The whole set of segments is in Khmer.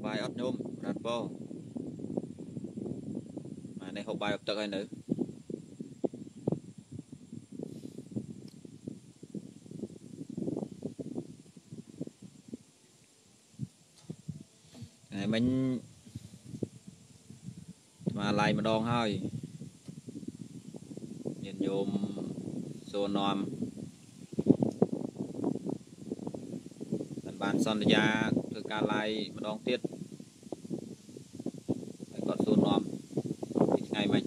សបាយអត់ញោមរ៉ាត់ពោអានេះហូបបាយអបទឹកហើយនៅថ្ងៃមិញមកឡាយម្ដងហើយញាតិញោមសួរនាំបានសន្យាធ្វើការឡាយម្ដងទៀតហើយគាត់សួរនាំពីថ្ងៃមិញ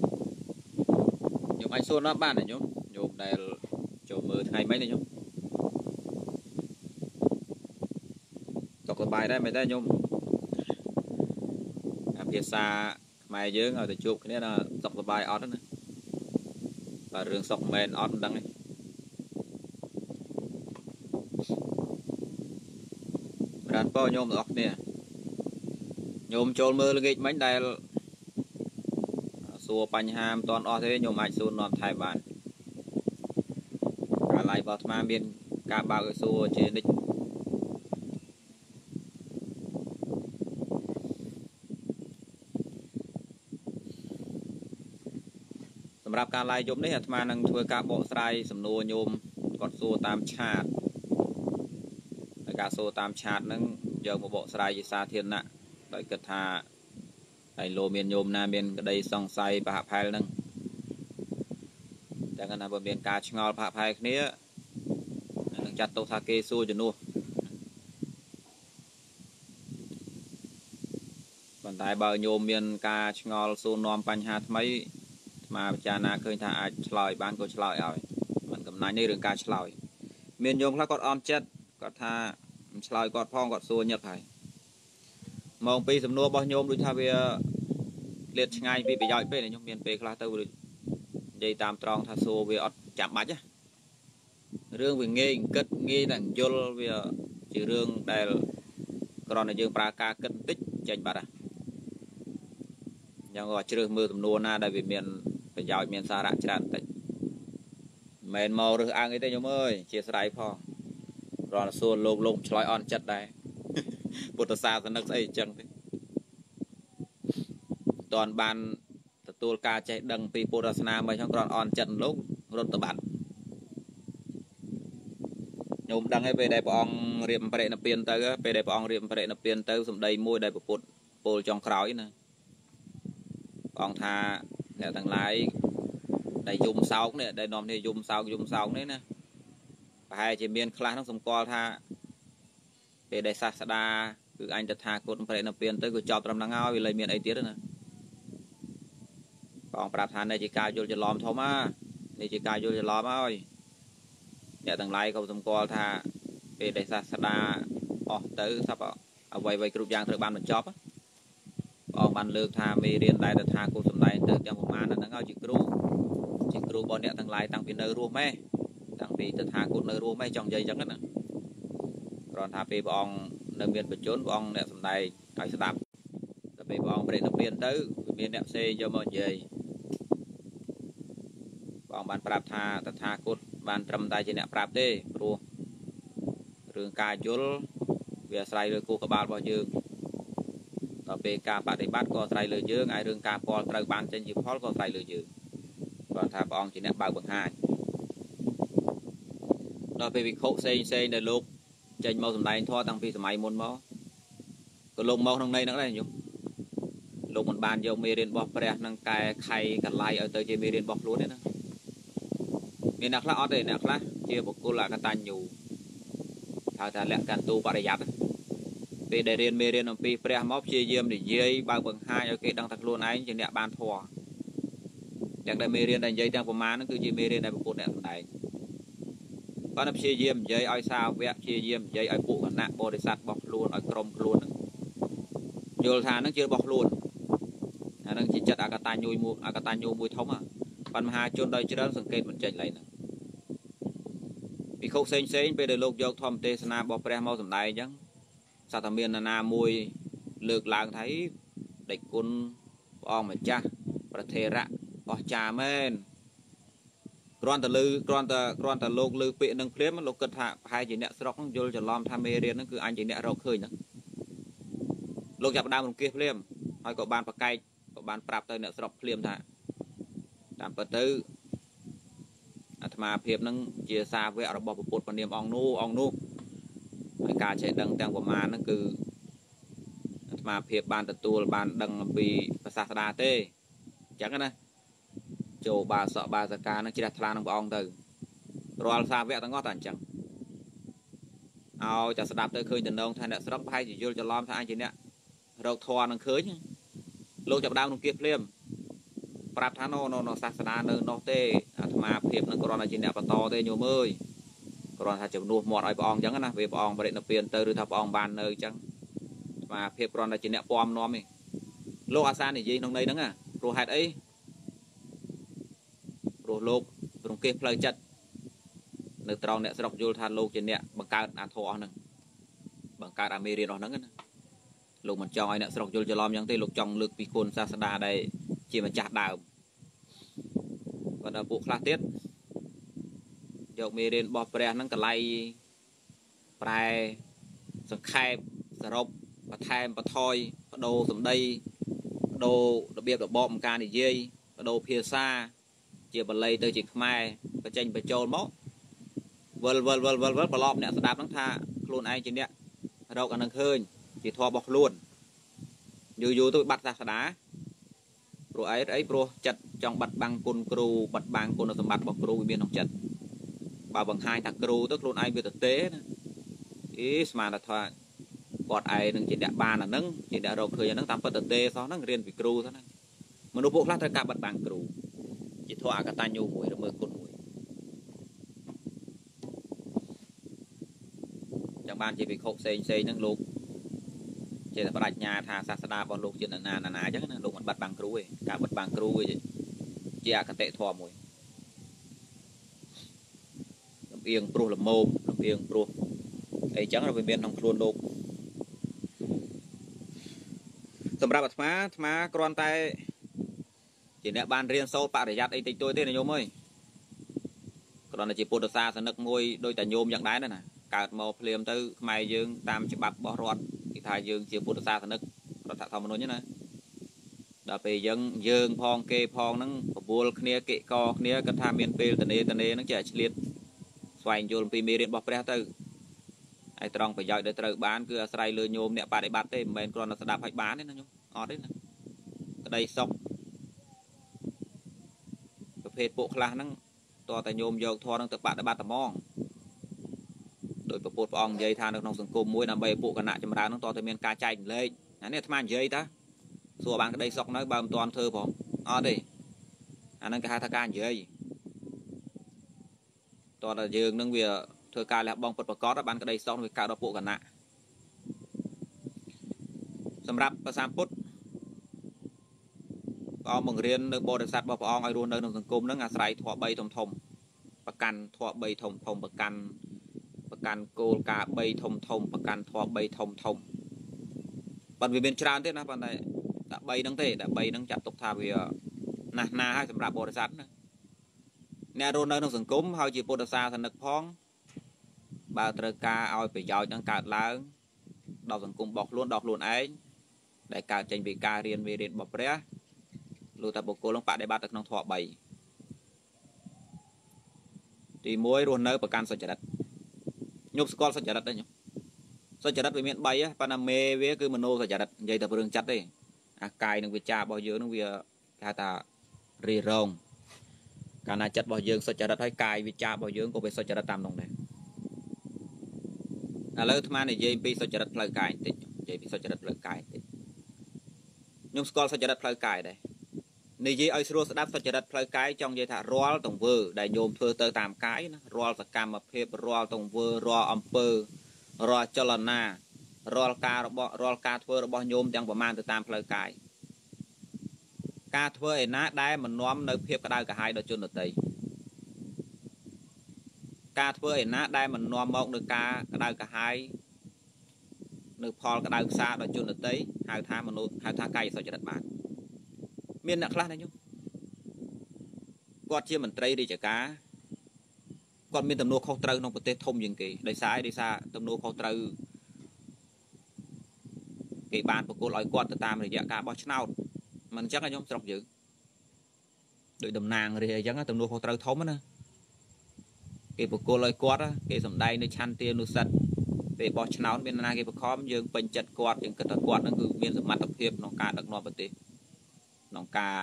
ខ្ញុំអាច សួរនាំបានទេញោមញោមដែលចូលមើលថ្ងៃមិញទេញោមសុខសប្បាយដែរមែនទេញោមអាភាសាខ្មែរយើងឲ្យតែជួបគ្នាដល់សុខសប្បាយអត់ណាបើរឿងសុខមែនអត់មិនដឹងទេប្រានពោញោមទាំងអស់គ្នាញោមចូលមើលល្ងាចមិញដែលសួ របញ្ហាមិនតាន់អស់ទេញោមអាចសួរនាំថែមបានការ live របស់អាត្មាមានការបើកឲ្យសួរជានិច្ចសម្រាប់ការ live យប់នេះអាត្មានឹងធ្វើការបកស្រាយសំណួរញោមគាត់សួរតាមឆាតហើយការសួរតាមឆាតហ្នឹងយកមកបកស្រាយជាសាធារណៈដោយគិតថា ហើយលោមានញោមណាមានក្តីសង្ស័យប្រហាក់ផែលហ្នឹងតែគាត់ថាបើមានការឆ្ងល់ប្រហាក់ផែលគ្នានឹងចាត់ទុកថាគេសួរជំនួសប៉ុន្តែបើញោមមានការឆ្ងល់សួរនាំបញ្ហាថ្មីស្មាពិចារណាឃើញថាអាចឆ្លើយបានក៏ឆ្លើយឲ្យមិនកំណាញ់នេះរឿងការឆ្លើយមានញោមខ្លះគាត់អន់ចិត្តគាត់ថាមិនឆ្លើយគាត់ផងគាត់សួរញឹកហើយ មកពីសំណួររបស់ញោមដូចថាវាលាតឆ្ងាយពីប្រយោជន៍ពេកខ្ញុំមានពេលខ្លះទៅនិយាយតាមត្រង់ថាសួរវាអត់ចាំបាច់ណារឿងវាងាយគិតងាយតែយល់វាជារឿងដែលគ្រាន់តែយើងប្រើការគិតបន្តិចចេញបាត់ហ่ะយ៉ាងក៏ជ្រើសមើលសំណួរណាដែលវាមានប្រយោជន៍មានសារៈច្រើនបន្តិចមិនមែនមករើសអើងអីទេញោមអើយជាស្រ័យផងគ្រាន់តែសួរលោកលោកឆ្លើយអន់ចិត្តដែរ ពុទ្ធសាសនិកស្អីអញ្ចឹងទេតនបានទទួលការចេះដឹងពីពុទ្ធសាសនាមិនហ្នឹងគ្រាន់អន់ចិត្តលោករត់ទៅបាត់ញោមដឹងហើយពេលដែលព្រះអង្គរៀបបរិណិព្វានទៅពេលដែលព្រះអង្គរៀបបរិណិព្វានទៅសម្ដីមួយដែលពុទ្ធពោលចុងក្រោយណាព្រះអង្គថាអ្នកទាំងឡាយដែលយំសោកនេះដែលនាំគ្នាយំសោកយំសោកនេះណាប្រហែលជាមានខ្លះហ្នឹងសម្គាល់ថា ពេលដែលសាស្តាគឺអញតថាគតប្រេណពៀនទៅគឺចប់ត្រឹមហ្នឹងហើយវាលែងមានអីទៀតណាបងប្រាប់ថានេះជាការយល់ច្រឡំធំណានេះជាការយល់ច្រឡំហើយអ្នកទាំងឡាយក៏សម្គាល់ថាពេលដែលសាស្តាអស់ទៅសពអ្វីៗគ្រប់យ៉ាងត្រូវបានបញ្ចប់ព្រះអង្គបានលើកថាមេរៀនដែលតថាគតសំដែងទៅទាំងប្រមាណហ្នឹងឲ្យជាគ្រូជាគ្រូរបស់អ្នកទាំងឡាយតាំងពីនៅរស់ម៉េះតាំងពីតថាគតនៅរស់ម៉េះចង់និយាយអញ្ចឹងណា គ្រាន់ថាពេលព្រះអង្គនៅមានបច្ចុប្បន្នព្រះអង្គអ្នកសំដែងឲ្យស្ដាប់តែពេលព្រះអង្គប្រេតនិព្វានទៅវាមានអ្នកផ្សេងយកមកនិយាយព្រះអង្គបានប្រាប់ថាតថាគតបានត្រឹមតែជាអ្នកប្រាប់ទេព្រោះរឿងការយល់វាអាស្រ័យលើគូក្បាលរបស់យើងដល់ពេលការបដិបត្តិក៏អាស្រ័យលើយើងហើយរឿងការពលត្រូវបានចេញជាផលក៏អាស្រ័យលើយើងគាត់ថាព្រះអង្គជាអ្នកបើកបង្ហាញដល់ពេលវិខុផ្សេងផ្សេងដែលលោក ចេញមកសម្ដែងធម៌តាំងពីសម័យមុនមកក៏លោកមកក្នុងន័យហ្នឹងដែរញោមលោកមិនបានយកមេរៀនរបស់ព្រះនឹងកែខៃកលៃឲ្យទៅជាមេរៀនរបស់ខ្លួនទេណាមានអ្នកខ្លះអត់ទេអ្នកខ្លះជាបុគ្គលអកតញ្ញូហៅថាលក្ខន្ទូបរិយ័តពេលដែលរៀនមេរៀនអំពីព្រះមកព្យាយាមនិយាយបើកបង្ហាញឲ្យគេដឹងថាខ្លួនឯងជាអ្នកបានធម៌ទាំងដែលមេរៀនដែលនិយាយទាំងប្រមាណហ្នឹងគឺជាមេរៀនដែលប្រពន្ធអ្នកសម្ដែង គាត់ព្យាយាមនិយាយឲ្យសាវកព្យាយាមនិយាយឲ្យពួកគណៈបរិស័ទរបស់ខ្លួនឲ្យក្រុមខ្លួនហ្នឹងយល់ថាហ្នឹងជារបស់ខ្លួនអាហ្នឹងជាចិត្តអកតាញ្ញូមួយអកតាញ្ញូមួយធំបានមហាជនដោយច្រើនសង្កេតមិនចេញឡើយហ្នឹងពិខុផ្សេងផ្សេងពេលដែលលោកយកធម្មទេសនារបស់ព្រះមកសម្ដែងអញ្ចឹងសត្វតែមានណាមួយលើកឡើងថាដេចគុណព្រះអង្គម្ចាស់ប្រធេរៈអស្ចារ្យមែន គ្រាន់តែលឺគ្រាន់តែគ្រាន់តែលោកលឺពាក្យនឹងភ្លាមលោកគិតថាប្រហែលជាអ្នកស្រុកយល់ច្រឡំថាមេរៀនហ្នឹងគឺអញជាអ្នករកឃើញហ្នឹងលោកចាប់ដើមរង្គៀសភ្លាមហើយក៏បានប្រកែកក៏បានប្រាប់ទៅអ្នកស្រុកភ្លាមថាតាមពិតទៅអាត្មាភាពនឹងជាសាវករបស់ពុទ្ធពនាមអង្គនោះអង្គនោះហើយការចេះដឹងទាំងប្រមាណហ្នឹងគឺអាត្មាភាពបានទទួលបានដឹងអំពីប្រសាស្ដាទេអញ្ចឹងណា ចូលបាសកបាសកានឹងជ្រះថ្លានឹងព្រះអង្គទៅរាល់សាវកទាំងអស់តែអញ្ចឹងឲ្យតែស្ដាប់ទៅឃើញតំណងថាអ្នកស្រុកប្រហែលជាយល់ច្រឡំថាអញជាអ្នករកធរនឹងឃើញលោកចាប់ដើមនឹងគៀបភ្លាមប្រាប់ថាណូណូសាសនានៅនោះទេអាត្មាភាពនឹងគ្រាន់តែជាអ្នកបន្តទេញោមអើយគ្រាន់ថាជំនួសមាត់ឲ្យព្រះអង្គអញ្ចឹងណាវាព្រះអង្គបរិណិព្វានទៅឬថាព្រះអង្គបាននៅអញ្ចឹងអាត្មាភាពគ្រាន់តែជាអ្នកពំនាំទេលោកអាសានិយាយក្នុងន័យហ្នឹងណាព្រោះហេតុអី ព្រោះលោករង្គេះផ្លូវចិត្តនៅត្រង់អ្នកស្រុកយល់ថាលោកជាអ្នកបង្កើតអាធរអស់ហ្នឹងបង្កើតអាមេរៀនអស់ហ្នឹងណាលោកមិនចង់ឲ្យអ្នកស្រុកយល់ច្រឡំយ៉ាងទេលោកចង់លើកពីគុណសាសនាដែលជាម្ចាស់ដើមគាត់ដល់ពួកខ្លះទៀតយកមេរៀនរបស់ព្រះហ្នឹងកលៃប្រែសង្ខេបសរុបបន្ថែមបន្ថយបដូរសម្ដីបដូររបៀបរបបក្នុងការនិយាយបដូរភាសា ជាបល័យទៅជាខ្មែរបច្ចេញបញ្ចូលមកវិលវិលវិលវិលវិលប្រឡប់អ្នកស្ដាប់ហ្នឹងថាខ្លួនឯងជាអ្នករកអានឹងឃើញជាធម៌របស់ខ្លួនយូរយូរទៅបាត់សាសនាព្រោះអីអីព្រោះចិត្តចង់បាត់បាំងគុណគ្រូបាត់បាំងគុណសម្បត្តិរបស់គ្រូវាមានក្នុងចិត្តបើបង្ហាញថាគ្រូទៅខ្លួនឯងវាទៅទេណាអេស្មានថាគាត់ឯងនឹងជាអ្នកបានអាហ្នឹងជាអ្នករកឃើញអាហ្នឹងតាមពិតទៅទេសោះហ្នឹងរៀនពីគ្រូទៅហ្នឹងមនុស្សពួកខ្លះត្រូវការបាត់បាំងគ្រូ ជាធម៌អកតញ្ញូមួយរមើគុណមួយចាំបានជាវិខុផ្សេងផ្សេងហ្នឹងលោកចេះតែបដិញ្ញាថាសាសនារបស់លោកជាណាណាណាអញ្ចឹងណាលោកមិនបាត់បាំងគ្រូទេការបាត់បាំងគ្រូវាជាអកតេធម៌មួយលំអៀងព្រោះលមោបលំអៀងព្រោះអីចឹងវាមានក្នុងខ្លួនលោកសម្រាប់អាត្មាអាត្មាគ្រាន់តែ ជាអ្នកបានរៀនសូត្របរិយ័តអីតិចតួចទេណាញោមអើយគ្រាន់តែជាពុទ្ធសាសនិកមួយដោយតែញោមយ៉ាងដែរណាកើតមកភ្លាមទៅខ្មែរយើងតាមច្បាប់របស់រដ្ឋគេថាយើងជាពុទ្ធសាសនិករដ្ឋធម្មនុញ្ញណាដល់ពេលយើងយើងផងគេផងហ្នឹងបបួលគ្នាកិកកគ្នាគាត់ថាមានពេលតនេតនេហ្នឹងចេះឆ្លៀតស្វែងយល់ពីមេរៀនរបស់ព្រះទៅហើយត្រង់ប្រយោជន៍ដែលត្រូវបានគឺអាស្រ័យលើញោមអ្នកបដិបត្តិទេមិនមែនគ្រាន់តែស្ដាប់ឲ្យបានទេណាញោមអត់ទេណាក្តីសុខប្រ ភេទពួកខ្លះហ្នឹងតើតែញោមយកធម៌ហ្នឹងទៅបដិបត្តិតែហ្មងដោយប្រពុតព្រះអង្គនិយាយថានៅក្នុងសង្គមមួយដើម្បីឲ្យពួកគណៈចម្រើននឹងតើតែមានការចែកម្លែកអានេះអាត្មានិយាយតាសួរបានក្តីសុខនៅបើមិនទាន់ធ្វើផងអត់ទេអាហ្នឹងគេហៅថាការនិយាយតើតែយើងនឹងវាធ្វើការលះបង់ពិតប្រកបបានក្តីសុខវាកើតដល់ពួកគណៈសម្រាប់ប្រសាពុទ្ធ ព្រះអង្គបង្រៀននៅបរិស័ទរបស់ព្រះអង្គឲ្យរស់នៅក្នុងសង្គមហ្នឹងអាស្រ័យធម៌3ធំធំប្រកាន់ធម៌3ធំធំប្រកាន់កាន់គោលការណ៍3ធំធំប្រកាន់ធម៌3ធំធំប៉ុន្តែវាមានច្រើនទៀតណាប៉ុន្តែតែ3ហ្នឹងទេតែ3ហ្នឹងចាត់ទុកថាវាណាស់ណាហើយសម្រាប់បរិស័ទណាអ្នករស់នៅក្នុងសង្គមហើយជាពុទ្ធសាសនិកផងបើត្រូវការឲ្យប្រយោជន៍នឹងកើតឡើងដល់សង្គមរបស់ខ្លួនដល់ខ្លួនឯងដែលកើតចេញពីការរៀនមេរៀនរបស់ព្រះ លោកថាបុគ្គលនឹងបដិបត្តិទៅក្នុងធម៌3ទី1រស់នៅប្រកាន់សុចរិតខ្ញុំស្គាល់សុចរិតដែរខ្ញុំសុចរិតវាមាន3ប៉ុន្តែមេវាគឺមโนសុចរិតនិយាយតែរឿងចិត្តទេអាកាយនិងវិចាររបស់យើងនឹងវាគេហៅថារីរងកាលណាចិត្តរបស់យើងសុចរិតហើយកាយវិចាររបស់យើងក៏វាសុចរិតតាមនោះដែរឥឡូវអាត្មានិយាយពីសុចរិតផ្លូវកាយបន្តិចនិយាយពីសុចរិតផ្លូវកាយបន្តិចខ្ញុំស្គាល់សុចរិតផ្លូវកាយដែរ និយាយឲ្យស្រួលស្ដាប់សុចរិតផ្លូវកាយចង់និយាយថារាល់ទង្វើដែលញោមធ្វើទៅតាមកាយណារាល់សកម្មភាពរាល់ទង្វើរាល់អំពើរាល់ចលនារាល់ការរបស់រាល់ការធ្វើរបស់ញោមទាំងប្រមាណទៅតាមផ្លូវកាយការធ្វើឯណាដែលមិននាំនៅភាពក្តៅក្រហាយដល់ជនដទៃការធ្វើឯណាដែលមិននាំមកនៅការក្តៅក្រហាយនៅផលក្តៅខ្សាដល់ជនដទៃហៅថាមនុស្សហៅថាកាយសុចរិតបាន មានអ្នកខ្លះណាញោមគាត់ជាមន្ត្រីរាជការគាត់មានទំនួលខុសត្រូវក្នុងប្រទេសធំជាងគេដោយសារដោយសារទំនួលខុសត្រូវគេបានបកគលឲ្យគាត់ទៅតាមរយៈការបោះឆ្នោតមិនអញ្ចឹងខ្ញុំស្រុកយើងដោយតំណាងរាអញ្ចឹងទំនួលខុសត្រូវធំណាគេបកគលឲ្យគាត់គេសំដែងនៅឆន្ទានុសិទ្ធពេលបោះឆ្នោតមានណាគេបខំយើងពេញចិត្តគាត់យើងគិតថាគាត់នឹងគឺមានសមត្ថភាពក្នុងការដឹកនាំប្រទេស ក្នុងការ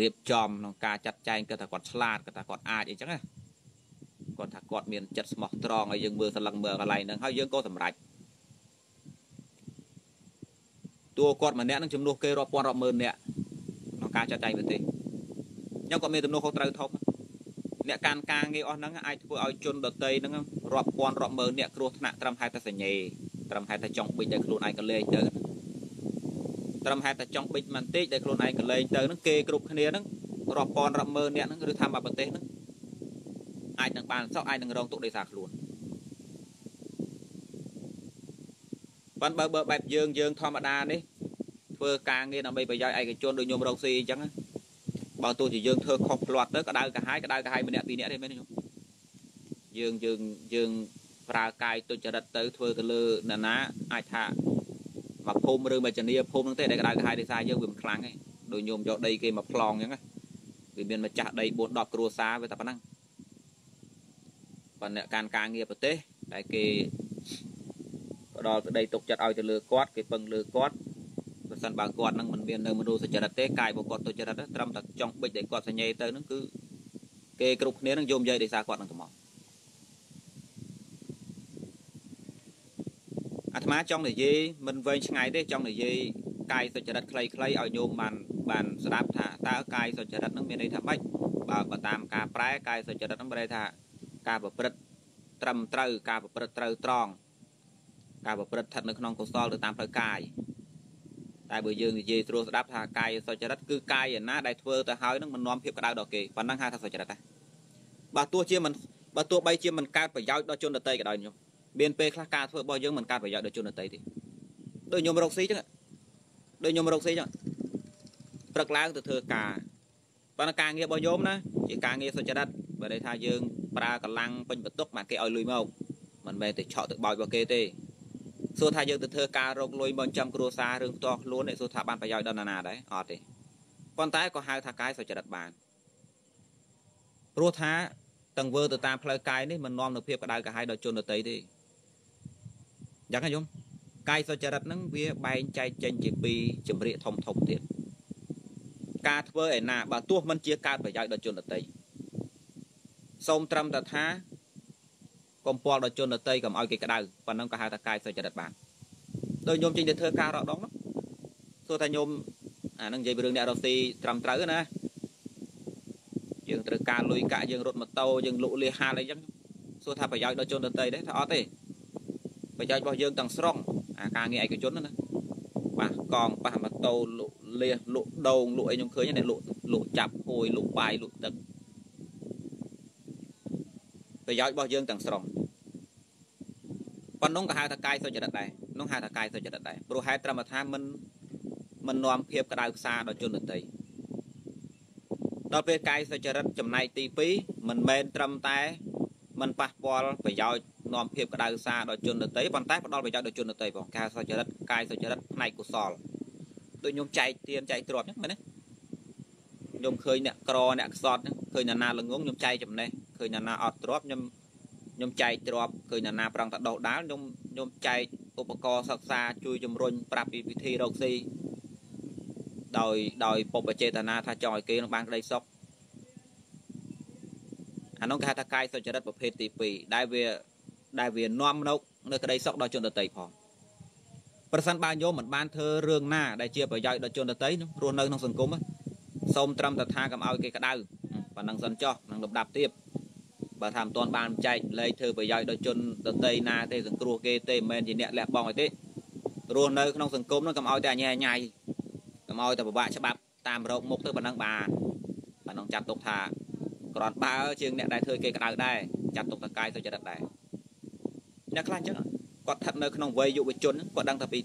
រៀបចំក្នុងការចាត់ចែងគិតថាគាត់ឆ្លាតគិតថាគាត់អាចអីចឹងណាគាត់ថាគាត់មានចិត្តស្មោះត្រង់ហើយយើងមើលសន្លឹងមើលកន្លែងហ្នឹងហើយយើងក៏សម្រេចតួគាត់ម្នាក់នឹងចំនួនគេរាប់ពាន់រាប់ម៉ឺននាក់ក្នុងការចាត់ចែងប្រទេសខ្ញុំក៏មានទំនួលខុសត្រូវធំអ្នកកាន់ការងារអស់ហ្នឹងអាចធ្វើឲ្យជនដតីហ្នឹងរាប់ពាន់រាប់ម៉ឺនអ្នកគ្រោះថ្នាក់ត្រឹមហេតុតែសញ្ញេត្រឹមហេតុតែចង់បិចតែខ្លួនឯងក៏លេងទៅ ត្រឹមហេតុតែចង់បិចបន្តិចដែលខ្លួនឯងក៏លេងទៅហ្នឹងគេគ្រប់គ្នាហ្នឹងរាប់ពាន់រាប់ម៉ឺនអ្នកហ្នឹងឬថាមកប្រទេសហ្នឹងអាចនឹងបានសោះអាចនឹងរងទុកដោយសារខ្លួនប៉ុន្តែបើបែបយើងយើងធម្មតានេះធ្វើការងារដើម្បីប្រយោជន៍ឯកជនដូចខ្ញុំរកស៊ីអញ្ចឹងបើទោះជាយើងធ្វើខុសផ្លាត់ទៅក្តៅកាហាយក្តៅកាហាយម្នាក់ពីរនាក់ទេមែនទេខ្ញុំយើងយើងយើងប្រើកាយទុច្ចរិតទៅធ្វើទៅលើនរណាអាចថា មកភូមិឬមកចនីភូមិហ្នឹងទេដែលក្តៅកាហាយដោយសារយើងវាមិនខ្លាំងទេដូចញោមយកដីគេមកប្លង់អញ្ចឹងវាមានម្ចាស់ដី4 10គ្រួសារវាតែប៉ុណ្ណឹងបើអ្នកការការងារប្រទេសដែលគេផ្ដល់ក្តីទុកចិត្តឲ្យទៅលើគាត់គេពឹងលើគាត់បើសិនបើគាត់នឹងមិនមាននៅមនុស្សសុចរិតទេកាយរបស់គាត់ទុច្ចរិតត្រឹមតែចង់បិចដែលគាត់សញ្ញេទៅនឹងគឺគេគ្រប់គ្នានឹងយកនិយាយដោយសារគាត់នឹងទៅមក អាត្មាចង់និយាយមិនវែងឆ្ងាយទេចង់និយាយកាយសុចរិតខ្លីៗឲ្យញោមបានបានស្ដាប់ថាតើកាយសុចរិតនឹងមានន័យថាម៉េចបើបើតាមការប្រែកាយសុចរិតនឹងមានន័យថាការប្រព្រឹត្តត្រឹមត្រូវការប្រព្រឹត្តត្រូវត្រង់ការប្រព្រឹត្តស្ថិតនៅក្នុងកុសលទៅតាមផ្លូវកាយតែបើយើងនិយាយស្រួលស្ដាប់ថាកាយសុចរិតគឺកាយឯណាដែលធ្វើទៅហើយនឹងមិននាំភាពក្តៅដល់គេប៉ុណ្ណឹងហៅថាសុចរិតណាបើទោះជាមិនបើទោះបីជាមិនកើតប្រយោជន៍ដល់ជនដតីក៏ដោយខ្ញុំមា នពេលខ្លះការធ្វើរបស់យើងមិនកើតប្រយោជន៍ដល់ជនដតីទេដូចខ្ញុំរកស៊ីចឹងដូចខ្ញុំរកស៊ីចឹងព្រឹកឡើងទៅធ្វើការប៉ុន្តែការងាររបស់ខ្ញុំណាជាការងារសុចរិតបើន័យថាយើងប្រើកម្លាំងពេញបន្ទុកមកគេឲ្យលុយមកមិនមែនទៅឆក់ទៅបោចរបស់គេទេសួរថាយើងទៅធ្វើការរកលុយមកចាំគ្រួសាររឿងផ្ទាល់ខ្លួននេះសួរថាបានប្រយោជន៍ដល់ណាណាដែរអត់ទេប៉ុន្តែក៏ហៅថាកាយសុចរិតបានព្រោះថាទាំងវើទៅតាមផ្លូវកាយនេះមិននាំនូវភាពក្តៅក្រហាយដល់ជនដតីទេ យ៉ាងណាយំកាយសុចរិតហ្នឹងវាបែងចែកចេញជាពីរចម្រៀកធំធំទៀតការធ្វើឯណាបើទោះមិនជាកើតប្រយោជន៍ដល់ជនដតីសូមត្រឹមតែថាកុំពាល់ដល់ជនដតីកុំឲ្យគេក្តៅប៉ុណ្ណឹងក៏ហៅថាកាយសុចរិតបានដោយញោមចេញទៅធ្វើការរកដងនោះទោះថាញោមអានឹងនិយាយពីរឿងអ្នករស់ស៊ីត្រឹមត្រូវណាយើងត្រូវការលុយកាក់យើងរត់ម៉ូតូយើងលក់លៀហាលអីចឹងសួរថាប្រយោជន៍ដល់ជនដតីទេថាអត់ទេ ប្រយោជន៍របស់យើងទាំងស្រុងអាការងារឯកជនណាប៉ះកង់ប៉ះម៉ូតូលក់លៀលក់ដូងលក់អីខ្ញុំឃើញអ្នកលក់លក់ចាប់ហួយលក់បាយលក់ទឹកប្រយោជន៍របស់យើងទាំងស្រុងប៉ុណ្ណឹងក៏ហៅថាកាយសុចរិតដែរនោះហៅថាកាយសុចរិតដែរព្រោះហេតុត្រឹមថាមិនមិននាំភាពក្តៅផ្សាដល់ជនដទៃដល់ពេលកាយសុចរិតចំណែកទី2មិនមែនត្រឹមតែមិនប៉ះពាល់ប្រយោជន៍ នាំភាពក្តៅផ្សាដល់ជនដទៃប៉ុន្តែផ្ដល់ប្រយោជន៍ដល់ជនដទៃផងការសុចរិតកាយសុចរិតផ្នែកកុសលដូចខ្ញុំចែកទៀនចែកទ្រព្យហ្នឹងមែនទេខ្ញុំឃើញអ្នកក្រអ្នកខ្សត់ហ្នឹងឃើញអ្នកណាល្ងងខ្ញុំចែកចំណេះឃើញអ្នកណាអត់ទ្រព្យខ្ញុំខ្ញុំចែកទ្រព្យឃើញអ្នកណាប្រងតដោះដាលខ្ញុំខ្ញុំចែកឧបករណ៍សិក្សាជួយជំរុញប្រាប់ពីវិធីរកស៊ីដោយដោយពុបចេតនាថាចង់ឲ្យគេនឹងបានក្តីសុខអានោះគេហៅថាកាយសុចរិតប្រភេទទី2ដែលវា ដែលវានាំនៅនៅក្តីសុខដល់ជនដតីផងប្រសិនបើញោមមិនបានធ្វើរឿងណាដែលជាប្រយោជន៍ដល់ជនដតីនោះរស់នៅក្នុងសង្គមសូមត្រឹមតែថាកុំឲ្យគេក្តៅប៉ុណ្ណឹងសិនចុះនឹងលំដាប់ទៀតបើថាមិនទាន់បានចែកលេខធ្វើប្រយោជន៍ដល់ជនដតីណាទេសង្គ្រោះគេទេមិនមែនជាអ្នកលះបង់អីទេរស់នៅក្នុងសង្គមនោះកុំឲ្យតែអញ្ញែញ៉ៃកុំឲ្យតែពិបាកច្បាប់តាមរោគមុខទៅប៉ុណ្ណឹងបានប៉ុណ្ណឹងចាត់ទុកថាក្រាន់បើជាងអ្នកដែលធ្វើគេក្តៅដែរចាត់ទុកថាកាយសុចរិតដែរ អ្នកខ្លះអញ្ចឹងគាត់ស្ថិតនៅក្នុងវ័យយុវជនគាត់ដឹងថាពី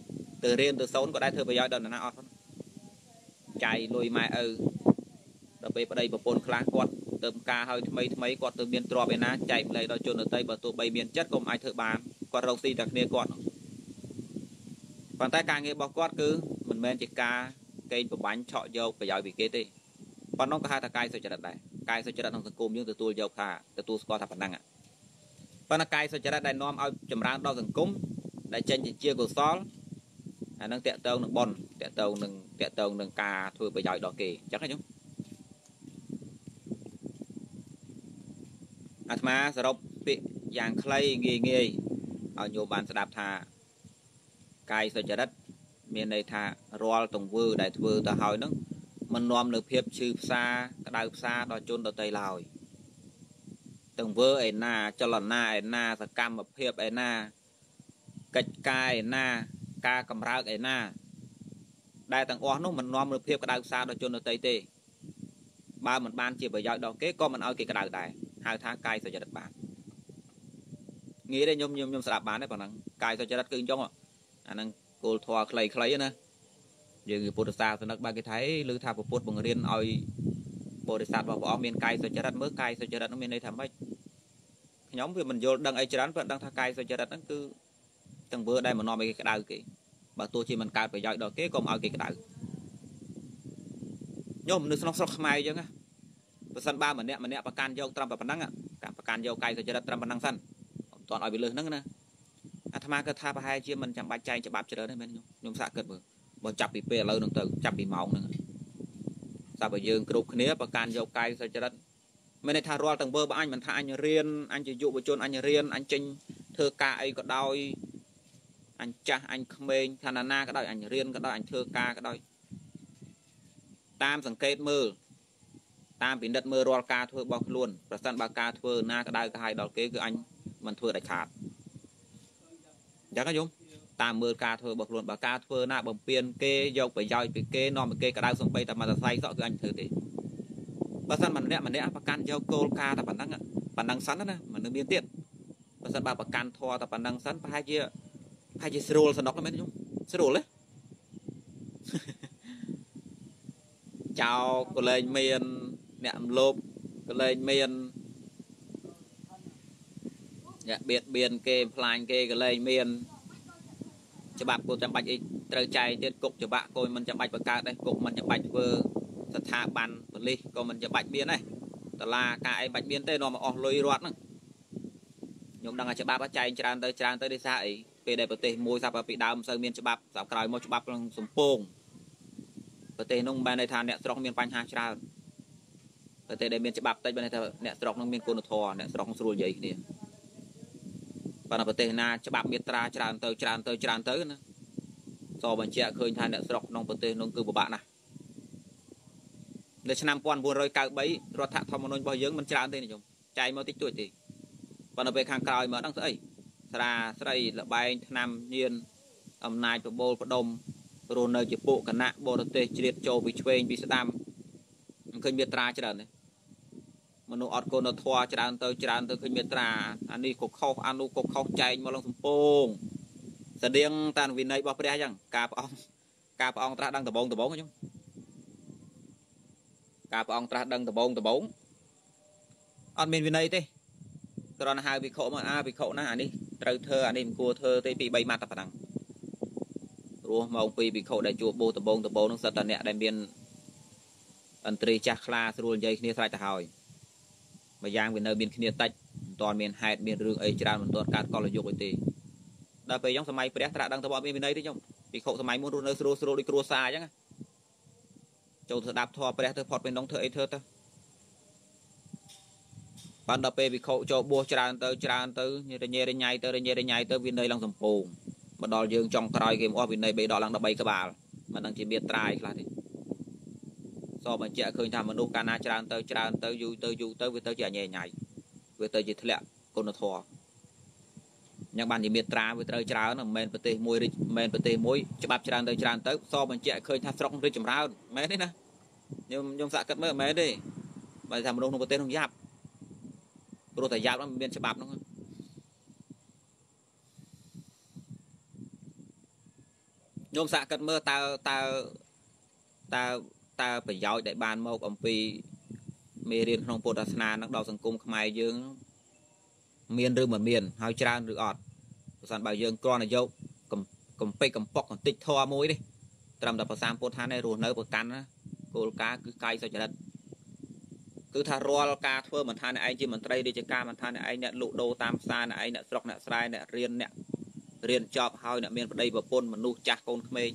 ទៅរៀនទៅសូនគាត់ដែរធ្វើប្រយោជន៍ដល់នរណាអត់ចាយលុយម៉ែឪដល់ពេលប្តីប្រពន្ធខ្លះគាត់ទៅការឲ្យថ្មីថ្មីគាត់ទៅមានទ្រព្យឯណាចែកម្លែកដល់ជនដទៃបើទោះបីមានចិត្តក៏មិនអាចធ្វើបានគាត់រកស៊ីតែគ្នាគាត់ប៉ុន្តែការងាររបស់គាត់គឺមិនមែនជាការកេងប្របាញ់ឆក់យកប្រយោជន៍ពីគេទេប៉ុណ្ណឹងក៏ហៅថាកាយសុចរិតដែរកាយសុចរិតក្នុងសង្គមយើងទទួលយកថាទទួលស្គាល់ថាប៉ុណ្ណឹង ប៉ុន្តែកាយសុចរិតដែលនាំឲ្យចម្រើនដល់សង្គមដែលចេញជាកុសលអានឹងតកតងនឹងបនតកតងនឹងតកតងនឹងការធ្វើប្រយោជន៍ដល់គេអញ្ចឹងខ្ញុំអាត្មាសរុបពាក្យយ៉ាងខ្លីងាយងាយឲ្យញោមបានស្ដាប់ថាកាយសុចរិតមានន័យថារាល់ទង្វើដែលធ្វើទៅហើយនឹងมันនាំនៅភាពឈឺផ្សាក្តៅផ្សាដល់ជនដតីឡើយ ទង្វើឯណា ចលនាឯណា សកម្មភាពឯណាកិច្ចការឯណា ការកម្រើកឯណា ដែលទាំងអស់នោះมันនាំនៅភាពក្តៅផ្សាដល់ជនដតីទេបើមិនបានជាប្រយោជន៍ដល់គេក៏មិនឲ្យគេក្តៅដែរហៅថាកាយសុចរិតបានងាយទេខ្ញុំខ្ញុំខ្ញុំស្ដាប់បានទេប៉ុណ្ណឹងកាយសុចរិតគឺអញ្ចឹងអាហ្នឹងគោលធម៌ខ្លីៗណាយើងពុទ្ធសាសនិកបើគេថាអីឬថាពុទ្ធបង្រៀនឲ្យ បរិស័ទរបស់ព្រះអង្គមានកាយសុចរិតមើលកាយសុចរិតនោះមានន័យថាម៉េចខ្ញុំវាមិនយល់ដឹងអីច្រើនព្រោះដឹងថាកាយសុចរិតហ្នឹងគឺទាំងវើដែលមិននាំឲ្យគេក្តៅគេបើទោះជាមិនកើតប្រយោជន៍ដល់គេក៏មិនឲ្យគេក្តៅខ្ញុំនៅក្នុងស្រុកខ្មែរអញ្ចឹងណាបើសិនបើម្នាក់ម្នាក់ប្រកាន់យកត្រឹមតែប៉ុណ្ណឹងការប្រកាន់យកកាយសុចរិតត្រឹមប៉ុណ្ណឹងសិនអត់ទាន់ឲ្យវាលើសហ្នឹងណាអាត្មាគិតថាប្រហែលជាមិនចាំបាច់ចែងច្បាប់ច្រើនទេមែនខ្ញុំខ្ញុំសាកគិតមើលបើចាប់ពីពេលឥឡូវហ្នឹងទៅចាប់ពីម៉ោងហ្នឹង តែបើយើងគ្រប់គ្នាប្រកាន់យកកាយសុចរិតមានន័យថារាល់ទាំងវើបើអញមិនថាអញរៀនអញជាយុវជនអញរៀនអញចេញធ្វើការអីក៏ដោយអញចាស់អញក្មេងឋានណាក៏ដោយអញរៀនក៏ដោយអញធ្វើការក៏ដោយតាមសង្កេតមើលតាមពិនិត្យមើលរាល់ការធ្វើរបស់ខ្លួនប្រសិនបើការធ្វើណាក្តៅក្រហាយដល់គេគឺអញមិនធ្វើដាច់ខាតអញ្ចឹងណាយំ តាមមើលការធ្វើរបស់ខ្លួនបើការធ្វើណាបំពេញគេយកប្រយោជន៍ពីគេនាំឲ្យគេក្តៅសំបីតែមកសរសៃសក់គឺអញធ្វើទេបើសិនម្នាក់ម្នាក់ប្រកាន់យកគោលការណ៍តែប៉ុណ្ណឹងប៉ុណ្ណឹងសិនណាមិននឹងមានទៀតបើសិនបើប្រកាន់ធေါ်តែប៉ុណ្ណឹងសិនប្រហែលជាប្រហែលជាស្រួលសនុកមែនខ្ញុំស្រួលទេចៅក៏លែងមានអ្នកមលោបក៏លែងមានអ្នកបៀតបៀនគេផ្លាញគេក៏លែងមាន ច្បាប់គោចាំបាច់អីត្រូវចែកទៀតគុកច្បាប់គោមិនចាំបាច់បង្កើតដែរគុកមិនចាំបាច់ធ្វើស្ថាប័នប៉ូលីសក៏មិនចាំបាច់មានដែរតឡាការអីបាច់មានទេនាំមកអស់លុយរត់ហ្នឹងខ្ញុំដឹងថាច្បាប់ចែងច្រើនទៅច្រើនទៅនេះសាអីពេលដែលប្រទេសមួយសាប់ពីដើមមិនសូវមានច្បាប់សាប់ក្រោយមកច្បាប់ក្នុងសំពងប្រទេសនោះមិនមែនន័យថាអ្នកស្រុកមានបញ្ហាច្រើនប្រទេសដែលមានច្បាប់តិចបានន័យថាអ្នកស្រុកនោះមានគុណធម៌អ្នកស្រុកស្រួលនិយាយគ្នា ប៉ុន្តែប្រទេសណាច្បាប់មេត្រាច្រើនទៅច្រើនទៅច្រើនទៅណាសបញ្ជាក់ឃើញថាអ្នកស្រុកក្នុងប្រទេសនោះគឺពិបាកណាស់នៅឆ្នាំ1993រដ្ឋធម្មនុញ្ញរបស់យើងមិនច្រើនទេនិយមចែកមកតិចតួចទេប៉ុន្តែពេលខាងក្រោយមកដឹងស្អីស្រាស្រីលបែងឆ្នាំញៀនអំណាចបបូលផ្ដុំរស់នៅជាពួកគណៈបរទេសជ្រៀតចូលពីឆ្វេងពីស្ដាំមិនឃើញមេត្រាច្រើនទេ មនុស្សអត់គុណធម៌ច្រើនទៅច្រើនទៅឃើញមេត្រាអានេះក៏ខុសអានោះក៏ខុសចែកមកឡើងសំពងស្តៀងតាមវិន័យរបស់ព្រះអញ្ចឹងការព្រះអង្គការព្រះអង្គត្រាស់ដឹងដបងដបងខ្ញុំការព្រះអង្គត្រាស់ដឹងដបងដបងអត់មានវិន័យទេគ្រាន់តែហៅវិខុមកអាវិខុណាអានេះត្រូវធ្វើអានេះមិនគួរធ្វើទេពី3ម៉ាត់តែប៉ុណ្ណឹងរស់មកពីវិខុដែលជួបបោដបងដបងនឹងសិតតែអ្នកដែលមានអន្ត្រីចាស់ខ្លាស្រួលនិយាយគ្នាស្រេចទៅហើយ មួយយ៉ាងវានៅមានគ្នាតិចមិនទាន់មានហេតុមានរឿងអីច្រើនមិនទាន់កើតកលយុគអីទេដល់ពេលអញ្ចឹងសម័យព្រះត្រាក់ដឹងទៅអត់មានវិន័យទេខ្ញុំពីខុសសម័យមុនរស់នៅស្រួលស្រួលដូចគ្រួសារអញ្ចឹងចូលទៅស្ដាប់ធម៌ព្រះទៅផុតពីនោះធ្វើអីធ្វើទៅបានដល់ពេលវិខុចូលបួសច្រើនទៅច្រើនទៅរញ៉េរញ៉ៃទៅរញ៉េរញ៉ៃទៅវិន័យឡើងសំពងមកដល់យើងចង់ក្រោយគេមកអស់វិន័យ3ដកឡើង13ក្បាលមិនដឹងជាមានត្រាយខ្លះទេ សបញ្ជាក់ឃើញថាមនុស្សកាលណាច្រើនទៅច្រើនទៅយូរទៅយូរទៅវាទៅជាអញញ៉ៃវាទៅជាធ្លាក់គុណធម៌ញ៉ាំបានជាមេត្រាវាត្រូវច្រើនមិនមែនប្រទេសមួយរិចមិនមែនប្រទេសមួយច្បាប់ច្រើនទៅច្រើនទៅសបញ្ជាក់ឃើញថាស្រុករិចចម្រើនមែនទេណាខ្ញុំខ្ញុំសាកគិតមើលមែនទេបើថាមនុស្សក្នុងប្រទេសនោះយ៉ាប់ព្រោះតែយ៉ាប់នោះមានច្បាប់នោះខ្ញុំសាកគិតមើលតើតើតើ តើប្រយោជន៍ដែលបានមកអំពីមេរៀនក្នុងពុទ្ធសាសនានឹងដល់សង្គមខ្មែរយើង មានឬមិនមាន ហើយច្រើនឬអត់បើសិនបើយើងគ្រាន់តែយកកំពេចកំប៉ុកបន្តិចធွာមួយទេត្រឹមតែប្រសាមពុទ្ធថានេះរស់នៅប្រកាន់ណាគោលការណ៍គឺកាយសុចរិតគឺថារាល់ការធ្វើមិនថាអ្នកឯងជាមន្ត្រីរាជការមិនថាអ្នកឯងអ្នកលក់ដូរតាមផ្សារអ្នកឯងអ្នកស្រុកអ្នកស្រែអ្នករៀនអ្នករៀនចប់ហើយអ្នកមានប្តីប្រពន្ធមនុស្សចាស់កូនក្មេង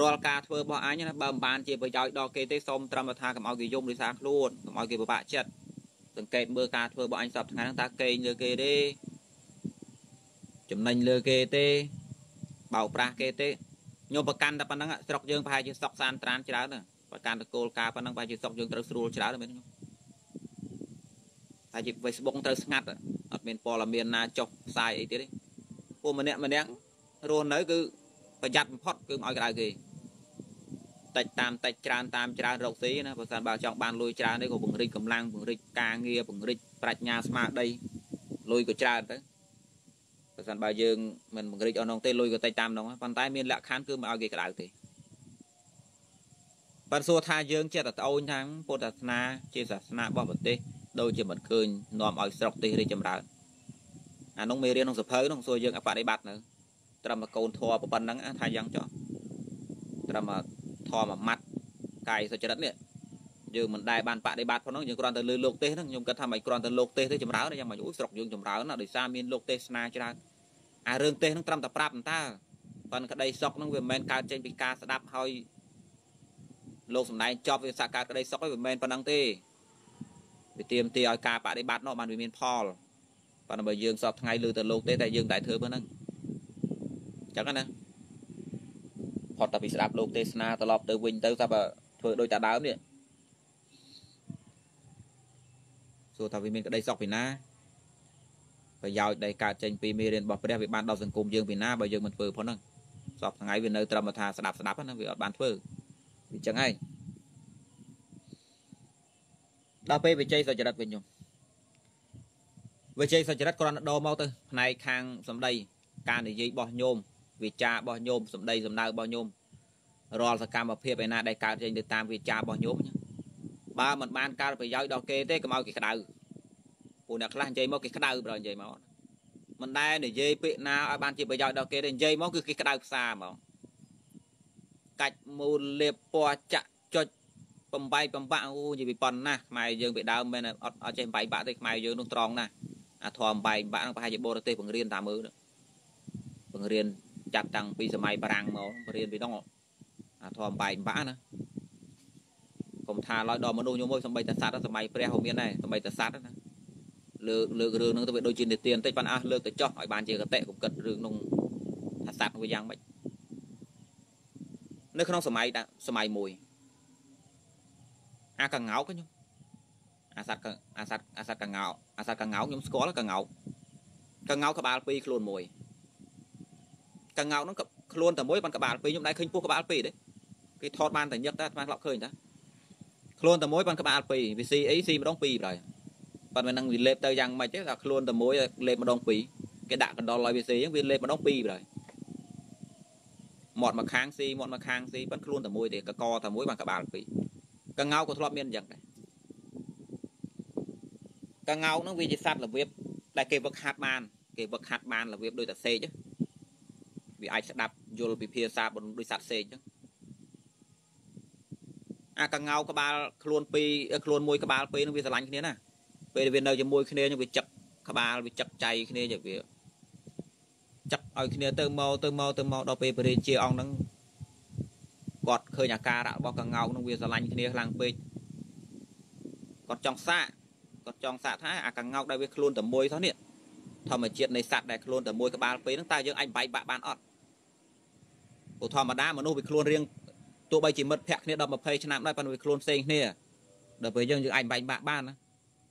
រាល់ការធ្វើរបស់អញណាបើមិនបានជាប្រយោជន៍ដល់គេទេសូមត្រឹមថាកុំឲ្យគេយំដោយសារខ្លួនកុំឲ្យគេពិបាកចិត្តសង្កេតមើលការធ្វើរបស់អញសពថ្ងៃហ្នឹងតើកេងលើគេទេចំណេញលើគេទេបោកប្រាស់គេទេញោមប្រកាន់តែប៉ុណ្្នឹងស្រុកយើងប្រហែលជាសក់សានត្រានច្រើនណាប្រកាន់តកូលការប៉ុណ្្នឹងប្រហែលជាស្រុកយើងត្រូវស្រួលច្រើនមែនទេតែជា Facebook ត្រូវស្ងាត់អត់មានព័ត៌មានណាចុះផ្សាយអីទៀតទេពួកម្នាក់ម្នាក់រស់នៅគឺ ប្រយ័ត្នបំផុតគឺមិនឲ្យក្រៅគេតិចតាមតិចច្រើនតាមច្រើនរកស៊ីណាបើសិនបើចង់បានលុយច្រើននេះក៏ពង្រីកកម្លាំងពង្រីកការងារពង្រីកប្រាជ្ញាស្មារតីលុយក៏ច្រើនទៅបើសិនបើយើងមិនពង្រីកអស់នោះទេលុយក៏តិចតាមនោះប៉ុន្តែមានលក្ខខណ្ឌគឺមិនឲ្យគេក្តៅទេបើសួរថាយើងចេះតែត្អូញថាពុទ្ធសាសនាជាសាសនារបស់ប្រទេសដូចជាមិនឃើញនាំឲ្យស្រុកទេសរីកចម្រើនអានោះមេរៀនក្នុងសភៅនោះសួរយើងអបដិបត្តិនៅ ត្រឹមតែកូនធัวប៉ុណ្ណឹងថាយ៉ាងចុះត្រឹមធម៌មួយម៉ាត់កាយសុចរិតនេះយើងមិនដែលបានបដិបត្តិផងហ្នឹងយើងគ្រាន់តែលើលោកទេសហ្នឹងខ្ញុំគិតថាមិនគ្រាន់តែលោកទេសទេចម្រើនយ៉ាងម៉េចអូស្រុកយើងចម្រើនណាដោយសារមានលោកទេសនាច្រើនអារឿងទេសហ្នឹងត្រឹមតែប្រាប់តើប៉ុន្តែក្តីសុកហ្នឹងវាមិនមែនកើតចេញពីការស្ដាប់ហើយលោកសំដែងចប់វាសកាក្តីសុកឯងវាមិនមែនប៉ុណ្ណឹងទេវាទៀមទាឲ្យការបដិបត្តិនោះបានវាមានផលប៉ុន្តែបើយើងសពថ្ងៃលើទៅលោកទេតែយើងតែធ្វើប៉ុណ្ណឹងអញ្ចឹងណាផុតតែពីស្ដាប់លោកទេសនាត្រឡប់ទៅវិញទៅថាបើធ្វើដូចតាដើមនេះសួរថាវាមានក្តីសុខពីណាប្រយោជន៍ដែលកើតចេញពីមេរៀនរបស់ព្រះវាបានដល់សង្គមយើងពីណាបើយើងមិនធ្វើផងហ្នឹងសពថ្ងៃវានៅត្រឹមថាស្ដាប់ស្ដាប់ណាវាអត់បានធ្វើវាចឹងហើយដល់ពេលវិជ័យសុចរិតវិញខ្ញុំវិជ័យសុចរិតគ្រាន់តែដោមកទៅផ្នែកខាងសម្ដីការនិយាយរបស់ញោម វាចារបស់ញោមសម្ដីសម្ដៅរបស់ញោមរាល់សកម្មភាពឯណាដែលកើតចេញទៅតាមវាចារបស់ញោមបើមិនបានកើតប្រយោជន៍ដល់គេទេកុំឲ្យគេក្តៅពួកអ្នកខ្លះនិយាយមកគេក្តៅបើនិយាយមកមិនដែលនិយាយពាក្យណាឲ្យបានជាប្រយោជន៍ដល់គេទេនិយាយមកគឺគេក្តៅផ្សាហ្មងកាច់មូលលេបពណ៌ចាក់ចុចបំបែកបំបាក់អូនិយាយពីប៉ុណ្ណាខ្មែរយើងពីដើមមែនអត់អត់ចេះបំបែកបាក់ទេខ្មែរយើងនោះត្រង់ណាស់អាធមបំបែកបាក់ហ្នឹងប្រហែលជាបរទេសបង្រៀនតាមមើលបង្រៀន ចាប់តាំងពីសម័យបារាំងមករៀនពីនោះអាធមបែកបាក់ណាកុំថាឡើយដល់មនុស្សខ្ញុំមកសម្បីតែសត្វសម័យព្រះក៏មានដែរសម្បីតែសត្វណាលើកលើករឿងហ្នឹងទៅវាដូចជានិទានបន្តិចប៉ុន្តែអស់លើកទៅចោះឲ្យបានជាកតិកុំគិតរឿងនោះថាសត្វវាយ៉ាងម៉េចនៅក្នុងសម័យសម័យមួយអាកងោកខ្ញុំអាសត្វអាសត្វអាសត្វកងោកអាសត្វកងោកខ្ញុំស្គាល់កងោកកងោកក្បាលពីរខ្លួនមួយ កងោកហ្នឹងខ្លួនតែមួយបានក្បាល2ខ្ញុំដែរឃើញពោះក្បាល2ទេគេថតបានតែញឹកតែស្មានធ្លាប់ឃើញតាខ្លួនតែមួយបានក្បាល2វាស៊ីអីស៊ីម្ដង2ប្រហែលប៉ុន្តែនឹងវាលេបទៅយ៉ាងម៉េចទេថាខ្លួនតែមួយលេបម្ដង2គេដាក់កណ្ដុលឲ្យវាស៊ីអញ្ចឹងវាលេបម្ដង2ប្រហែលមាត់មកខាងស៊ីមាត់មកខាងស៊ីប៉ុន្តែខ្លួនតែមួយទេកកតែមួយបានក្បាល2កងោក៏ធ្លាប់មានអញ្ចឹងដែរកងោហ្នឹងវាជាសត្វរបៀបដែលគេវឹកហាត់បានគេវឹកហាត់បានរបៀបដូចតែសេក វាអាចស្ដាប់យល់ពីភាសាបនដូចសត្វសេកអញ្ចឹងអាកងោក្បាលខ្លួនពីរខ្លួនមួយក្បាលពីរនឹងវាស្រឡាញ់គ្នាណាពេលវានៅជាមួយគ្នានឹងវាចឹកក្បាលវាចឹកចៃគ្នាចឹងវាចឹកឲ្យគ្នាទៅមកទៅមកទៅមកដល់ពេលបរិជាអង្គហ្នឹងគាត់ឃើញអាការៈរបស់កងោកនឹងវាស្រឡាញ់គ្នាខ្លាំងពេកគាត់ចង់សាកគាត់ចង់សាកថាអាកងោកដែលវាខ្លួនតែមួយថោះនេះ ធម្មជាតិនៃសត្វដែលខ្លួនតែមួយក្បាលពីរហ្នឹងតើយើងអាចបែកបាក់បានអត់ព្រោះធម្មតាមនុស្សវាខ្លួនរៀងទោះបីជាមិត្តភក្តិគ្នា10 20ឆ្នាំដែរប៉ុន្តែវាខ្លួនផ្សេងគ្នាដល់ពេលយើងយើងអាចបែកបាក់បានណា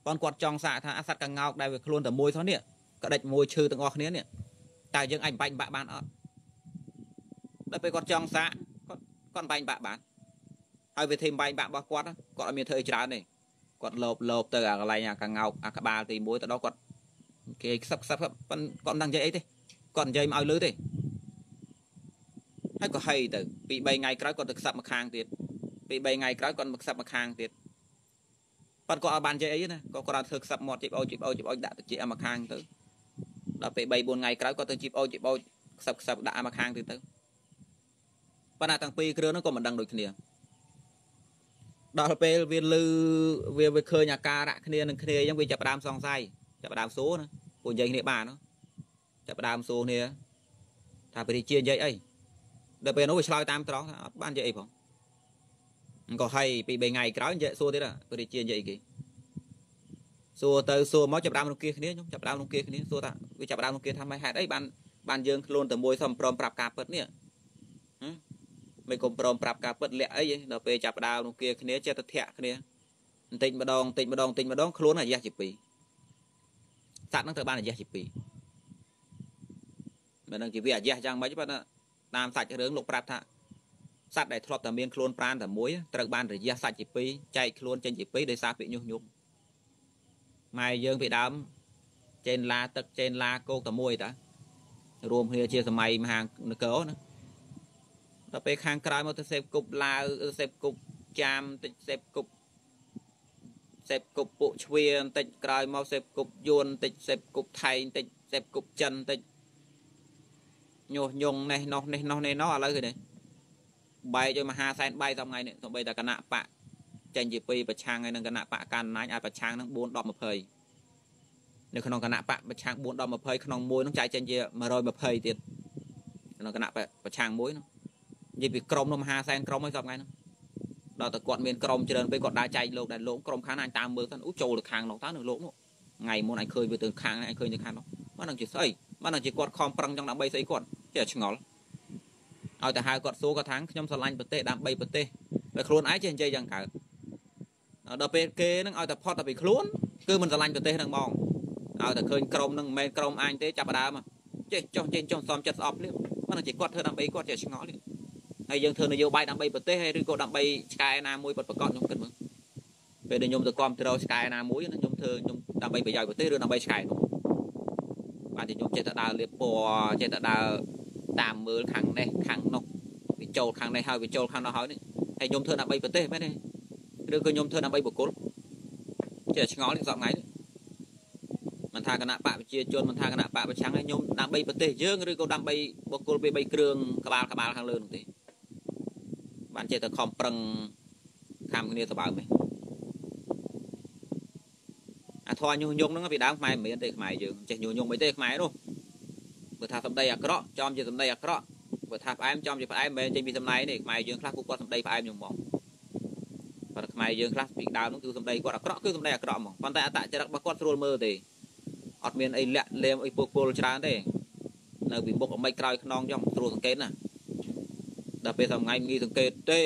ប៉ុន្តែគាត់ចង់សាកថាអាសត្វកងោកដែលវាខ្លួនតែមួយថោះនេះក្តិចមួយឈឺទាំងអស់គ្នានេះតើយើងអាចបែកបាក់បានអត់ដល់ពេលគាត់ចង់សាកគាត់បែងបាក់បានហើយវិធីបែងបាក់របស់គាត់គាត់អត់មានធ្វើច្រើនទេគាត់លោបលោបទៅអាកន្លែងអាកងោកអាក្បាលទី1ទៅដល់គាត់ គេខ្សឹបខ្សឹបប៉ុន្តែគាត់មិនដឹងនិយាយអីទេគាត់និយាយមកឲ្យលឺទេហើយក៏ហីទៅពី3ថ្ងៃក្រោយគាត់ទៅខ្សឹបមកខាងទៀតពី3ថ្ងៃក្រោយគាត់មកខ្សឹបមកខាងទៀតប៉ុន្តែគាត់អត់បាននិយាយអីណាគាត់គាត់ធ្វើខ្សឹបមាត់ជីបអូជីបអូជីបអូដាក់ទៅជីមកខាងទៅដល់ពេល3 4ថ្ងៃក្រោយគាត់ទៅជីបអូជីបអូខ្សឹបខ្សឹបដាក់មកខាងទៀតទៅប៉ុន្តែទាំងពីរគ្រឿងហ្នឹងក៏មិនដឹងដូចគ្នាដល់ពេលវាលឺវាវាឃើញអាការៈគ្នានឹងគ្នាអញ្ចឹងវាចាប់ផ្ដើមសង្ស័យចាប់ផ្ដើមសួរណា ពួកនិយាយគ្នាបានចាប់ផ្ដើមសួរគ្នាថាព្រះរាជានិយាយអីដល់ពេលនោះវាឆ្លើយតាមត្រង់ថាអត់បាននិយាយអីផងក៏ហើយពី3ថ្ងៃក្រោយនិយាយសួរទៀតព្រះរាជានិយាយអីគេសួរទៅសួរមកចាប់ដើមរង្គៀគ្នាខ្ញុំចាប់ដើមរង្គៀគ្នាសួរថាវាចាប់ដើមរង្គៀថាម៉េចហេតុអីបានបានយើងខ្លួនតែមួយសុំព្រមប្រាប់ការពិតនេះមិនកុំព្រមប្រាប់ការពិតលាក់អីដល់ពេលចាប់ដើមរង្គៀគ្នាចិត្តធាក់គ្នាបន្តិចម្ដងបន្តិចម្ដងបន្តិចម្ដងខ្លួនអាយះជាពីរ សត្វហ្នឹងត្រូវបានអាយះជាពីរមិនដឹងជាវាអាយះយ៉ាងម៉េចប៉ុន្តែតាមសាច់រឿងលោកប្រាប់ថាសត្វដែលធ្លាប់តែមានខ្លួនប្រានតែមួយត្រូវបានរយះសាច់ជាពីរចែកខ្លួនចេញជាពីរដោយសារពាក្យញុះញង់ម៉ែយើងពីដើមចេនឡាទឹកចេនឡាគោកតែមួយតារួមគ្នាជាសម័យមហានគរណាដល់ពេលខាងក្រោយមកទៅសេពគប់ឡាវសេពគប់ចាមតិចសេពគប់ សេពគប់ពួកជ្វាបន្តិចក្រោយមកសេពគប់យួនបន្តិចសេពគប់ថៃបន្តិចសេពគប់ចិនបន្តិចញុះញង់នេះនោះនេះនោះនេះនោះឥឡូវឃើញទេបែកឲ្យមហាសែនបែកតាមថ្ងៃនេះសូម្បីតែគណៈបកចេញជាពីរប្រឆាំងហើយនឹងគណៈបកកណ្ណាញអាចប្រឆាំងនឹង4 10 20នៅក្នុងគណៈបកប្រឆាំង4 10 20ក្នុងមួយនឹងចែកចេញជា120ទៀតក្នុងគណៈប្រឆាំងមួយនោះនិយាយពីក្រមនោះមហាសែនក្រមហើយសពថ្ងៃនោះ ដល់តែគាត់មានក្រមច្រើនពេកគាត់ដើរចែកលោកដែលលោកក្រមខាងណាអញតាមមើលទៅអូចូលទៅខាងនោះតើនៅលោកនោះថ្ងៃមុនអញឃើញវាទៅខាងអញឃើញទៅខាងនោះមិននឹងជាស្អីមិននឹងជាគាត់ខំប្រឹងចង់ដើម្បីស្អីគាត់ចេះឆ្ងល់ឲ្យតែហៅគាត់សួរគាត់ថាខ្ញុំស្រឡាញ់ប្រទេសដើម្បីប្រទេសតែខ្លួនឯងចេះនិយាយយ៉ាងកើតដល់ពេលគេនឹងឲ្យតែផុតតែពីខ្លួនគឺមិនស្រឡាញ់ប្រទេសនឹងហ្មងឲ្យតែឃើញក្រុមនឹងមិនមែនក្រុមអញទេចាប់ដើមចេះចុះចេះចុះសំចិត្តស្អប់ភ្លាមមិនជាគាត់ធ្វើដើម្បីគាត់ចេះឆ្ងល់នេះ ហើយយើងធ្វើនយោបាយដើម្បីប្រទេសហើយឬក៏ដើម្បីឆ្កែណាមួយពិតប្រកបខ្ញុំគិតមើលពេលដែលខ្ញុំទៅគ្រប់គ្រងឆ្កែណាមួយខ្ញុំធ្វើខ្ញុំដើម្បីប្រយោជន៍ប្រទេសឬដើម្បីឆ្កែនោះបានជាខ្ញុំចេះតែដើរលៀបពណ៌ចេះតែដើរតាមមើលខាងនេះខាងនោះវាចូលខាងនេះហើយវាចូលខាងនោះហើយនេះហើយខ្ញុំធ្វើដើម្បីប្រទេសមែនទេឬក៏ខ្ញុំធ្វើដើម្បីបុគ្គលចេះឆ្ងល់នេះសពថ្ងៃនេះមិនថាគណៈបកប្រជាជនមិនថាគណៈបកប្រឆាំងឲ្យខ្ញុំដើម្បីប្រទេសយើងឬក៏ដើម្បីបុគ្គលពី3គ្រឿងក្បាលក្បាលខាងលើនោះទេ បានចេះតែខំប្រឹងខំគ្នាសបើមែនអាធរញុះញង់ហ្នឹងពីដើមខ្មែរមិនមានទេខ្មែរយើងចេះញុះញង់មិនទេខ្មែរនោះបើថាសម្ដីអាក្រក់ចំជាសម្ដីអាក្រក់បើថាផ្អែមចំជាផ្អែមមិនមែនចេញពីសម្ដីនេះខ្មែរយើងខ្លះពួកគាត់សម្ដីផ្អែមញោមហ្មងប៉ុន្តែខ្មែរយើងខ្លះពីដើមហ្នឹងគឺសម្ដីគាត់អាក្រក់គឺសម្ដីអាក្រក់ហ្មងប៉ុន្តែអតចរិតរបស់គាត់ស្រួលមើលទេអត់មានអីលាក់លាមអីពុកពលច្រើនទេនៅពីមុខអមិចក្រោយខ្នងចង់ស្រួលសង្កេតណា ដល់ពេលថ្ងៃងាយសង្កេតទេ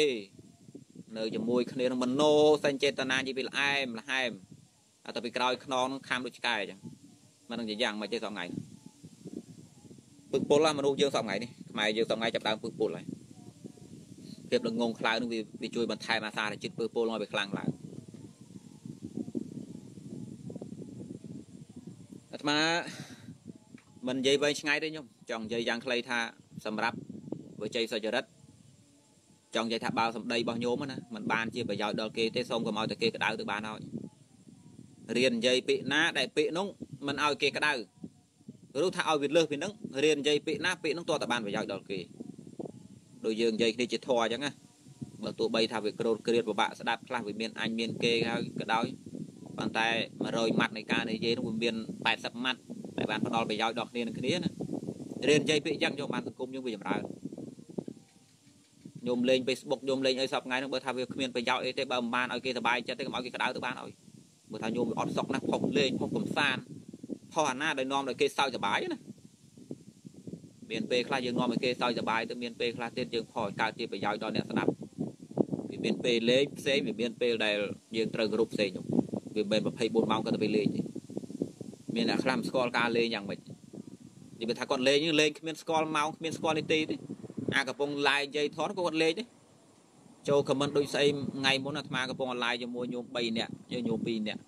នៅជាមួយគ្នានឹងមโนសញ្ចេតនានិយាយពីផ្អែមល្ហែមតែទៅពីក្រោយខ្នងនឹងខាំដូចឆ្កែអញ្ចឹងមិននឹងយ៉ាងមិនទេសថ្ងៃពឹកពុលមនុស្សយើងសពថ្ងៃនេះខ្មែរយើងសពថ្ងៃចាប់ដើមពឹកពុលហើយភាពល្ងងខ្លៅនឹងវាជួយបន្ថែមអាសារជាតិពឹកពុលឲ្យវាខ្លាំងឡើងអាត្មាមិននិយាយវែងឆ្ងាយទេខ្ញុំចង់និយាយយ៉ាងខ្លីថាសម្រាប់វិជ័យសុចរិត ចង់និយាយថាបើសម្ដីរបស់ញោមណាมันបានជាប្រយោជន៍ដល់គេទេសូមកុំឲ្យតែគេក្តៅទៅបានហើយរៀននិយាយពាក្យណាដែលពាក្យនោះมันឲ្យគេក្តៅឬថាឲ្យវាលើសពីហ្នឹងរៀននិយាយពាក្យណាពាក្យហ្នឹងតើតបានប្រយោជន៍ដល់គេដូចយើងនិយាយគ្នាជាធរអញ្ចឹងណាបើទោះបីថាវាក្រោតគ្រៀតពិបាកស្ដាប់ខ្លះវាមានអញមានគេហើយក៏ដោយប៉ុន្តែ100ម៉ាត់នៃការនិយាយនោះវាមាន80ម៉ាត់តែបានផ្ដល់ប្រយោជន៍ដល់គ្នានឹងគ្នាណារៀននិយាយពាក្យអញ្ចឹងយកបានសង្គមយើងវាចម្រើន ញោមលេង Facebook ញោមលេងអីសពថ្ងៃហ្នឹងបើថាវាគ្មានប្រយោជន៍អីទេបើមិនបានឲ្យគេសប្បាយចិត្តទេកុំឲ្យគេក្តៅទៅបានឲ្យបើថាញោមវាអត់សុកណាផុសលេងផុសកំសាន្តផុសអាណាដែលនាំឲ្យគេសើចសប្បាយណាមានពេលខ្លះយើងនាំឲ្យគេសើចសប្បាយទៅមានពេលខ្លះទៀតយើងផុសកើតជាប្រយោជន៍ដល់អ្នកស្ដាប់វាមានពេលលេងផ្សេងវាមានពេលដែលយើងត្រូវគ្រប់ផ្សេងវាមិន24ម៉ោងក៏ទៅពេលលេងទេមានអ្នកខ្លះស្គាល់ការលេងយ៉ាងម៉េចនិយាយថាគាត់លេងលេងគ្មានស្គាល់ម៉ោងគ្មានស្គាល់នីតិទេ អាកំពុងឡាយនិយាយថតក៏គាត់លេងដែរចូលខមមិនដូចស្អីថ្ងៃមុនអាត្មាកំពុងឡាយជាមួយញោម3នាក់យើងញោម2នាក់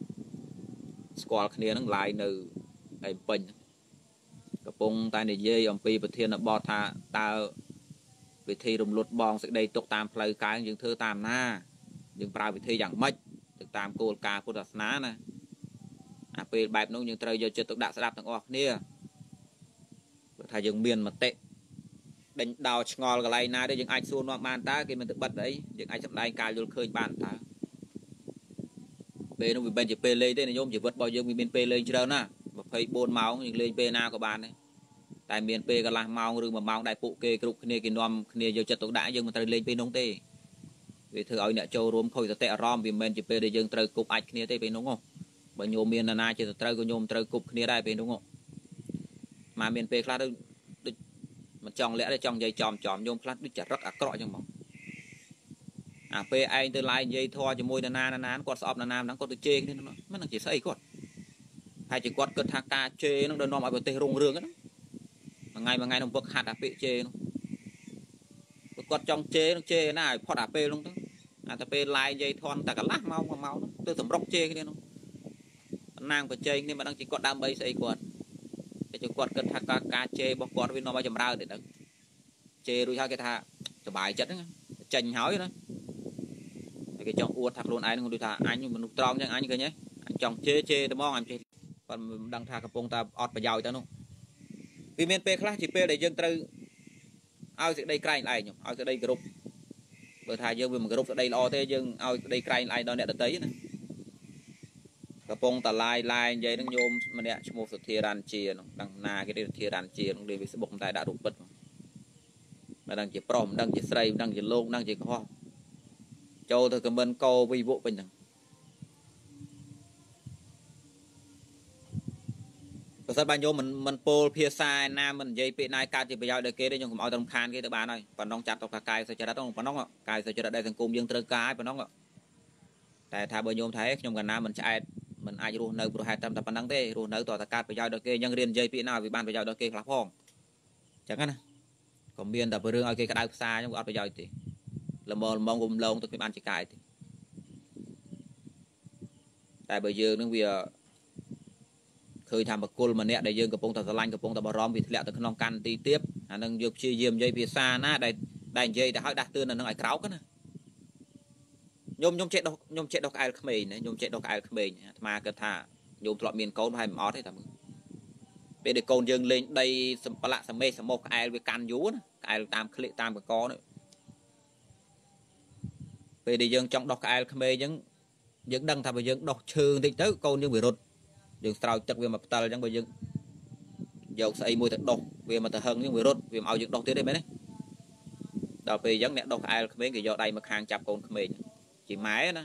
ស្គាល់គ្នានឹងឡាយនៅឯពេញកំពុងតែនិយាយអំពីប្រធានបទថាតើវិធីរំលត់បងសេចក្តីទុកតាមផ្លូវកាយយើងធ្វើតាមណាយើងប្រើវិធីយ៉ាងម៉េចទៅតាមគោលការណ៍ពុទ្ធសាសនាណាអាពេលបែបនោះយើងត្រូវយកចិត្តទុកដាក់ស្ដាប់ទាំងអស់គ្នាព្រោះថាយើងមានមតិ ដេញដោឆ្ងល់កន្លែងណាទេយើងអាចសួរនាំបានតើគេមិនទៅបិទអីយើងអាចសម្ដែងការយល់ឃើញបានតើពេលនោះវាមិនជាពេលលេងទេញោមជីវិតរបស់យើងវាមានពេលលេងច្រើនណា24ម៉ោងយើងលេងពេលណាក៏បានដែរតែមានពេលកន្លះម៉ោងឬ1ម៉ោងដែលពួកគេគ្រប់គ្នាគេនាំគ្នាយកចិត្តទុកដាក់យើងមិនត្រូវលេងពេលនោះទេវាធ្វើឲ្យអ្នកចូលរួមខូចសតិអារម្មណ៍វាមិនមែនជាពេលដែលយើងត្រូវគប់អាចគ្នាទេពេលនោះហ៎បើញោមមាននរណាជាសត្រូវក៏ញោមត្រូវគប់គ្នាដែរពេលនោះហ៎មកមានពេលខ្លះទៅដូច មិនចង់លាក់ទេចង់និយាយចំចំញោមខ្លះដូចចរិតអាក្រក់ចឹងហ្មងអាពេលឯងទៅឡាយនិយាយធေါ်ជាមួយនរណានរណាគាត់ស្អប់នរណាហ្នឹងគាត់ទៅជេរគ្នាហ្នឹងមិននឹងជាស្អីគាត់ហើយជាគាត់គិតថាការជេរហ្នឹងដល់នាំឲ្យប្រទេសរុងរឿងហ្នឹងមួយថ្ងៃមួយថ្ងៃនឹងពឹកហាត់អាពាក្យជេរហ្នឹងគាត់ចង់ជេរនឹងជេរណាឲ្យផុតអាពេលហ្នឹងទៅអាតែពេលឡាយនិយាយធន់តែកន្លះម៉ោងមួយម៉ោងទៅសម្រុកជេរគ្នាហ្នឹងណាងបច្ចេកនេះមិនដឹងជាគាត់ដើម្បីស្អីគាត់ តែជាគាត់គិតថាការការជេររបស់គាត់វានាំឲ្យចម្រើនទេដឹងជេររួចហើយគេថាសុបាយចិត្តហ្នឹងចេញហើយណាហើយគេចង់អួតថាខ្លួនឯងនឹងដូចថាអញមនុស្សត្រង់ចឹងអញឃើញទេអញចង់ជេរជេរតែហ្មងអញចេះគាត់មិនដឹងថាកំពុងតែអត់ប្រយោជន៍ទៅនោះវាមានពេលខ្លះជាពេលដែលយើងត្រូវឲ្យសេចក្តីក្រែងឯងឲ្យសេចក្តីគោរពបើថាយើងវាមិនគោរពសេចក្តីល្អទេយើងឲ្យសេចក្តីក្រែងឯងដល់អ្នកដទៃណា កំពុងតឡាយឡាយនិយាយនឹងញោមម្នាក់ឈ្មោះសុធារ៉ាន់ជានោះដឹងណាគេទេសុធារ៉ាន់ជានោះលេ Facebook តែដាក់រូបពិតមិនដឹងជាប្រុសមិនដឹងជាស្រីមិនដឹងជាលោកមិនដឹងជាខុសចូលទៅខមមិនកោវិវុពេញហ្នឹងបើសិនបើញោមមិនមិនពោលភាសាណាមិននិយាយពាក្យណាកើតជាប្រយោជន៍ដល់គេទេញោមកុំឲ្យរំខានគេទៅបានហើយប៉ុណ្ណឹងចាត់ទៅថាកាយសុចរិតហ្នឹងប៉ុណ្ណឹងកាយសុចរិតដែលសង្គមយើងត្រូវការហើយប៉ុណ្ណឹងតែថាបើញោមថាខ្ញុំកណ្ណាមិនឆ្អែត មិនអាចរស់នៅប្រហែលតែប៉ុណ្ណឹងទេរស់នៅតតែកើតប្រយោជន៍ដល់គេអញ្ចឹងរៀននិយាយពាក្យណាវាបានប្រយោជន៍ដល់គេខ្លះផងអញ្ចឹងណាក៏មានតែរឿងឲ្យគេក្តៅផ្សាអញ្ចឹងវាអត់ប្រយោជន៍ទេល្មមល្មមរំលងទៅគ្មានបានជាកាយទេតែបើយើងនឹងវាឃើញថាបកគលម្នាក់ដែលយើងកំពុងតែស្រឡាញ់កំពុងតែបារម្ភវាធ្លាក់ទៅក្នុងកាន់ទីទៀបអានឹងយកព្យាយាមនិយាយភាសាណាដែលដែលនិយាយទៅឲ្យដាស់តឿននៅនឹងឲ្យក្រោកណា ខ្ញុំខ្ញុំចេះដោះខ្ញុំចេះដោះក្អែលក្មេងណាខ្ញុំចេះដោះក្អែលក្មេងអាត្មាគិតថាខ្ញុំធ្លាប់មានកូនហើយមិនអត់ទេតែមើលពេលដែលកូនយើងលេងដីសម្ប្រឡាក់សមេសមុខក្អែលវាកាន់យូរណាក្អែលតាមក្លិកតាមកកនេះពេលដែលយើងចង់ដោះក្អែលក្មេងអញ្ចឹងយើងដឹងថាបើយើងដោះឈើបន្តិចទៅកូនយើងវារត់យើងស្រោចទឹកវាមកផ្តិលអញ្ចឹងបើយើងយកស្អីមួយទៅដោះវាមកទៅហឹងអញ្ចឹងវារត់វាមកឲ្យយើងដោះទៀតទេមែនទេដល់ពេលអញ្ចឹងអ្នកដោះក្អែលក្មេងគេយកដៃមកខាងចាប់កូនក្មេង ជាម៉ែណា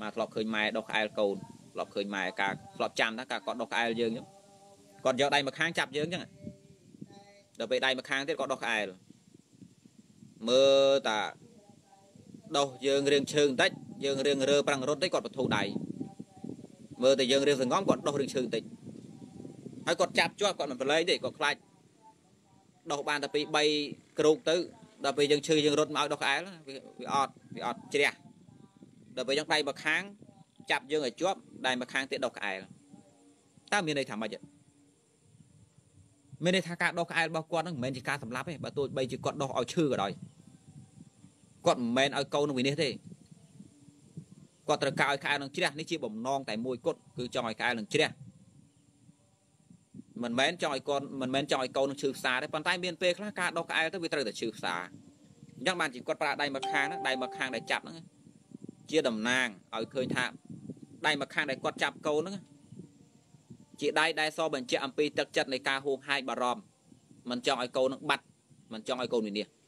មកធ្លាប់ឃើញម៉ែដោះក្អែលកូនធ្លាប់ឃើញម៉ែការធ្លាប់ចាំថាការគាត់ដោះក្អែលយើងអញ្ចឹងគាត់យកដៃមកខាងចាប់យើងអញ្ចឹងដល់ពេលដៃមកខាងទៀតគាត់ដោះក្អែលមើលតាដោះយើងរៀងឈើបន្តិចយើងរៀងរើប្រាំងរត់តិចគាត់បធូរដៃមើលតែយើងរៀងសងំគាត់ដោះរឿងឈើបន្តិចហើយគាត់ចាប់ជាប់គាត់មិនប្រឡែងទេគាត់ខ្លាចដោះបានតែពី3គ្រូកទៅ ដល់ពេលយើងឈឺយើងរត់មកឲ្យដោះក្អែលវាអត់វាអត់ជ្រះដល់ពេលយើងដៃមកខាងចាប់យើងឲ្យជាប់ដៃមកខាងទៀតដោះក្អែលតើមានន័យថាម៉េចមានន័យថាការដោះក្អែលរបស់គាត់ហ្នឹងមិនមែនជាការសម្លាប់ទេបើទោះបីជាគាត់ដោះឲ្យឈឺក៏ដោយគាត់មិនមែនឲ្យកូននឹងវិនិច្ឆ័យទេគាត់ត្រូវការឲ្យក្អែលនឹងជ្រះនេះជាបំណងតែមួយគត់គឺចង់ឲ្យក្អែលនឹងជ្រះ មិនមែនចង់ឲ្យកូនមិនមែនចង់ឲ្យកូននឹងឈឺផ្សាទេប៉ុន្តែមានពេលខ្លះការដោះក្អែលទៅវាត្រូវតែឈឺផ្សាអញ្ចឹងបានជាគាត់ប្រើដៃមកខាងហ្នឹងដៃមកខាងដែលចាប់ហ្នឹងជាតំណាងឲ្យឃើញថាដៃមកខាងដែលគាត់ចាប់កូនហ្នឹងជាដៃដែលសបញ្ជាក់អំពីទឹកចិត្តនៃការហួងហាយបារម្ភមិនចង់ឲ្យកូននឹងបាត់មិនចង់ឲ្យកូនវិនិច្ឆ័យ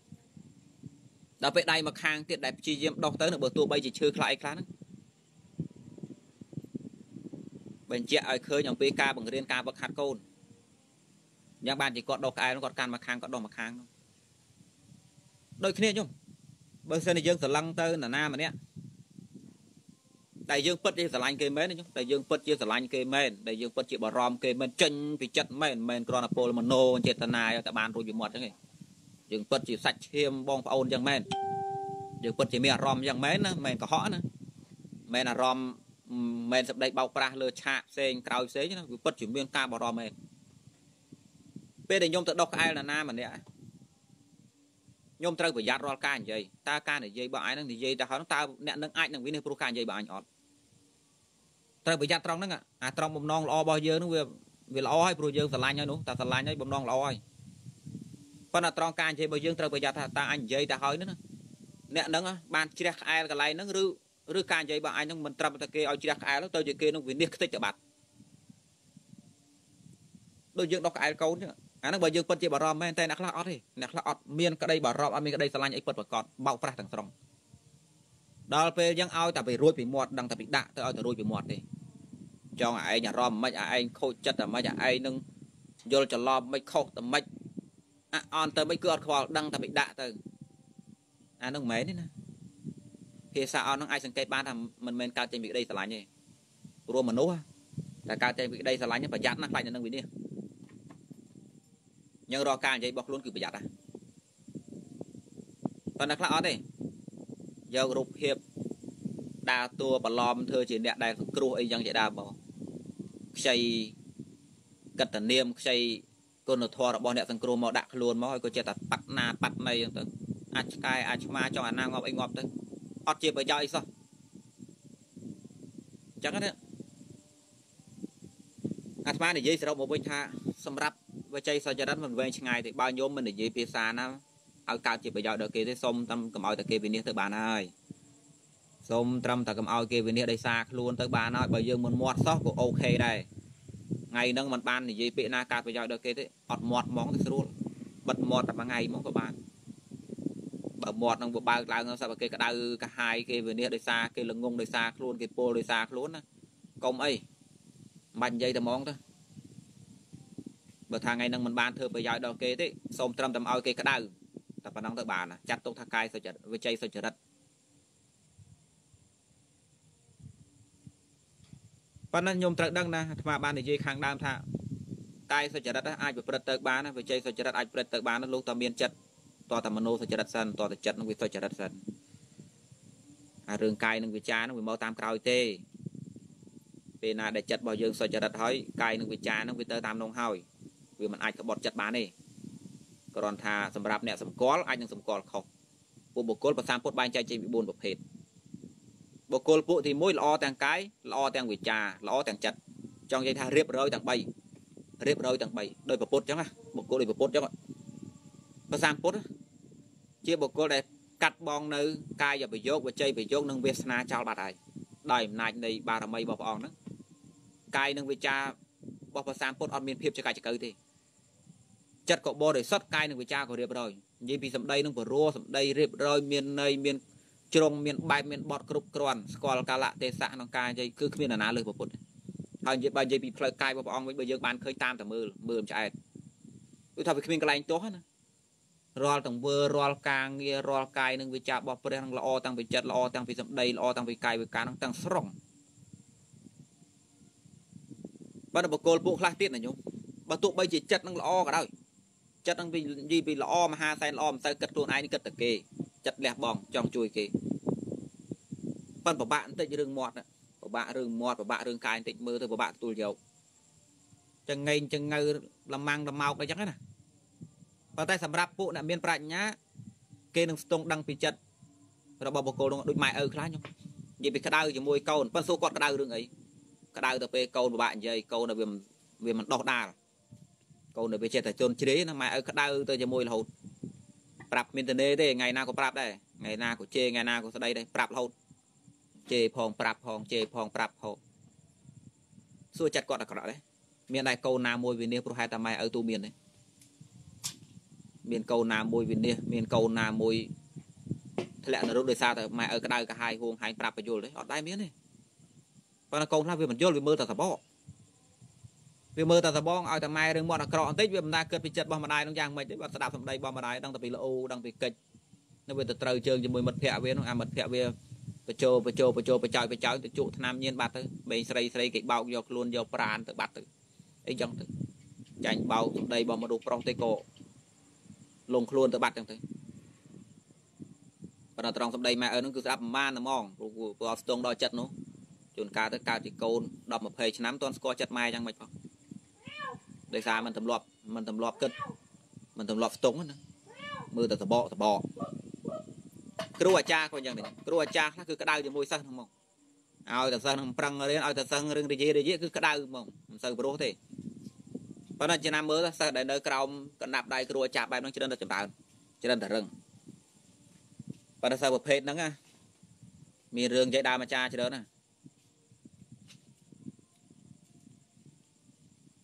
ដល់ពេលដៃមកខាងទៀតដែលព្យាយាមដោះទៅនឹងបើទោះបីជាឈឺខ្លះអីខ្លះហ្នឹងបញ្ជាក់ឲ្យឃើញអំពីការបង្រៀនការវឹកហាត់កូន យ៉ាងបានជាគាត់ដោះក្អែលគាត់កាន់មកខាងគាត់ដោះមកខាងដូចគ្នាខ្ញុំបើសិនជាយើងស្រឡឹងទៅនរណាម្នាក់តែយើងពិតជាស្រឡាញ់គេមែនខ្ញុំតែយើងពិតជាស្រឡាញ់គេមែនដែលយើងពិតជាបារម្ភគេមែនចេញពីចិត្តមែនមិនមែនគ្រាន់តែពលមโนចេតនាតែបានរួចពីមាត់អញ្ចឹងឯងយើងពិតជាសាច់ឈាមបងប្អូនអញ្ចឹងមែនយើងពិតជាមានអារម្មណ៍អញ្ចឹងមែនណាមិនមែនកុហកណាមែនអារម្មណ៍មែនសម្ដីបោកប្រាស់លើឆាកផ្សេងក្រោយផ្សេងណាវាពិតជាមានការបារម្ភមែន ពេលដែលខ្ញុំទៅដុសក្អែលណាណាម្នាក់ខ្ញុំត្រូវប្រយ័ត្នរាល់ការនិយាយតើការនិយាយរបស់ឯងនឹងនិយាយទៅហើយតើអ្នកនឹងអាចនឹងវិនិច្ឆ័យព្រោះការនិយាយរបស់អញអត់ត្រូវប្រយ័ត្នត្រង់ហ្នឹងអាត្រង់បំណងល្អរបស់យើងនឹងវាវាល្អហើយព្រោះយើងស្រឡាញ់ហើយនោះតែស្រឡាញ់ហើយបំណងល្អហើយប៉ុន្តែត្រង់ការនិយាយរបស់យើងត្រូវប្រយ័ត្នថាតើអញនិយាយទៅហើយហ្នឹងអ្នកហ្នឹងបានជ្រះក្អែលកន្លែងហ្នឹងឬឬការនិយាយរបស់អញហ្នឹងមិនត្រឹមតែគេឲ្យជ្រះក្អែលទៅជាគេនឹងវិនិច្ឆ័យខ្ទេចទៅបាត់ដូចយើងដុសក្អែលកូនចឹង អាហ្នឹងបើយើងពិតជាបារម្ភមែនតែអ្នកខ្លះអត់ទេអ្នកខ្លះអត់មានក្តីបារម្ភអត់មានក្តីស្រឡាញ់អីពិតប្រកបបោកប្រាស់ទាំងស្រុងដល់ពេលយើងឲ្យតែไปរួចពីមាត់ដឹងតែពីដាក់ទៅឲ្យទៅរួចពីមាត់ទេចង់ឯងអារម្មណ៍មិនអាឯងខូចចិត្តតែមិនអាឯងនឹងយល់ច្រឡំមិនខុសតែមិនអអន់ទៅមិនគឺអត់ខ្វល់ដឹងតែពីដាក់ទៅអានឹងមិនមែនទេណាភាសាអត់នឹងអាចសង្កេតបានថាមិនមែនកើតចេញពីក្តីស្រឡាញ់ទេព្រោះមនុស្សតែកើតចេញពីក្តីស្រឡាញ់ប្រយ័ត្នណាស់ខ្លាចនឹងវិនិច្ឆ័យ យើងរកការនិយាយរបស់ខ្លួនគឺប្រយ័ត្នណាប៉ុន្តែខ្លះអត់ទេយករូបភាពដើរតួបន្លំធ្វើជាអ្នកដែលសង្គ្រោះអីយ៉ាងជាដើមបងខ្ចីកតនាមខ្ចីគុណធម៌របស់អ្នកសង្គ្រោះមកដាក់ខ្លួនមកហើយក៏ចេះតែបាត់ណាបាត់ណីអញ្ចឹងទៅអាចឆ្កែអាចឆ្មាចង់អាណាងាប់អីងាប់ទៅអត់ជាប្រយោជន៍អីសោះអញ្ចឹងណាអាត្មានិយាយសរុបមកវិញថាសម្រាប់ វិជ័យសច្ចរិតមិនវែងឆ្ងាយទេបើញោមមិននិយាយភាសាណាឲ្យកើតជាប្រយោជន៍ដល់គេទេសូមតាំកុំឲ្យតែគេវិនិច្ឆ័យទៅបានហើយសូមត្រឹមតែកុំឲ្យគេវិនិច្ឆ័យដោយសារខ្លួនទៅបានហើយបើយើងមិនមាត់សោះក៏អូខេដែរថ្ងៃហ្នឹងมันបាននិយាយពាក្យណាកើតប្រយោជន៍ដល់គេទេអត់មាត់ហ្មងទៅស្រួលបិទមាត់តែមួយថ្ងៃហ្មងក៏បានបើមាត់នឹងវាបើកឡើងសប្បុគេក្តៅកាហាយគេវិនិច្ឆ័យដោយសារគេល្ងងដោយសារខ្លួនគេពលដោយសារខ្លួនណាកុំអីមិនបាច់និយាយតែហ្មងទៅ បើថាថ្ងៃហ្នឹងមិនបានធ្វើប្រយោជន៍ដល់គេទេសូមត្រឹមតែឲ្យគេក្តៅតែប៉ុណ្ណឹងទៅបានចាត់ទុកថាកាយសុចរិតវិជ័យសុចរិតប៉ុន្តែខ្ញុំត្រូវដឹងណាអាត្មាបាននិយាយខាងដើមថាកាយសុចរិតអាចប្រព្រឹត្តទៅបានវិជ័យសុចរិតអាចប្រព្រឹត្តទៅបានលោកតែមានចិត្តតតែមโนសុចរិតសិនតតែចិត្តនឹងវាសុចរិតសិនអារឿងកាយនឹងវិចារនឹងវាមកតាមក្រោយទេពេលណាដែលចិត្តរបស់យើងសុចរិតហើយកាយនឹងវិចារនឹងវាទៅតាមនោះហើយ វាមិនអាចក្បត់ចិត្តបានទេគ្រាន់ថាសម្រាប់អ្នកសម្គាល់អាចនឹងសម្គាល់ខុសពួកបុគ្គលប្រសាពុទ្ធបែងចែកចេញពី4ប្រភេទបុគ្គលពួកទី1ល្អទាំងកាយល្អទាំងវិចារល្អទាំងចិត្តចង់និយាយថារៀបរយទាំង3រៀបរយទាំង3ដោយប្រពុតអញ្ចឹងណាបុគ្គលដោយប្រពុតអញ្ចឹងប្រសាពុទ្ធជាបុគ្គលដែលកាត់បងនៅកាយប្រយោគវិជ័យប្រយោគនិងវាសនាចោលបាត់ហើយដោយអំណាចនៃបារមីរបស់ព្រះអង្គហ្នឹងកាយនិងវិចា ររបស់ប្រសាពុទ្ធអត់មានភាពចកាចកៅទេចិត្តក៏បរិសុទ្ធកាយនិងវិចារក៏រៀបរយនិយាយពីសម្ដីនឹងពរោសម្ដីរៀបរយមានន័យមានជ្រុងមានបែបមានបត់គ្រប់គ្រាន់ស្គាល់កាលៈទេសៈក្នុងការនិយាយគឺគ្មាននរណាលើពុទ្ធហើយនិយាយបើនិយាយពីផ្លូវកាយរបស់ព្រះអង្គវិញបើយើងបានឃើញតាមតែមើលមើលឆ្អែតគឺថាវាគ្មានកន្លែងទាស់ណារាល់ទាំងវើរាល់ការងាររាល់កាយនឹងវិចាររបស់ព្រះនឹងល្អតាំងពីចិត្តល្អតាំងពីសម្ដីល្អតាំងពីកាយវិការនឹងទាំងស្រុង បើបុគ្គលពួកខ្លះទៀតណាញោមបើទោះបីជាចិត្តនឹងល្អក៏ដោយចិត្តនឹងនិយាយពីល្អមហាសែនល្អមិនសូវគិតខ្លួនឯងគិតតែគេចិត្តលះបងចង់ជួយគេប៉ិនពិបាកបន្តិចរឿងមាត់ពិបាករឿងមាត់ពិបាករឿងកាយបន្តិចមើលទៅពិបាកទទួលយកចង្ងែងចង្ងៅលម៉ាំងលម៉ោកអីចឹងណាប៉ុន្តែសម្រាប់ពួកអ្នកមានប្រាជ្ញា គេនឹងស្ទង់ដឹងពីចិត្តរបស់បុគ្គលនោះដូចម៉ែឪខ្លះខ្ញុំនិយាយពីក្តៅជាមួយកូនប៉ុន្តែសួរគាត់ក្តៅរឿងអី ក្តៅទៅពេលកូនពិបាកនិយាយកូនវាវាមិនដោះដាល់កូននៅវាចេះតែជន់ជ្រេណាម៉ែឲ្យក្តៅទៅជាមួយរហូតប្រាប់មានតនេទេថ្ងៃណាក៏ប្រាប់ដែរថ្ងៃណាក៏ជេរថ្ងៃណាក៏ស្ដីដែរប្រាប់រហូតជេរផងប្រាប់ផងជេរផងប្រាប់ផងសួរចិត្តគាត់អាក្រក់ដែរមានតែកូនណាមួយវិនិច្ឆ័យប្រហែលតែម៉ែឲ្យទូមានទេមានកូនណាមួយវិនិច្ឆ័យមានកូនណាមួយធ្លាក់នរកដោយសារតែម៉ែឲ្យក្តៅកាហាយហួងហាញប្រាប់បញ្យល់ទេអត់ដែរមានទេ ប៉ុន្តែកូនខ្លះវាមិនយល់វាមើលតែសបកវាមើលតែសបងឲ្យតែម៉ែរឿងមាត់អាក្រក់បន្តិចវាមិនដាគិតពីចិត្តរបស់ម្ដាយនោះយ៉ាងម៉េចទេបើស្ដាប់សម្ដីរបស់ម្ដាយដឹងតែពីល្អដឹងពីកិច្ចនៅវាទៅត្រូវជើងជាមួយមិត្តភ័ក្តិវានោះអាមិត្តភ័ក្តិវាបញ្ចោបញ្ចោបញ្ចោបចោយបចោយទៅជក់ឆ្នាំញៀនបាត់ទៅបែងស្រីស្រីគេបោកយកខ្លួនយកប្រានទៅបាត់ទៅអីចឹងទៅចាញ់បោកសម្ដីរបស់មនុស្សប្រុសទេក៏លងខ្លួនទៅបាត់ចឹងទៅប៉ុន្តែត្រង់សម្ដីម៉ែឪនោះគឺស្ដាប់ប្រមាណហ្មងព្រោះព្រោះអត់ស្ទងដល់ចិត្តនោះ ជួនកាលទៅកើតជាកូន10 20ឆ្នាំតន់ស្គាល់ចិត្តម៉ែចឹងមិនផងដោយសារมันទម្លាប់มันទម្លាប់គិតมันទម្លាប់ស្ទង់ណាមើលតែតបកតបកគ្រូអាចារ្យក៏យ៉ាងនេះគ្រូអាចារ្យខ្លះគឺក្តៅជាមួយសិស្សហ្នឹងមកឲ្យតែសិស្សនឹងប្រឹងរៀនឲ្យតែសិស្សរឿងនិយាយនិយាយគឺក្តៅហ្មងមិនសូវព្រោះទេ ប៉ុន្តែចំណាំមើលសិស្សដែលនៅក្រោមកណ្ដាប់ដៃគ្រួចាប់បែបហ្នឹងច្រើនតែចម្រើនច្រើនតែរឹងប៉ុន្តែសិស្សប្រភេទហ្នឹងណាមានរឿងនិយាយដើមអាចារ្យច្រើនណា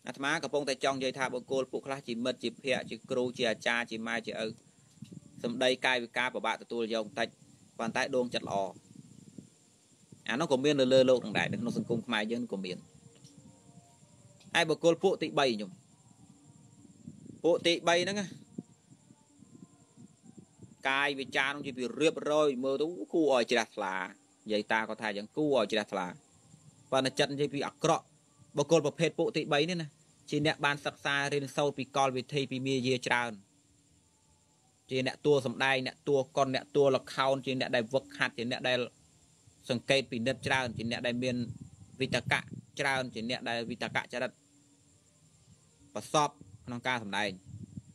អាត្មាកំពុងតែចង់និយាយថាបុគ្គលពួកខ្លះជាមិត្តជាភ័ក្រជាគ្រូជាអាចារ្យជាម៉ែជាឪសម្ដីកាយវិការពិបាកទទួលយកបន្តិចប៉ុន្តែដួងចិត្តល្អអានោះក៏មាននៅលើលោកនឹងដែរនៅក្នុងសង្គមខ្មែរយើងក៏មានឯបុគ្គលពួកទី3ខ្ញុំពួកទី3ហ្នឹងកាយវិចារនោះជាពីរៀបរយមើលទៅគួរឲ្យជ្រះថ្លានិយាយតាគាត់ថាយ៉ាងគួរឲ្យជ្រះថ្លាប៉ុន្តែចិត្តនិយាយពីអាក្រក់ បុគ្គលប្រភេទពួកទី3នេះណាជាអ្នកបានសិក្សារៀនសូត្រពីកលវិធីពីមាយាច្រើនជាអ្នកតួសំដែងអ្នកតួកុនអ្នកតួលខោនជាអ្នកដែលវឹកហាត់ជាអ្នកដែលសង្កេតពិនិត្យច្រើនជាអ្នកដែលមានវិតកៈច្រើនជាអ្នកដែលវិតកៈចរិតប្រសពក្នុងការសម្ដែង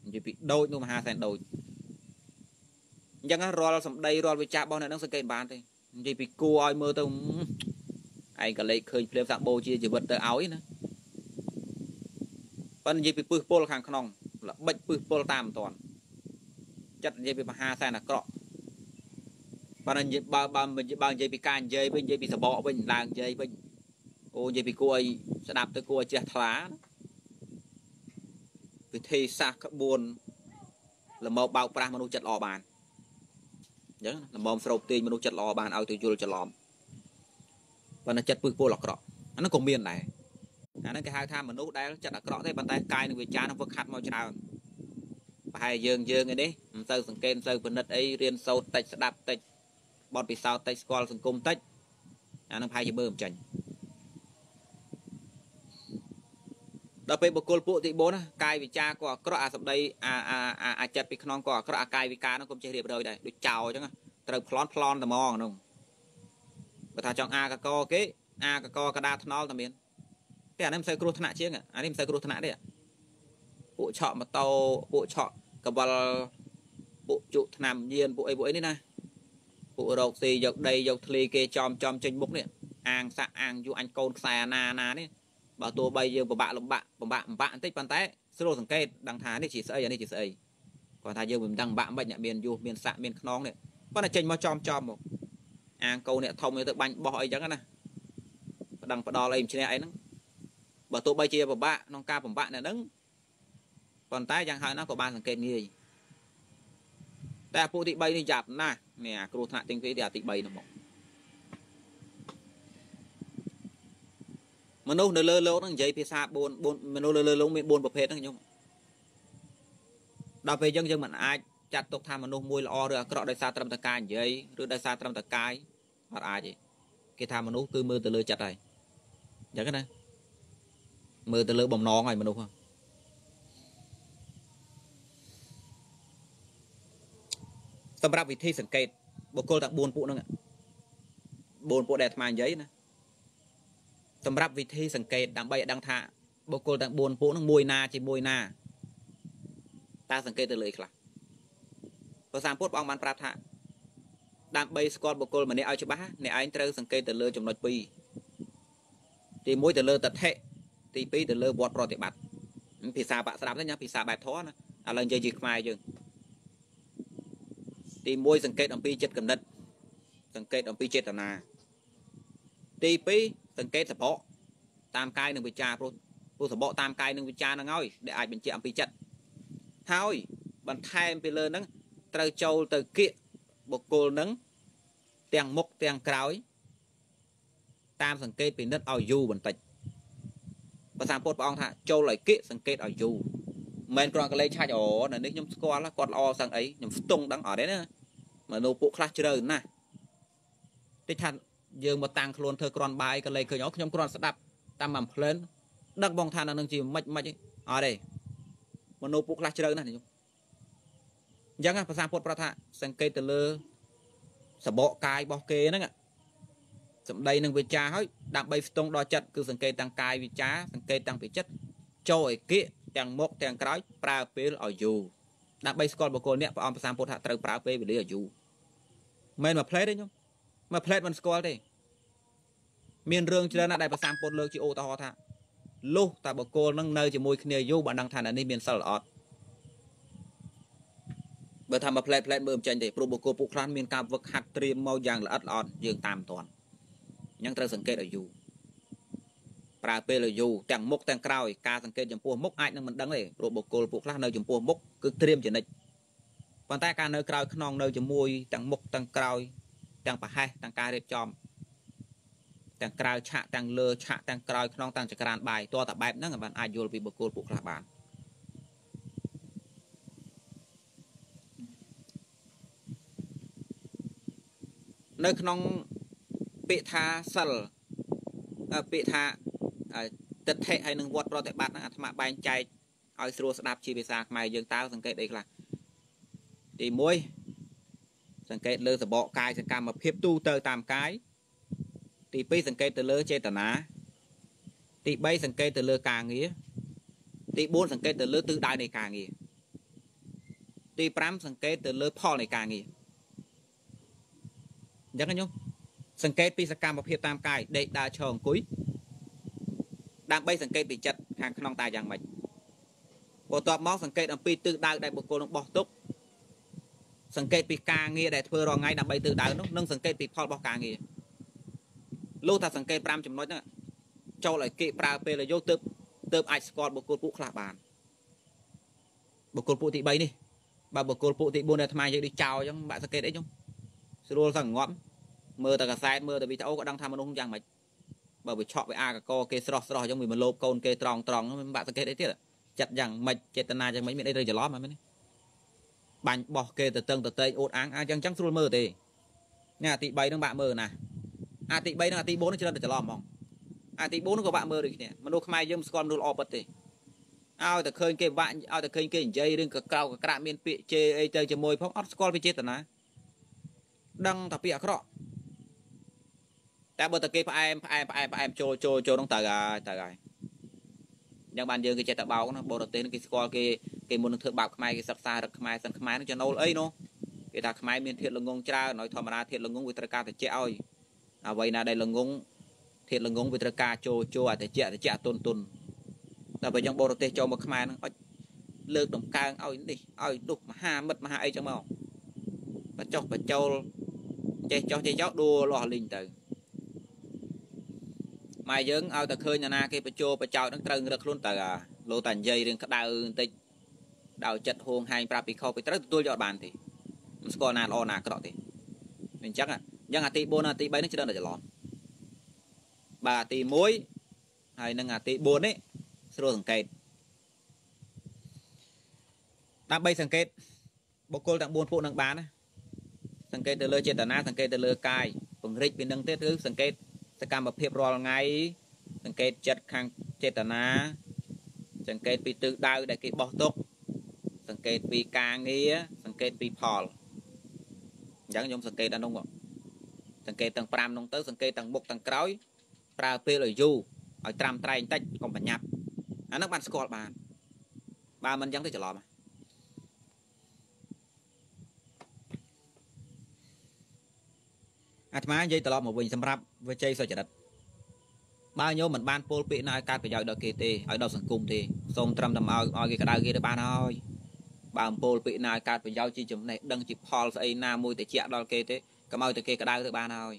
និយាយពីដូចនោះមហាសែនដូចអញ្ចឹងរាល់សម្ដីរាល់វិចាររបស់អ្នកនឹងសង្កេតបានទេនិយាយពីគួរឲ្យមើលទៅ ឯងក៏លេខឃើញភ្លាមសាក់បូជាជីវិតទៅឲ្យណាប៉ុន្តែនិយាយពីពឹសពលខាងក្នុងល្បិចពឹសពលតាមមិនតាន់ចិត្តនិយាយពីមហាសែនអាក្រក់បើនិយាយបើបើបើនិយាយពីការនិយាយវិញនិយាយពីសបកវិញឡើងនិយាយវិញអូនិយាយពីគួរឲ្យស្ដាប់ទៅគួរឲ្យចេះថ្លាវិធីសាស្ត្រក្បួនល្មមបោកប្រាស់មនុស្សចិត្តល្អបានអញ្ចឹងល្មមស្រោបទាញមនុស្សចិត្តល្អបានឲ្យទៅយល់ច្រឡំ ប៉ុន្តែចិត្តពឹសពលអាក្រក់អានោះក៏មានដែរអាហ្នឹងគេហៅថាមនុស្សដែលចិត្តអាក្រក់ទេប៉ុន្តែកាយនិងវិចារនឹងវឹកហាត់មកច្រើនប្រហែលយើងយើងឯនេះមិនសូវសង្កេតមិនសូវពិនិត្យអីរៀនសូត្រតិចស្ដាប់តិចបទពិសោធន៍តិចស្គាល់សង្គមតិចអានឹងប្រហែលជាមើលមិនចាញ់ដល់ពេលបុគ្គលពួកទី4ណាកាយវិចារក៏អាក្រក់អាសម្ដីអាអាអាចិត្តពីក្នុងក៏អាក្រក់អាកាយវិការនោះកុំចេះរៀបរយដែរដូចចោលអញ្ចឹងត្រូវប្លន់ប្លន់តែហ្មងហ្នឹង បើថាចង់អាកកគេអាកកកដាថ្នល់តែមានតែអានេះមិនសូវគ្រោះថ្នាក់ជាងអានេះមិនសូវគ្រោះថ្នាក់ទេពួកឆក់ម៉ូតូពួកឆក់កវលពួកជក់ឆ្នាំញៀនពួកអីពួកអីនេះណាពួករោគស៊ីយកដីយកធ្លីគេចំចំចេញមុខនេះអាងសាក់អាងយូអញកូនខ្សែណាណានេះបើទោះបីយើងពិបាកលំបាកពិបាកពិបាកបន្តិចប៉ុន្តែស្រួលសង្កេតដឹងថានេះជាស្អីអានេះជាស្អីគាត់ថាយើងមិនដឹងបាក់មិនអ្នកមានយុះមានសាក់មានខ្នងនេះប៉ុន្តែចេញមកចំចំមក អាងកូនអ្នកធំទៅបាញ់បោះអីចឹងណាប្តឹងផ្ដាល់អីមិនឈ្នះអីហ្នឹងបើទោះបីជាពិបាកក្នុងការបំបាក់អ្នកហ្នឹងប៉ុន្តែយ៉ាងហោចណាស់ក៏បានសង្កេតងាយតែពួកទី3នេះចាប់ណាស់នេះអាគ្រោះថ្នាក់ទាំងពីរទីអាទី3នោះមកមនុស្សនៅលើលោកហ្នឹងនិយាយភាសា4 4មនុស្សលើលើលោកមាន4ប្រភេទហ្នឹងខ្ញុំដល់ពេលអញ្ចឹងយើងមិនអាចចាត់ទុកថាមនុស្សមួយល្អឬអាក្រក់ដោយសារត្រឹមតែការនិយាយឬដោយសារត្រឹមតែកាយ អត់អាចទេគេថាមនុស្សគឺមើលទៅលើចិត្តហើយអញ្ចឹងណាមើលទៅលើបំណងហើយមនុស្សហ្នឹងសម្រាប់វិធីសង្កេតបុគ្គលទាំង4ពួកហ្នឹង4ពួកដែលអាត្មានិយាយណាសម្រាប់វិធីសង្កេតដើម្បីឲ្យដឹងថាបុគ្គលទាំង4ពួកហ្នឹងមួយណាជាមួយណាតើសង្កេតទៅលើខ្លះព្រះសម្ពុទ្ធព្រះអង្គបានប្រាប់ថា ដើម្បីស្គាល់បុគ្គលម្នាក់ឲ្យច្បាស់អ្នកឯងត្រូវសង្កេតទៅលើចំណុច2ទី1ទៅលើតថៈទី2ទៅលើវត្តប្រតិបត្តិភាសាបាក់ស្ដាប់ទេញ៉ាភាសាបែបធម៌ណាឥឡូវនិយាយជាខ្មែរយើងទី1សង្កេតអំពីចិត្តគំនិតសង្កេតអំពីចេតនាទី2សង្កេតសបកតាមកាយនិងវិចារព្រោះព្រោះសបកតាមកាយនិងវិចារហ្នឹងហើយដែលអាចបញ្ជាក់អំពីចិត្តហើយបន្ថែមពីលើហ្នឹងត្រូវចូលទៅគៀក បុគ្គលហ្នឹងទាំងមុខទាំងក្រោយ តាមសង្កេតពិនិត្យឲ្យយូរបន្តិចភាសាពុទ្ធព្រះអង្គថាចូលឲ្យគៀកសង្កេតឲ្យយូរមិនគ្រាន់កលេចឆាច់អូនៅនេះខ្ញុំស្គាល់គាត់ល្អសឹងអីខ្ញុំស្ទង់ដឹងអត់ទេណាមនុស្សពួកខ្លះជ្រៅណាស់តិចថាយើងមកតាំងខ្លួនធ្វើគ្រាន់បាយកលេចឃើញអូខ្ញុំគ្រាន់ស្ដាប់តាមអំភ្លើនដឹកបងថានៅនឹងជាមិនមិនអត់ទេមនុស្សពួកខ្លះជ្រៅណាស់ខ្ញុំ អញ្ចឹងភាសាពុទ្ធប្រថាសង្កេតទៅលើសបកកាយរបស់គេហ្នឹងសម្ដីនឹងវិចារហើយដើម្បីស្ទង់ដល់ចិត្តគឺសង្កេតទាំងកាយវិចារសង្កេតទាំងពីចិត្តចូលឲ្យគៀកទាំងមុខទាំងក្រោយប្រើពេលឲ្យយូរដើម្បីស្គាល់បុគ្គលនេះព្រះអង្គប្រសាពុទ្ធថាត្រូវប្រើពេលវេលាឲ្យយូរមិនមួយផ្លេតទេខ្ញុំមួយផ្លេតមិនស្គាល់ទេមានរឿងច្រើនណាស់ដែលប្រសាពុទ្ធលើកជាឧទាហរណ៍ថាលុះតែបកគលនឹងនៅជាមួយគ្នាយូរបានដឹងថាអ្នកនេះមានសិលអត់ បើថាមកផ្លែផ្លែមើលមិនចាញ់ទេព្រោះបកគលពួកខ្លះមានការវឹកហាត់ត្រៀមមកយ៉ាងល្អិតល្អន់យើងតាមមិនទាន់អញ្ចឹងត្រូវសង្កេតឲ្យយូរប្រើពេលឲ្យយូរទាំងមុខទាំងក្រោយការសង្កេតចំពោះមុខអាចនឹងមិនដឹងទេព្រោះបុគ្គលពួកខ្លះនៅចំពោះមុខគឺត្រៀមចនិចប៉ុន្តែការនៅក្រោយខ្នងនៅជាមួយទាំងមុខទាំងក្រោយទាំងប្រហែសទាំងការរៀបចំទាំងក្រៅឆាកទាំងលើឆាកទាំងក្រោយខ្នងទាំងចក្រានបាយតើតបែបហ្នឹងបានអាចយល់ពីបុគ្គលពួកខ្លះបាន នៅក្នុងពាក្យថាសិលពាក្យថាទិដ្ឋិហើយនឹងវត្តប្រតិបត្តិហ្នឹងអាត្មាបែងចែកឲ្យស្រួលស្ដាប់ជាភាសាខ្មែរយើងតើសង្កេតអីខ្លះទី1សង្កេតលើសបកកាយសកម្មភាពទូទៅតាមកាយទី2សង្កេតទៅលើចេតនាទី3សង្កេតទៅលើការងារទី4សង្កេតទៅលើទិសដៅនៃការងារទី5សង្កេតទៅលើផលនៃការងារ អញ្ចឹងខ្ញុំសង្កេតពីសកម្មភាពតាមកាយដេកដើរឈរអង្គុយដើម្បីសង្កេតពីចិត្តខាងក្នុងតើយ៉ាងម៉េចបន្ទាប់មកសង្កេតអំពីទិសដៅដែលបុគ្គលនឹងបោះទុកសង្កេតពីការងារដែលធ្វើរាល់ថ្ងៃដើម្បីទិសដៅនោះនិងសង្កេតពីផលរបស់ការងារលុះថាសង្កេត5ចំណុចហ្នឹងចូលឲ្យគេប្រើពេលឲ្យយកទៅទៅអាចស្គាល់បុគ្គលពួកខ្លះបានបុគ្គលពួកទី3នេះបើបុគ្គលពួកទី4ដែលអាត្មានិយាយដូចចោលអញ្ចឹងបាក់សង្កេតអីខ្ញុំ ស្រួលសឹងងាប់មើលតែកសែតមើលតែវីដេអូក៏ដឹងថាមនុស្សយ៉ាងម៉េចបើវាឆក់វាអាកកគេស្រស់ស្រស់អញ្ចឹងវាមកលោបកូនគេត្រង់ត្រង់មិនបាក់សង្កេតអីទៀតចិត្តយ៉ាងម៉េចចេតនាយ៉ាងម៉េចមានអីត្រូវច្រឡំហ្នឹងមែនទេបាញ់បោះគេទៅតឹងទៅតេងអួតអាងអញ្ចឹងអញ្ចឹងស្រួលមើលទេនេះអាទី3ហ្នឹងបាក់មើលណាអាទី3និងអាទី4នឹងច្រើនតែច្រឡំហ្មងអាទី4នឹងក៏បាក់មើលដូចគ្នាមនុស្សខ្មែរយើងមិនស្គាល់មនុស្សល្អពិតទេឲ្យតែឃើញគេបាក់ឲ្យតែឃើញគេនិយាយរឿងកក្រៅកក្រាក់មានពាក្យជេរអីទៅជាមួយផងអត់ស្គាល់ពីចេតនា ដឹងតែពាក្យអាក្រក់តែបើតែគេផ្អែមផ្អែមផ្អែមផ្អែមចូលចូលចូលនោះទៅហើយទៅហើយយ៉ាងបានយើងគេចេះតែបោកណាបរទេសគេស្គាល់គេគេមុននឹងធ្វើបាបខ្មែរគេសិក្សារឹកខ្មែរសិនខ្មែរនឹងចំណូលអីនោះគេថាខ្មែរមានធាតល្ងងច្រើនឲ្យធម្មតាធាតល្ងងវាត្រូវការតិចឲ្យអ្វីណាដែលល្ងងធាតល្ងងវាត្រូវការចូលចូលអតិចអតិចទុនទុនតែបើយ៉ាងបរទេសចូលមកខ្មែរនឹងអុចលើកដំកើងឲ្យនេះឲ្យនោះមហាមិត្តមហាអីចឹងមកបចុះបចូល ចេះចុះចេះចោលដួលលាស់លីងទៅម៉ែយើងឲ្យតែឃើញណាគេបញ្ចោបចោតនឹងត្រូវរឹកខ្លួនទៅអាលោតែនិយាយរឿងក្តៅបន្តិចដោយចិត្តហួងហែងប្រាប់ពីខុសពីត្រូវទទួលយកបានទេមិនស្គាល់ណាល្អណាអាក្រក់ទេអញ្ចឹងអញ្ចឹងអាទី4អាទី3នេះច្រើនតែច្រឡំបាទអាទី1ហើយនឹងអាទី4នេះស្រួលសង្កេតដើម្បីសង្កេតបុគ្គលទាំង4ពួកនឹងបានណា សង្កេតទៅលើចេតនាសង្កេតទៅលើកាយពង្រិចពីនឹងទៀតគឺសង្កេតសកម្មភាពរាល់ថ្ងៃសង្កេតចិត្តខាងចេតនាសង្កេតពីទិសដៅដែលគេបោះទុកសង្កេតពីការងារសង្កេតពីផលអញ្ចឹងខ្ញុំសង្កេតដល់នោះសង្កេតទាំង5នោះទៅសង្កេតទាំងមុខទាំងក្រោយប្រើពេលឲ្យយូរឲ្យត្រាំត្រែងតិចកុំប្រញាប់អានោះបានស្គាល់បានបើមិនអញ្ចឹងទៅច្រឡំ អាត្មានិយាយត្រឡប់មកវិញសម្រាប់វិជ័យសុចរិតបើញោមមិនបានពោលពាក្យណាឲ្យកើតប្រយោជន៍ដល់គេទេឲ្យដល់សង្គមទេសូមត្រឹមតែមកឲ្យគេក្តៅគេទៅបានហើយបើអំពោលពាក្យណាឲ្យកើតប្រយោជន៍ជាចំណេះដឹងជាផលស្អីណាមួយទៅជាក់ដល់គេទេកុំឲ្យតែគេក្តៅទៅបានហើយ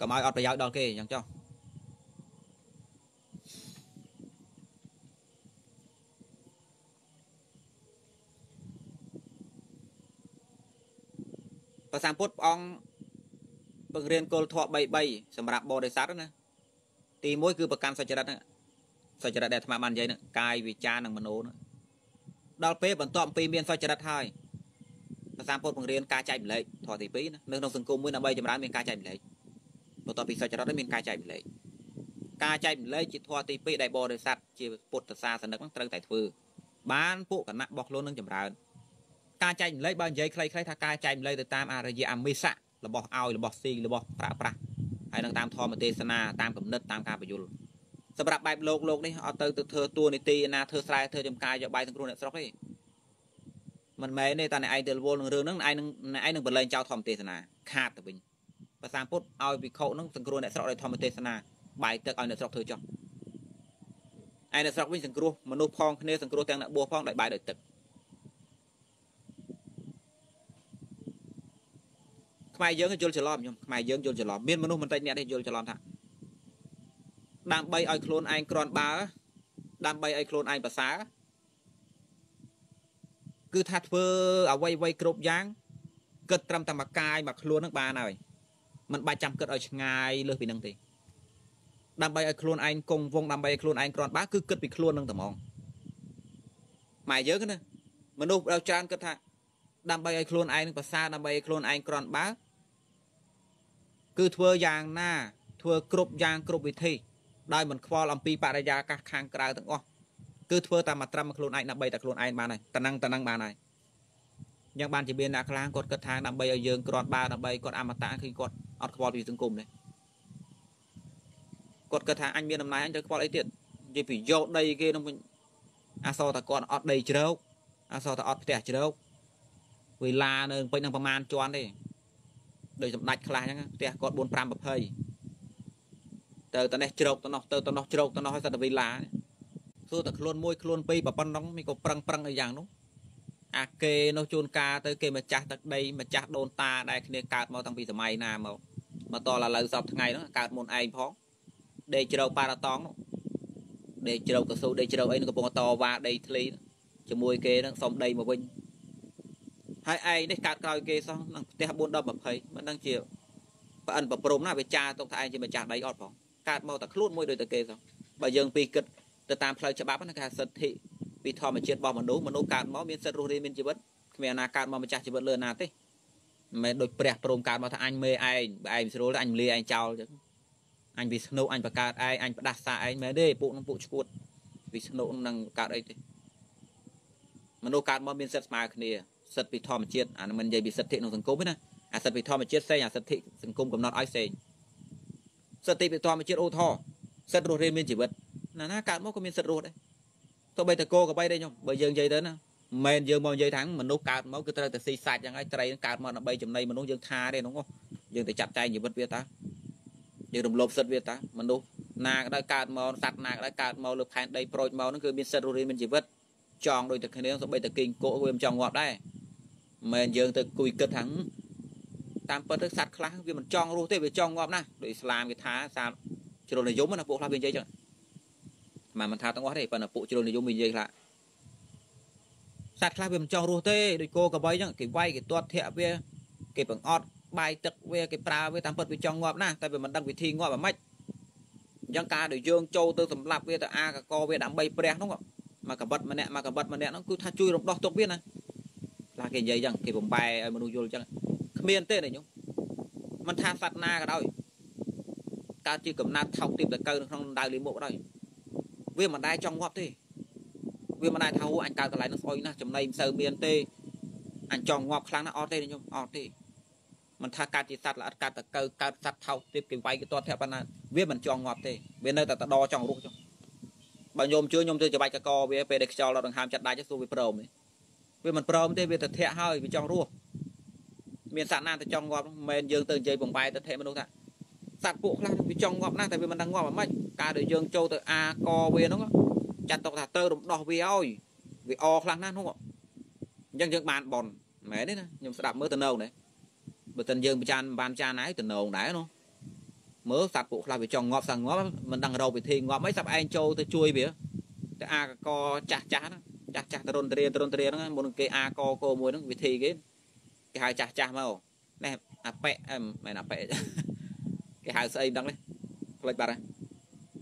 កុំឲ្យអត់ប្រយោជន៍ដល់គេអញ្ចឹងចុះ ព្រះសម្ពុទ្ធព្រះអង្គបង្រៀនគោលធម៌3 3សម្រាប់បរិស័ទណាទី1គឺប្រកាន់សុចរិតសុចរិតដែលអាត្មាបាននិយាយហ្នឹងកាយវិចារនិងមโนដល់ពេលបន្ទាប់ពីមានសុចរិតហើយព្រះសម្ពុទ្ធបង្រៀនការចែកម្លែកធម៌ទី2ណានៅក្នុងសង្គមមួយដើម្បីចម្រើនមានការចែកម្លែកបន្ទាប់ពីសុចរិតមានការចែកម្លែកការចែកម្លែកជាធម៌ទី2ដែលបរិស័ទជាពុទ្ធសាសនិកហ្នឹងត្រូវតែធ្វើបានពួកគណៈរបស់ខ្លួននឹងចម្រើន ការចែកម្លែកបើនិយាយខ្លីៗថាការចែកម្លែកទៅតាមអរិយអមិសៈរបស់ឲ្យរបស់ស៊ីរបស់ប្រាប្រាស់ហើយនឹងតាមធម៌ទេសនាតាមគំនិតតាមការបញ្យលសម្រាប់បែបលោកលោកនេះអត់ទៅទៅធ្វើតួនាទីណាធ្វើស្រែធ្វើចំការយកបាយទាំងគ្រូអ្នកស្រុកទេមិនមែនទេតែអ្នកឯងទៅវល់នឹងរឿងហ្នឹងឯងនឹងអ្នកឯងនឹងបលែងចោលធម្មទេសនាខាតទៅវិញភាសាពុទ្ធឲ្យវិខុនឹងសង្គ្រោះអ្នកស្រុកដោយធម្មទេសនាបាយទឹកឲ្យអ្នកស្រុកធ្វើចុះឯអ្នកស្រុកវិញសង្គ្រោះមនុស្សផងគ្នាសង្គ្រោះទាំងអ្នកបួសផងដោយបាយដោយទឹក ខ្មែរយើងយល់ច្រឡំខ្ញុំខ្មែរយើងយល់ច្រឡំមានមនុស្សមិនតិចអ្នកទេយល់ច្រឡំថាដើម្បីឲ្យខ្លួនឯងក្រាន់បើដើម្បីឲ្យខ្លួនឯងប្រសើរគឺថាធ្វើអ្វីអ្វីគ្រប់យ៉ាងគិតត្រឹមតែមួយកាយមួយខ្លួននឹងបានហើយมันបាច់ចាំគិតឲ្យឆ្ងាយលើសពីនឹងទេដើម្បីឲ្យខ្លួនឯងគង់វងដើម្បីឲ្យខ្លួនឯងគ្រាន់បើគឺគិតពីខ្លួននឹងតែហ្មងម៉ែយើងណាមនុស្សដល់ច្រើនគិតថាដើម្បីឲ្យខ្លួនឯងនឹងប្រសើរដើម្បីឲ្យខ្លួនឯងគ្រាន់បើ គឺធ្វើយ៉ាងណាធ្វើគ្រប់យ៉ាងគ្រប់វិធីដោយមិនខ្វល់អំពីបរិយាកាសខាងក្រៅទាំងអស់គឺធ្វើតែមកត្រឹមខ្លួនឯងដើម្បីតែខ្លួនឯងបានហើយតណឹងតណឹងបានហើយយ៉ាងបានជាមានអ្នកខ្លាំងគាត់គិតថាដើម្បីឲ្យយើងគ្រាន់បើដើម្បីគាត់អមតៈគឺគាត់អត់ខ្វល់ពីសង្គមទេគាត់គិតថាអញមានអំណាចអញត្រូវខ្វល់អីទៀតនិយាយពីយកដីគេនឹងអាសតែគាត់អត់ដីជ្រោកអាសតែអត់ផ្ទះជ្រោកវេលានៅពេញនឹងប្រមាណជាន់ទេ ដោយសម្ដេចខ្លះអញ្ចឹងផ្ទះគាត់4 5 20ទៅតនេះជ្រោកទៅនោះទៅទៅនោះជ្រោកទៅនោះឲ្យសត្វវេលាសួរតែខ្លួនមួយខ្លួនពីរប៉ុណ្ណឹងមានក៏ប្រឹងប្រឹងអីយ៉ាងនោះអាគេនោះជួនកាលទៅគេម្ចាស់ទឹកដីម្ចាស់ដូនតាដែលគ្នាកើតមកតាំងពីសម័យណាមកមកតឡឡូវសពថ្ងៃនោះកើតមុនឯងផងដេកជ្រោកប៉ារ៉ាតងនោះដេកជ្រោកកស៊ូដេកជ្រោកអីនឹងកំពុងតវ៉ាដីធ្លីជាមួយគេនឹងសុំដីមកវិញ ហើយឯងនេះកើតក្រោយគេសោះនឹងផ្ទះ4 10 20មិនដឹងជាប្អិនប្រព្រំណាវាចាទុកថាឯងជាម្ចាស់ដីអត់ផងកើតមកតែខ្លួនមួយដូចតែគេសោះបើយើងពីគិតទៅតាមផ្លូវច្បាប់ណាគេថាសិទ្ធិពីធម្មជាតិរបស់មនុស្សមនុស្សកើតមកមានសិទ្ធិរស់រានមានជីវិតគ្មានណាកើតមកម្ចាស់ជីវិតលើណាទេមិនមែនដូចព្រះព្រមកើតមកថាអញមេឯងបើឯងស្រួលអញលាឯងចោលចឹងអញវាស្នុកអញបង្កើតឯងអញផ្ដាសាឯងមែនទេពួកនឹងពួកឈួតវាស្នុកនឹងកើតអីទេមនុស្សកើតមកមានសិទ្ធិស្មើគ្នា សិទ្ធិពីធម្មជាតិអានឹងមិននិយាយពីសិទ្ធិក្នុងសង្គមទេណាអាសិទ្ធិពីធម្មជាតិផ្សេងអាសិទ្ធិសង្គមកំណត់ឲ្យផ្សេងសិទ្ធិពីធម្មជាតិអូថសិទ្ធិរស់រានមានជីវិតណាណាកើតមកក៏មានសិទ្ធិរស់ដែរទោះបីតែគោក៏បីដែរខ្ញុំបើយើងនិយាយទៅណាមិនយើងមកនិយាយថាមនុស្សកើតមកគឺត្រូវតែស៊ីសាច់យ៉ាងហើយត្រីកើតមកដើម្បីចំណីមនុស្សយើងថាទេនោះយើងទៅចាត់ចែងជីវិតវាតាយើងរំលោភសិទ្ធិវាតាមនុស្សណាក៏ដោយកើតមកសត្វណាក៏ដោយកើតមកលើផែនដីប្រូចមកហ្នឹងគឺមានសិទ្ធិរស់រានមានជីវិតចង់ដូចតែគ្នាសូម្បីតែគីងគក់វាមិនចង់ងាប់ដែរ មិនយើងទៅគួយគិតថាតាមពិតទៅសត្វខ្លះវាមិនចង់រស់ទេវាចង់ងាប់ណាស់ដោយឥស្លាមគេថាសាជ្រុលនិយមណាពួកខ្លះវានិយាយចឹងមិនមិនថាទាំងអស់ទេប៉ុន្តែពួកជ្រុលនិយមវានិយាយខ្លះសត្វខ្លះវាមិនចង់រស់ទេដូចគោក្របីចឹងគេវាយគេទាត់ធាក់វាគេបង្អត់បាយទឹកវាគេប្រើវាតាមពិតវាចង់ងាប់ណាស់តែវាមិនដឹងវិធីងាប់អាម៉េចអញ្ចឹងការដែលយើងចូលទៅសម្លាប់វាទៅអាកកវាដើម្បីព្រះនោះមកកបិតម្នាក់មកកបិតម្នាក់នោះគឺថាជួយរំដោះទុកវាណា ខ្លះគេនិយាយចឹងគេបំបែឲ្យមនុស្សយល់ចឹងគ្មានទេណាញោមមិនថាសត្វណាក៏ដោយកើតជាកំណត់ថោកទីបតកើនៅក្នុងដៅលីមុខក៏ដោយវាមិនដែលចង់ងាប់ទេវាមិនដែលថាអញកើតកន្លែងនោះស្អុយណាស់ចំណៃមិនសូវមានទេអញចង់ងាប់ខ្លាំងណាស់អត់ទេញោមអត់ទេមិនថាកើតជាសត្វល្អិតកើតតកើកើតសត្វថោកទីបគេវាយគេទាត់ធាក់ប៉ុណ្ណាវាមិនចង់ងាប់ទេវានៅតែតដចង់រស់ចុះបើញោមជួយញោមធ្វើច្បាច់កកវាពេលដែលខ្យល់ដល់ដង្ហើមចាត់ដាច់ទៅវាព្រមទេ វាមិនព្រមទេវាទៅធាក់ហើយវាចង់រស់មានសត្វណាទៅចង់ងាប់មិនមែនយើងទៅនិយាយបំបែទៅធិមនុស្សថាសត្វពួកខ្លះវាចង់ងាប់ណាស់តែវាមិនដឹងងាប់អាម៉េចការដែលយើងចូលទៅអាកវាហ្នឹងចាត់ទុកថាទៅរំដោះវាឲ្យវាអខ្លះណាស់នោះអញ្ចឹងយើងបានបនមែនទេណាខ្ញុំស្ដាប់មើលទៅនៅដែរបើមិនយើងប្រចានបានចានហើយទៅនៅដែរនោះមើលសត្វពួកខ្លះវាចង់ងាប់សាំងងាប់មិនដឹងរកវិធីងាប់អីសាប់ឯងចូលទៅជួយវាទៅអាកកចាស់ចាស់ ចាស់ចាស់តរុនតរៀនតរុនតរៀនហ្នឹងមុនគេអាកកមួយហ្នឹងវិធីគេគេហៅចាស់ចាស់មកនេះអាប៉ែមិនមែនអាប៉ែគេហៅស្អីមិនដឹងទេផ្លេចបាត់ហើយ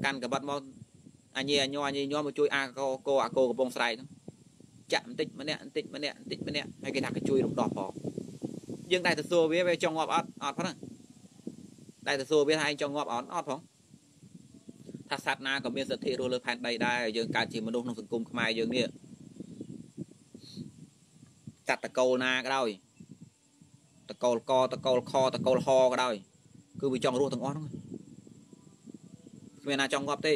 កាន់កបិតមកអញអញអញញោមមកជួយអាកកអាកកំពង់ស្រែកហ្នឹងចាក់បន្តិចម្នាក់បន្តិចម្នាក់បន្តិចម្នាក់ហើយគេថាគេជួយរំដោះផងយើងដែរទៅសួរវាវាចង់ងាប់អត់អត់ផងដែរទៅសួរវាថាឯងចង់ងាប់អត់អត់ផងថាសត្វណាក៏មានសិទ្ធិរស់លើផែនដីដែរយើងកើតជាមនុស្សក្នុងសង្គមខ្មែរយើងនេះ សត្វតកូលណាក៏ដោយតកូលកតកូលខតកូលហក៏ដោយគឺវាចង់រស់ទាំងអស់ហ្នឹងគ្មានណាចង់ងាប់ទេ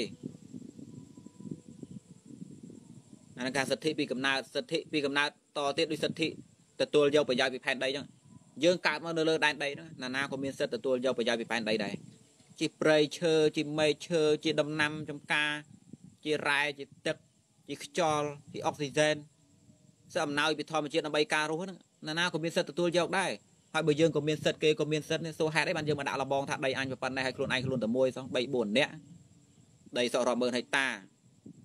អានឹងការសិទ្ធិពីកំណើតសិទ្ធិពីកំណើតតទៀតដូចសិទ្ធិទទួលយកប្រយោជន៍ពីផែនដីចឹងយើងកើតមកនៅលើដែនដីហ្នឹងណាណាក៏មានសិទ្ធិទទួលយកប្រយោជន៍ពីផែនដីដែរជាព្រៃឈើជាមែកឈើជាដំណាំចំការជារ៉ែជាទឹកជាខ្យល់ជាអុកស៊ីហ្សែន សអំណោយពីធម្មជាតិដើម្បីការរស់ហ្នឹងណាណាក៏មានសិទ្ធិទទួលយកដែរហើយបើយើងក៏មានសិទ្ធិគេក៏មានសិទ្ធិនេះសួរហេតុអីបានយើងមកដាក់លបងថាដីអញប៉ុណ្ណេះហើយខ្លួនឯងខ្លួនតែមួយសោះ3 4នាក់ដីសក់រាប់ម៉ឺនហិកតា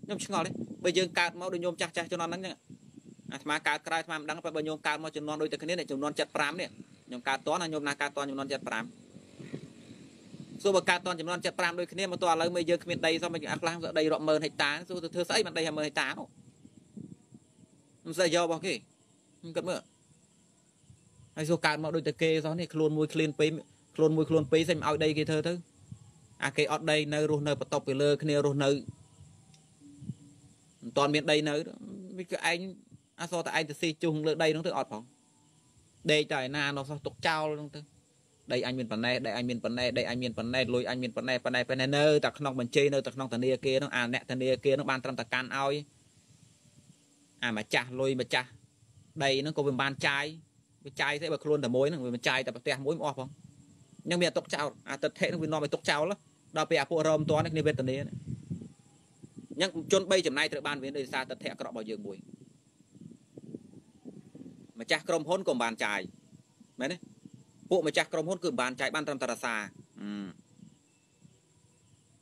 ខ្ញុំឆ្ងល់ទេបើយើងកើតមកដូចញោមចាស់ចាស់ជំនាន់ហ្នឹងអាត្មាកើតក្រោយអាត្មាមិនដឹងបើញោមកើតមកជំនាន់ដូចតែគ្នានេះជំនាន់75នេះខ្ញុំកើតតន់ញោមណាកើតតន់ជំនាន់75សួរបើកើតតន់ចំនួន75ដូចគ្នាមកតឥឡូវមើលយើងគ្មានដីសោះមិនអាខ្លះដីរាប់ម៉ឺនហិកតាសួរទៅធ្វើស្អីមិនដី10000ហិកតានោះ មិនស្អីយករបស់គេខ្ញុំគិតមើលហើយសួរកើតមកដូចតែគេសោះនេះខ្លួនមួយឃ្លានពីរខ្លួនមួយខ្លួនពីរសិនមិនឲ្យដីគេធ្វើទៅអាគេអត់ដីនៅរស់នៅបន្ទប់ពីលើគ្នារស់នៅមិនតាន់មានដីនៅវាគឺឯងអសតតែឯងទៅស៊ីជុះលើដីនោះទៅអត់ផងដេកតែឯណានោះសោះទុកចោលនោះទៅដីអញមានប៉ុណ្ណេះដីអញមានប៉ុណ្ណេះដីអញមានប៉ុណ្ណេះលុយអញមានប៉ុណ្ណេះប៉ុណ្ណេះប៉ុណ្ណេះនៅតែក្នុងបញ្ជីនៅតែក្នុងធនាគារនោះអាអ្នកធនាគារនោះបានត្រឹមតែកាន់ឲ្យ អាម្ចាស់លុយម្ចាស់ដីហ្នឹងក៏វាមិនបានចាយវាចាយទេបើខ្លួនតែមួយហ្នឹងវាមិនចាយតែប្រទេសមួយមិនអស់ផងអញ្ចឹងវាអត់ទុកចោលអាទឹកថេហ្នឹងវានាំឲ្យទុកចោលដល់ពេលអាពួករមតនគ្នាវេទនាអញ្ចឹងជន3ចំណាយត្រូវបានវាដោយសារទឹកថេអាក្រក់របស់យើងមួយម្ចាស់ក្រុមហ៊ុនក៏មិនបានចាយមែនទេពួកម្ចាស់ក្រុមហ៊ុនគឺបានចាយបានត្រឹមតែរសា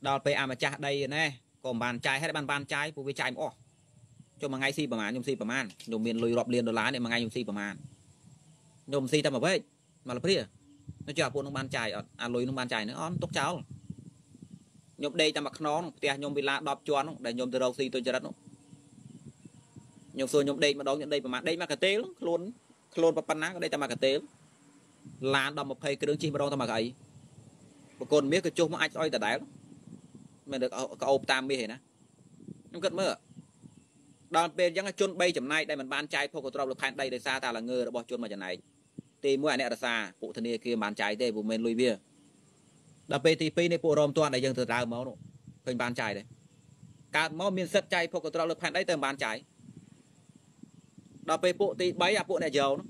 ដល់ពេលអាម្ចាស់ដីណែក៏មិនបានចាយហើយបានបានចាយពួកវាចាយមិនអស់ ចុះមួយថ្ងៃស៊ីប្រហែលខ្ញុំស៊ីប្រហែលខ្ញុំមានលុយរាប់លានដុល្លារនេះមួយថ្ងៃខ្ញុំស៊ីប្រហែលខ្ញុំស៊ីតែមួយវែកមកលព្រានៅចុះអាពួកនោះបានចាយអត់អាលុយនោះបានចាយនឹងអត់ទុកចោលខ្ញុំដេកតែមួយខ្នងផ្ទះខ្ញុំវិឡា10ជាន់នោះដែលខ្ញុំទៅរកស៊ីទុច្ចរិតនោះខ្ញុំសួរខ្ញុំដេកម្ដងខ្ញុំដេកប្រហែលដេកមកកាទេលខ្លួនខ្លួនប៉ុណ្ណាក៏ដេកតែមកកាទេលឡាន10 20គ្រឿងជិះម្ដងទៅមកអីបកូនមាសក៏ចុះមកអាចស្អុយដដែលមិន được កោបតាមមាសឯណាខ្ញុំគិតមើល ដល់ពេលអញ្ចឹងជន3ចំណែកដែលមិនបានចាយភោគទ្រព្យលើផែនដីដោយសារតែល្ងើរបស់ជនមួយចំណែកទី1អាអ្នករសាពួកធនាគារមិនបានចាយទេព្រោះមិនលុយវាដល់ពេលទី2នេះពួករមតាន់ដែលយើងទៅដើមមកនោះឃើញបានចាយទេកើតមកមានសិទ្ធចាយភោគទ្រព្យលើផែនដីតែមិនបានចាយដល់ពេលពួកទី3អាពួកអ្នកយកនោះ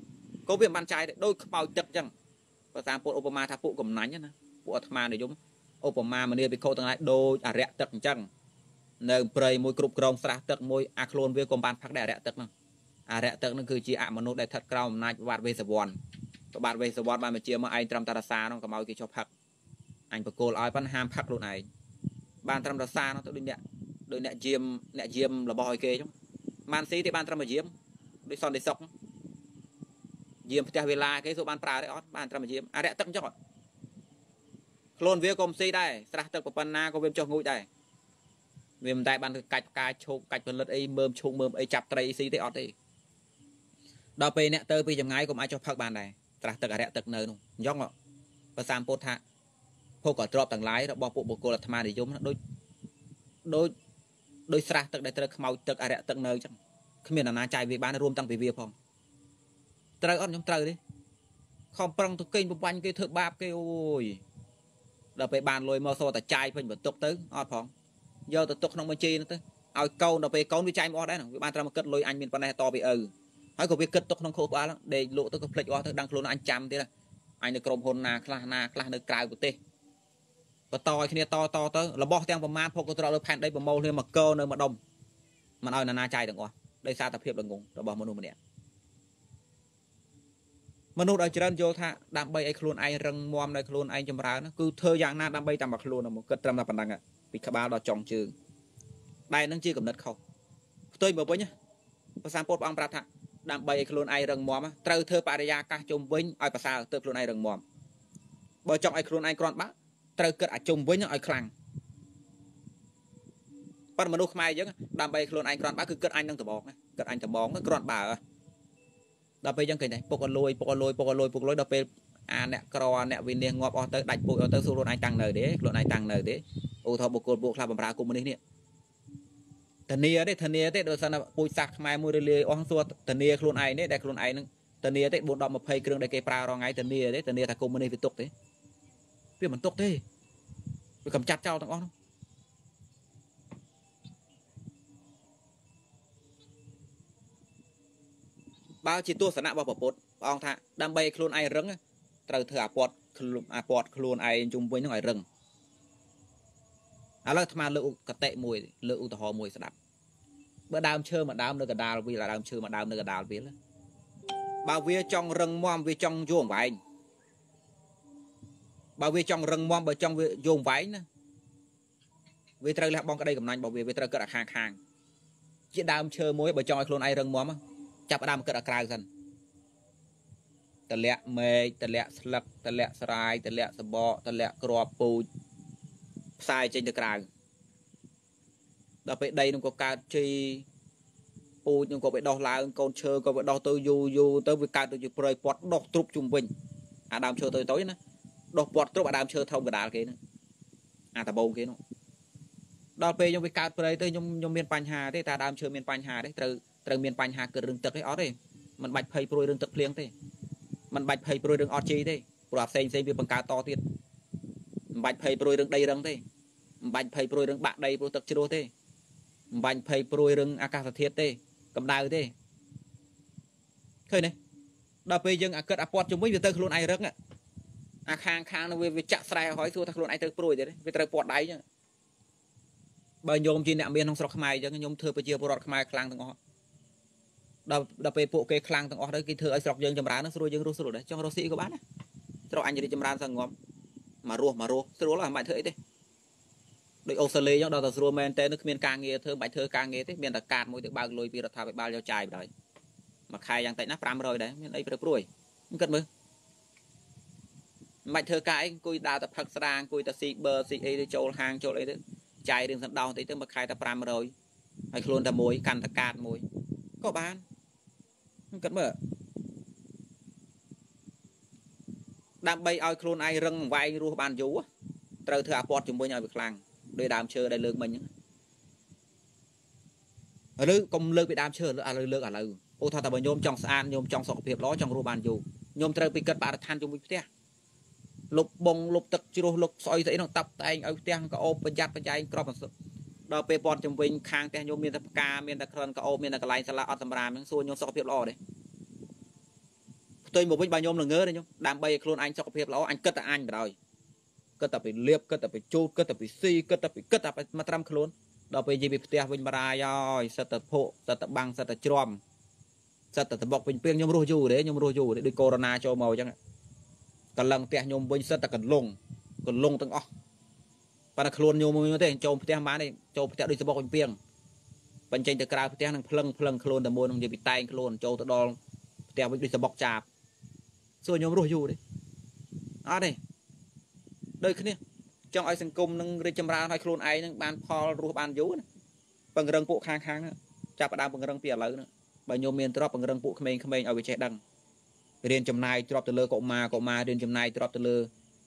ក៏វាមិនបានចាយដែរដូចខ្មោចទឹកអញ្ចឹងបើតាមពុទ្ធឧបមាថាពួកកំណាញ់ណាពួកអាត្មានិយមឧបមាមនីភិក្ខុទាំងឡាយដូចអរិយទឹកអញ្ចឹង នៅព្រៃមួយគ្រប់គ្រងស្រះទឹកមួយអាខ្លួនវាក៏បានផឹកដែរអរិយទឹកហ្នឹងអរិយទឹកហ្នឹងគឺជាអមនុស្សដែលស្ថិតក្រោមអំណាចវត្តវេសវ័នប្របាទវេសវ័នបានមកជាមកឯងត្រឹមតារសាហ្នឹងកុំឲ្យគេចុះផឹកអញបកគោលឲ្យប៉ុន្តែហាមផឹកខ្លួនឯងបានត្រឹមរសាហ្នឹងទៅដូចអ្នកដូចអ្នកយាមអ្នកយាមរបស់ឲ្យគេអញ្ចឹងម៉ានស៊ីទេបានត្រឹមមកយាមដូចសន្តិសុខយាមផ្ទះវេលាគេសួរបានប្រើទេអត់បានត្រឹមយាមអរិយទឹកអញ្ចឹងអត់ខ្លួនវាក៏មិនស៊ីដែរស្រះទឹកប៉ុណ្ណាក៏វាចុះងូចដែរ វាមិនតែបានកាច់ផ្កាឈោកកាច់ផលិតអីមើមឈោកមើមអីចាប់ត្រីស៊ីទេអត់ទេដល់ពេលអ្នកទៅពីចម្ងាយក៏អាចចុះផឹកបានដែរត្រាស់ទឹកអរិយទឹកនៅនោះអញ្ចឹងប្រសាមពុទ្ធថាភោគក៏ទ្របទាំងឡាយរបស់ពួកបុគ្គលអាត្មានិយមដូចដូចដោយស្រះទឹកដែលត្រូវខ្មោចទឹកអរិយទឹកនៅអញ្ចឹងគ្មានអាណាចាយវាបានរួមតាំងពីវាផងត្រូវអត់ខ្ញុំត្រូវទេខំប្រឹងទៅកេងប្របាញ់គេធ្វើបាបគេអូយដល់ពេលបានលុយមកសោតែចាយពេញបន្ទុកទៅអត់ផង យកទៅទុកក្នុងបញ្ជីនោះទៅឲ្យកូនដល់ពេលកូនវាចាយមកអស់ដែរវាបានត្រឹមគិតលុយអញមានប៉ុណ្ណេះតពីឪហើយក៏វាគិតទុកក្នុងខោក្បាលដេកលក់ទៅក៏ភ្លេចអស់ទៅដឹងខ្លួនអញចាំទៀតអញនៅក្រុមហ៊ុនណាខ្លះណាខ្លះនៅក្រៅប្រទេសបន្តឲ្យគ្នាតតទៅរបស់ទាំងប្រមាណភពកត្រលើផែនដីប្រមូលគ្នាមកកនៅម្ដុំមិនឲ្យណានាចាយទាំងអស់ដោយសារតែភាពល្ងងរបស់មនុស្សម្នាក់មនុស្សដែលច្រើនយល់ថាដើម្បីឲ្យខ្លួនឯងរឹងមាំនៅខ្លួនឯងចម្រើនគឺធ្វើយ៉ាងណាដើម្បីតែមកខ្លួនមកគិតត្រឹមតែប៉ុណ្ណឹង ពីក្បាលដល់ចុងជើងដែលនឹងជាកំណត់ខុសផ្ទុយមកវិញព្រះសម្ពុទ្ធព្រះអង្គប្រាប់ថាដើម្បីឲ្យខ្លួនឯងរឹងមាំត្រូវធ្វើបរិយាកាសជុំវិញឲ្យប្រសើរទើបខ្លួនឯងរឹងមាំបើចង់ឲ្យខ្លួនឯងគ្រាន់បើត្រូវគិតឲ្យជុំវិញឲ្យខ្លាំងប៉ុន្តែមនុស្សខ្មែរយើងដើម្បីខ្លួនឯងគ្រាន់បើគឺគិតអញនឹងដបងគិតអញដបងគ្រាន់បើដល់ពេលអញ្ចឹងឃើញដែរពុកអលួយពុកអលួយពុកអលួយពុកអលួយដល់ពេលអាអ្នកក្រអ្នកវិនិច្ឆ័យងាប់អស់ទៅដាច់ពុកអស់ទៅសួរខ្លួនឯងតាំងនៅទេខ្លួនឯងតាំងនៅទេ ឧទាហរណ៍បុគ្គលពួកខ្លះបំរើគុំនេះនេះធានាទេធានាទេដោយសារពូជសាសខ្មែរមួយរលាយអស់សួរធានាខ្លួនឯងទេដែលខ្លួនឯងនឹងធានាទេ4 10 20គ្រឿងដែលគេប្រើរាល់ថ្ងៃធានាទេធានាថាគុំនេះវាទុកទេវាមិនទុកទេវាកំចាត់ចោលទាំងអស់នោះបើជាទស្សនៈរបស់ពុទ្ធព្រះអង្គថាដើម្បីឲ្យខ្លួនឯងរឹងត្រូវធ្វើអាពតខ្លួនអាពតខ្លួនឯងជុំវិញនឹងឲ្យរឹង ឥឡូវអាត្មាលើកកតិមួយលើកឧទាហរណ៍មួយស្ដាប់បើដើមឈើមួយដើមនៅកណ្ដាលវាដើមឈើមួយដើមនៅកណ្ដាលវាបើវាចង់រឹងមាំវាចង់យងវែងបើវាចង់រឹងមាំបើចង់វាយងវែងណាវាត្រូវលះបង់ក្តីកំណាញ់របស់វាវាត្រូវគិតអាខាងខាងជាដើមឈើមួយបើចង់ឲ្យខ្លួនឯងរឹងមាំចាប់ដើមគិតអាក្រៅសិនតលាក់មេឃតលាក់ស្លឹកតលាក់ស្រាយតលាក់សបកតលាក់គ្រាប់ពូជ ផ្សាយចេញទៅក្រៅដល់ពេលដីនឹងក៏កើតជីពូជនឹងក៏ไปដោះឡើងកូនឈើក៏ไปដោះទៅយូរយូរទៅវាកើតទៅជាព្រៃពាត់ដោះទ្រុបជុំវិញអាដើមឈើទៅទៅណាដោះពាត់ទ្រុបអាដើមឈើធំកដាលគេហ្នឹងអាដបងគេនោះដល់ពេលខ្ញុំវាកើតព្រៃទៅខ្ញុំខ្ញុំមានបញ្ហាទេតែដើមឈើមានបញ្ហាទេត្រូវត្រូវមានបញ្ហាកើតរឿងទឹកទេអត់ទេมันបាច់ភ័យព្រួយរឿងទឹកភ្លៀងទេมันបាច់ភ័យព្រួយរឿងអត់ជីទេព្រោះអាផ្សេងផ្សេងវាបង្កើតតទៀតមិនបាច់ភ័យព្រួយរឿងដីរឹងទេ មិនបាច់ភ័យព្រួយរឿងបាក់ដីព្រោះទឹកជ្រោះទេមិនបាច់ភ័យព្រួយរឿងអាកាសធាតុទេកម្ដៅទេឃើញទេដល់ពេលយើងអាកិតអាពាត់ជំនួយវាទៅខ្លួនឯងរឹងអាខាងខាងនោះវាចាក់ស្រែហើយសួរថាខ្លួនឯងត្រូវព្រួយទេវាត្រូវពាត់ដៃចឹងបើញោមជាអ្នកមានក្នុងស្រុកខ្មែរអញ្ចឹងញោមធ្វើប្រជាពលរដ្ឋខ្មែរខ្លាំងទាំងអស់ដល់ដល់ពេលពួកគេខ្លាំងទាំងអស់ទៅគេធ្វើឲ្យស្រុកយើងចម្រើនស្រួលយើងរស់ស្រួលដែរចង់រស់ស៊ីក៏បានដែរស្រុកអញរីចម្រើនសងំមករស់មករស់ស្រួលហើយមិនបាច់ធ្វើអីទេ ដូចអូស្ត្រាលីចឹងដល់តែស្រួលមែនតើគ្មានការងារធ្វើមិនបាច់ធ្វើការងារទេមានតែកាតមួយទៅបើកលុយពីរដ្ឋាភិបាលយកចាយបណ្ដោយមួយខែយ៉ាងតិចណា500ដែរមានអីព្រឹកព្រួយគិតមើលមិនបាច់ធ្វើការអីអង្គុយដើរតែផឹកស្រាអង្គុយតែស៊ីបឺស៊ីអីទៅចូលហាងចូលអីទៅចាយរឿងសណ្ដោងតិចទៅមួយខែតែ500ហើយខ្លួនតែមួយកាន់តកាតមួយក៏បានគិតមើលដើម្បីឲ្យខ្លួនឯងរឹងវែងរស់បានយូរត្រូវធ្វើអាពតជំនួយឲ្យវាខ្លាំង ដោយដើមឈើដែលលើកមិញហ្នឹងឥឡូវកុំលើកពីដើមឈើឥឡូវលើកឥឡូវអូថាតែបើញោមចង់ស្អាតញោមចង់សុខភាពល្អចង់រស់បានយូរញោមត្រូវពីគិតបរិស្ថានជាមួយផ្ទះលុបបងលុបទឹកជ្រោះលុបស្អុយស្អីនោះតាប់តែងឲ្យផ្ទះកោបប្រយ័ត្នប្រយែងក្របដល់ពេលព័ន្ធជំវិញខាងផ្ទះញោមមានតែផ្កាមានតែក្រិនកោបមានតែកន្លែងសាឡាអត់សម្រាមហ្នឹងសួរញោមសុខភាពល្អទេផ្ទុយមកវិញបើញោមល្ងើទេញោមដើម្បីឲ្យខ្លួនអញសុខភាពល្អអញគិតតែអញបណ្ដោយ គិតតែពីលៀបគិតតែពីជូតគិតតែពីស៊ីគិតតែពីគិតតែមកត្រាំខ្លួនដល់ពេលនិយាយពីផ្ទះវិញបារាយហើយសិតតែភក់សិតតែបាំងសិតតែជ្រាំសិតតែតបកពេញពេងខ្ញុំរស់យូរទេខ្ញុំរស់យូរទេដូចកូវីដ -19 ចូលមកអញ្ចឹងកលឹងផ្ទះខ្ញុំវិញសិតតែកលងកលងទាំងអស់ប៉ុន្តែខ្លួនខ្ញុំមួយទេចូលផ្ទះបានទេចូលផ្ទះដូចសបកពេញពេងបញ្ចេញទៅក្រៅផ្ទះនឹងភ្លឹងភ្លឹងខ្លួនតែមួយនឹងនិយាយពីតែងខ្លួនចូលទៅដល់ផ្ទះវិញដូចសបកចាបសួរខ្ញុំរស់យូរទេអត់ទេ ដូចគ្នាចង់ឲ្យសង្គមនឹងរីកចម្រើនឲ្យខ្លួនឯងនឹងបានផលរស់បានយូរណាពង្រឹងពួកខាងខាងចាប់ដើមពង្រឹងពីឥឡូវហ្នឹងបើញោមមានទ្រព្យពង្រឹងពួកក្មេងៗឲ្យវាចេះដឹងរៀនចំណាយទ្រព្យទៅលើកុមារកុមាររៀនចំណាយទ្រព្យទៅលើ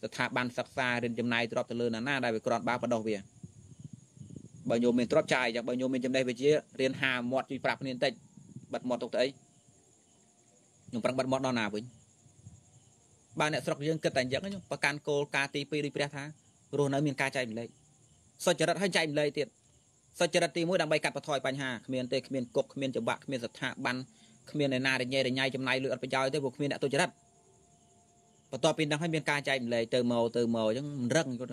ស្ថាប័នសិក្សារៀនចំណាយទ្រព្យទៅលើណាណាដែលវាក្រាន់បាបបដោះវាបើញោមមានទ្រព្យចាយចាំបើញោមមានចំណេះវិជ្ជារៀនហាមាត់ជួយប្រាប់គ្នាបន្តិចបិទមាត់ទុកទៅអីខ្ញុំប្រឹងបិទមាត់ដល់ណាវិញ បើអ្នកស្រុកយើងគិតតែអញ្ចឹងខ្ញុំប្រកាន់គោលការណ៍ទី2ដូចព្រះថារស់នៅមានការចែកម្លែកសុចរិតហើយចែកម្លែកទៀតសុចរិតទី1ដើម្បីកាត់បន្ថយបញ្ហាគ្មានទេគ្មានគុកគ្មានច្បាក់គ្មានស្ថាប័នគ្មានអ្នកណារញ៉េរញ៉ៃចំណាយលុយអត់ប្រយោជន៍ទេព្រោះគ្មានអ្នកទុច្ចរិតបន្ទាប់ពីនោះហើយមានការចែកម្លែកទៅមកទៅមកអញ្ចឹងមិនរឹងគាត់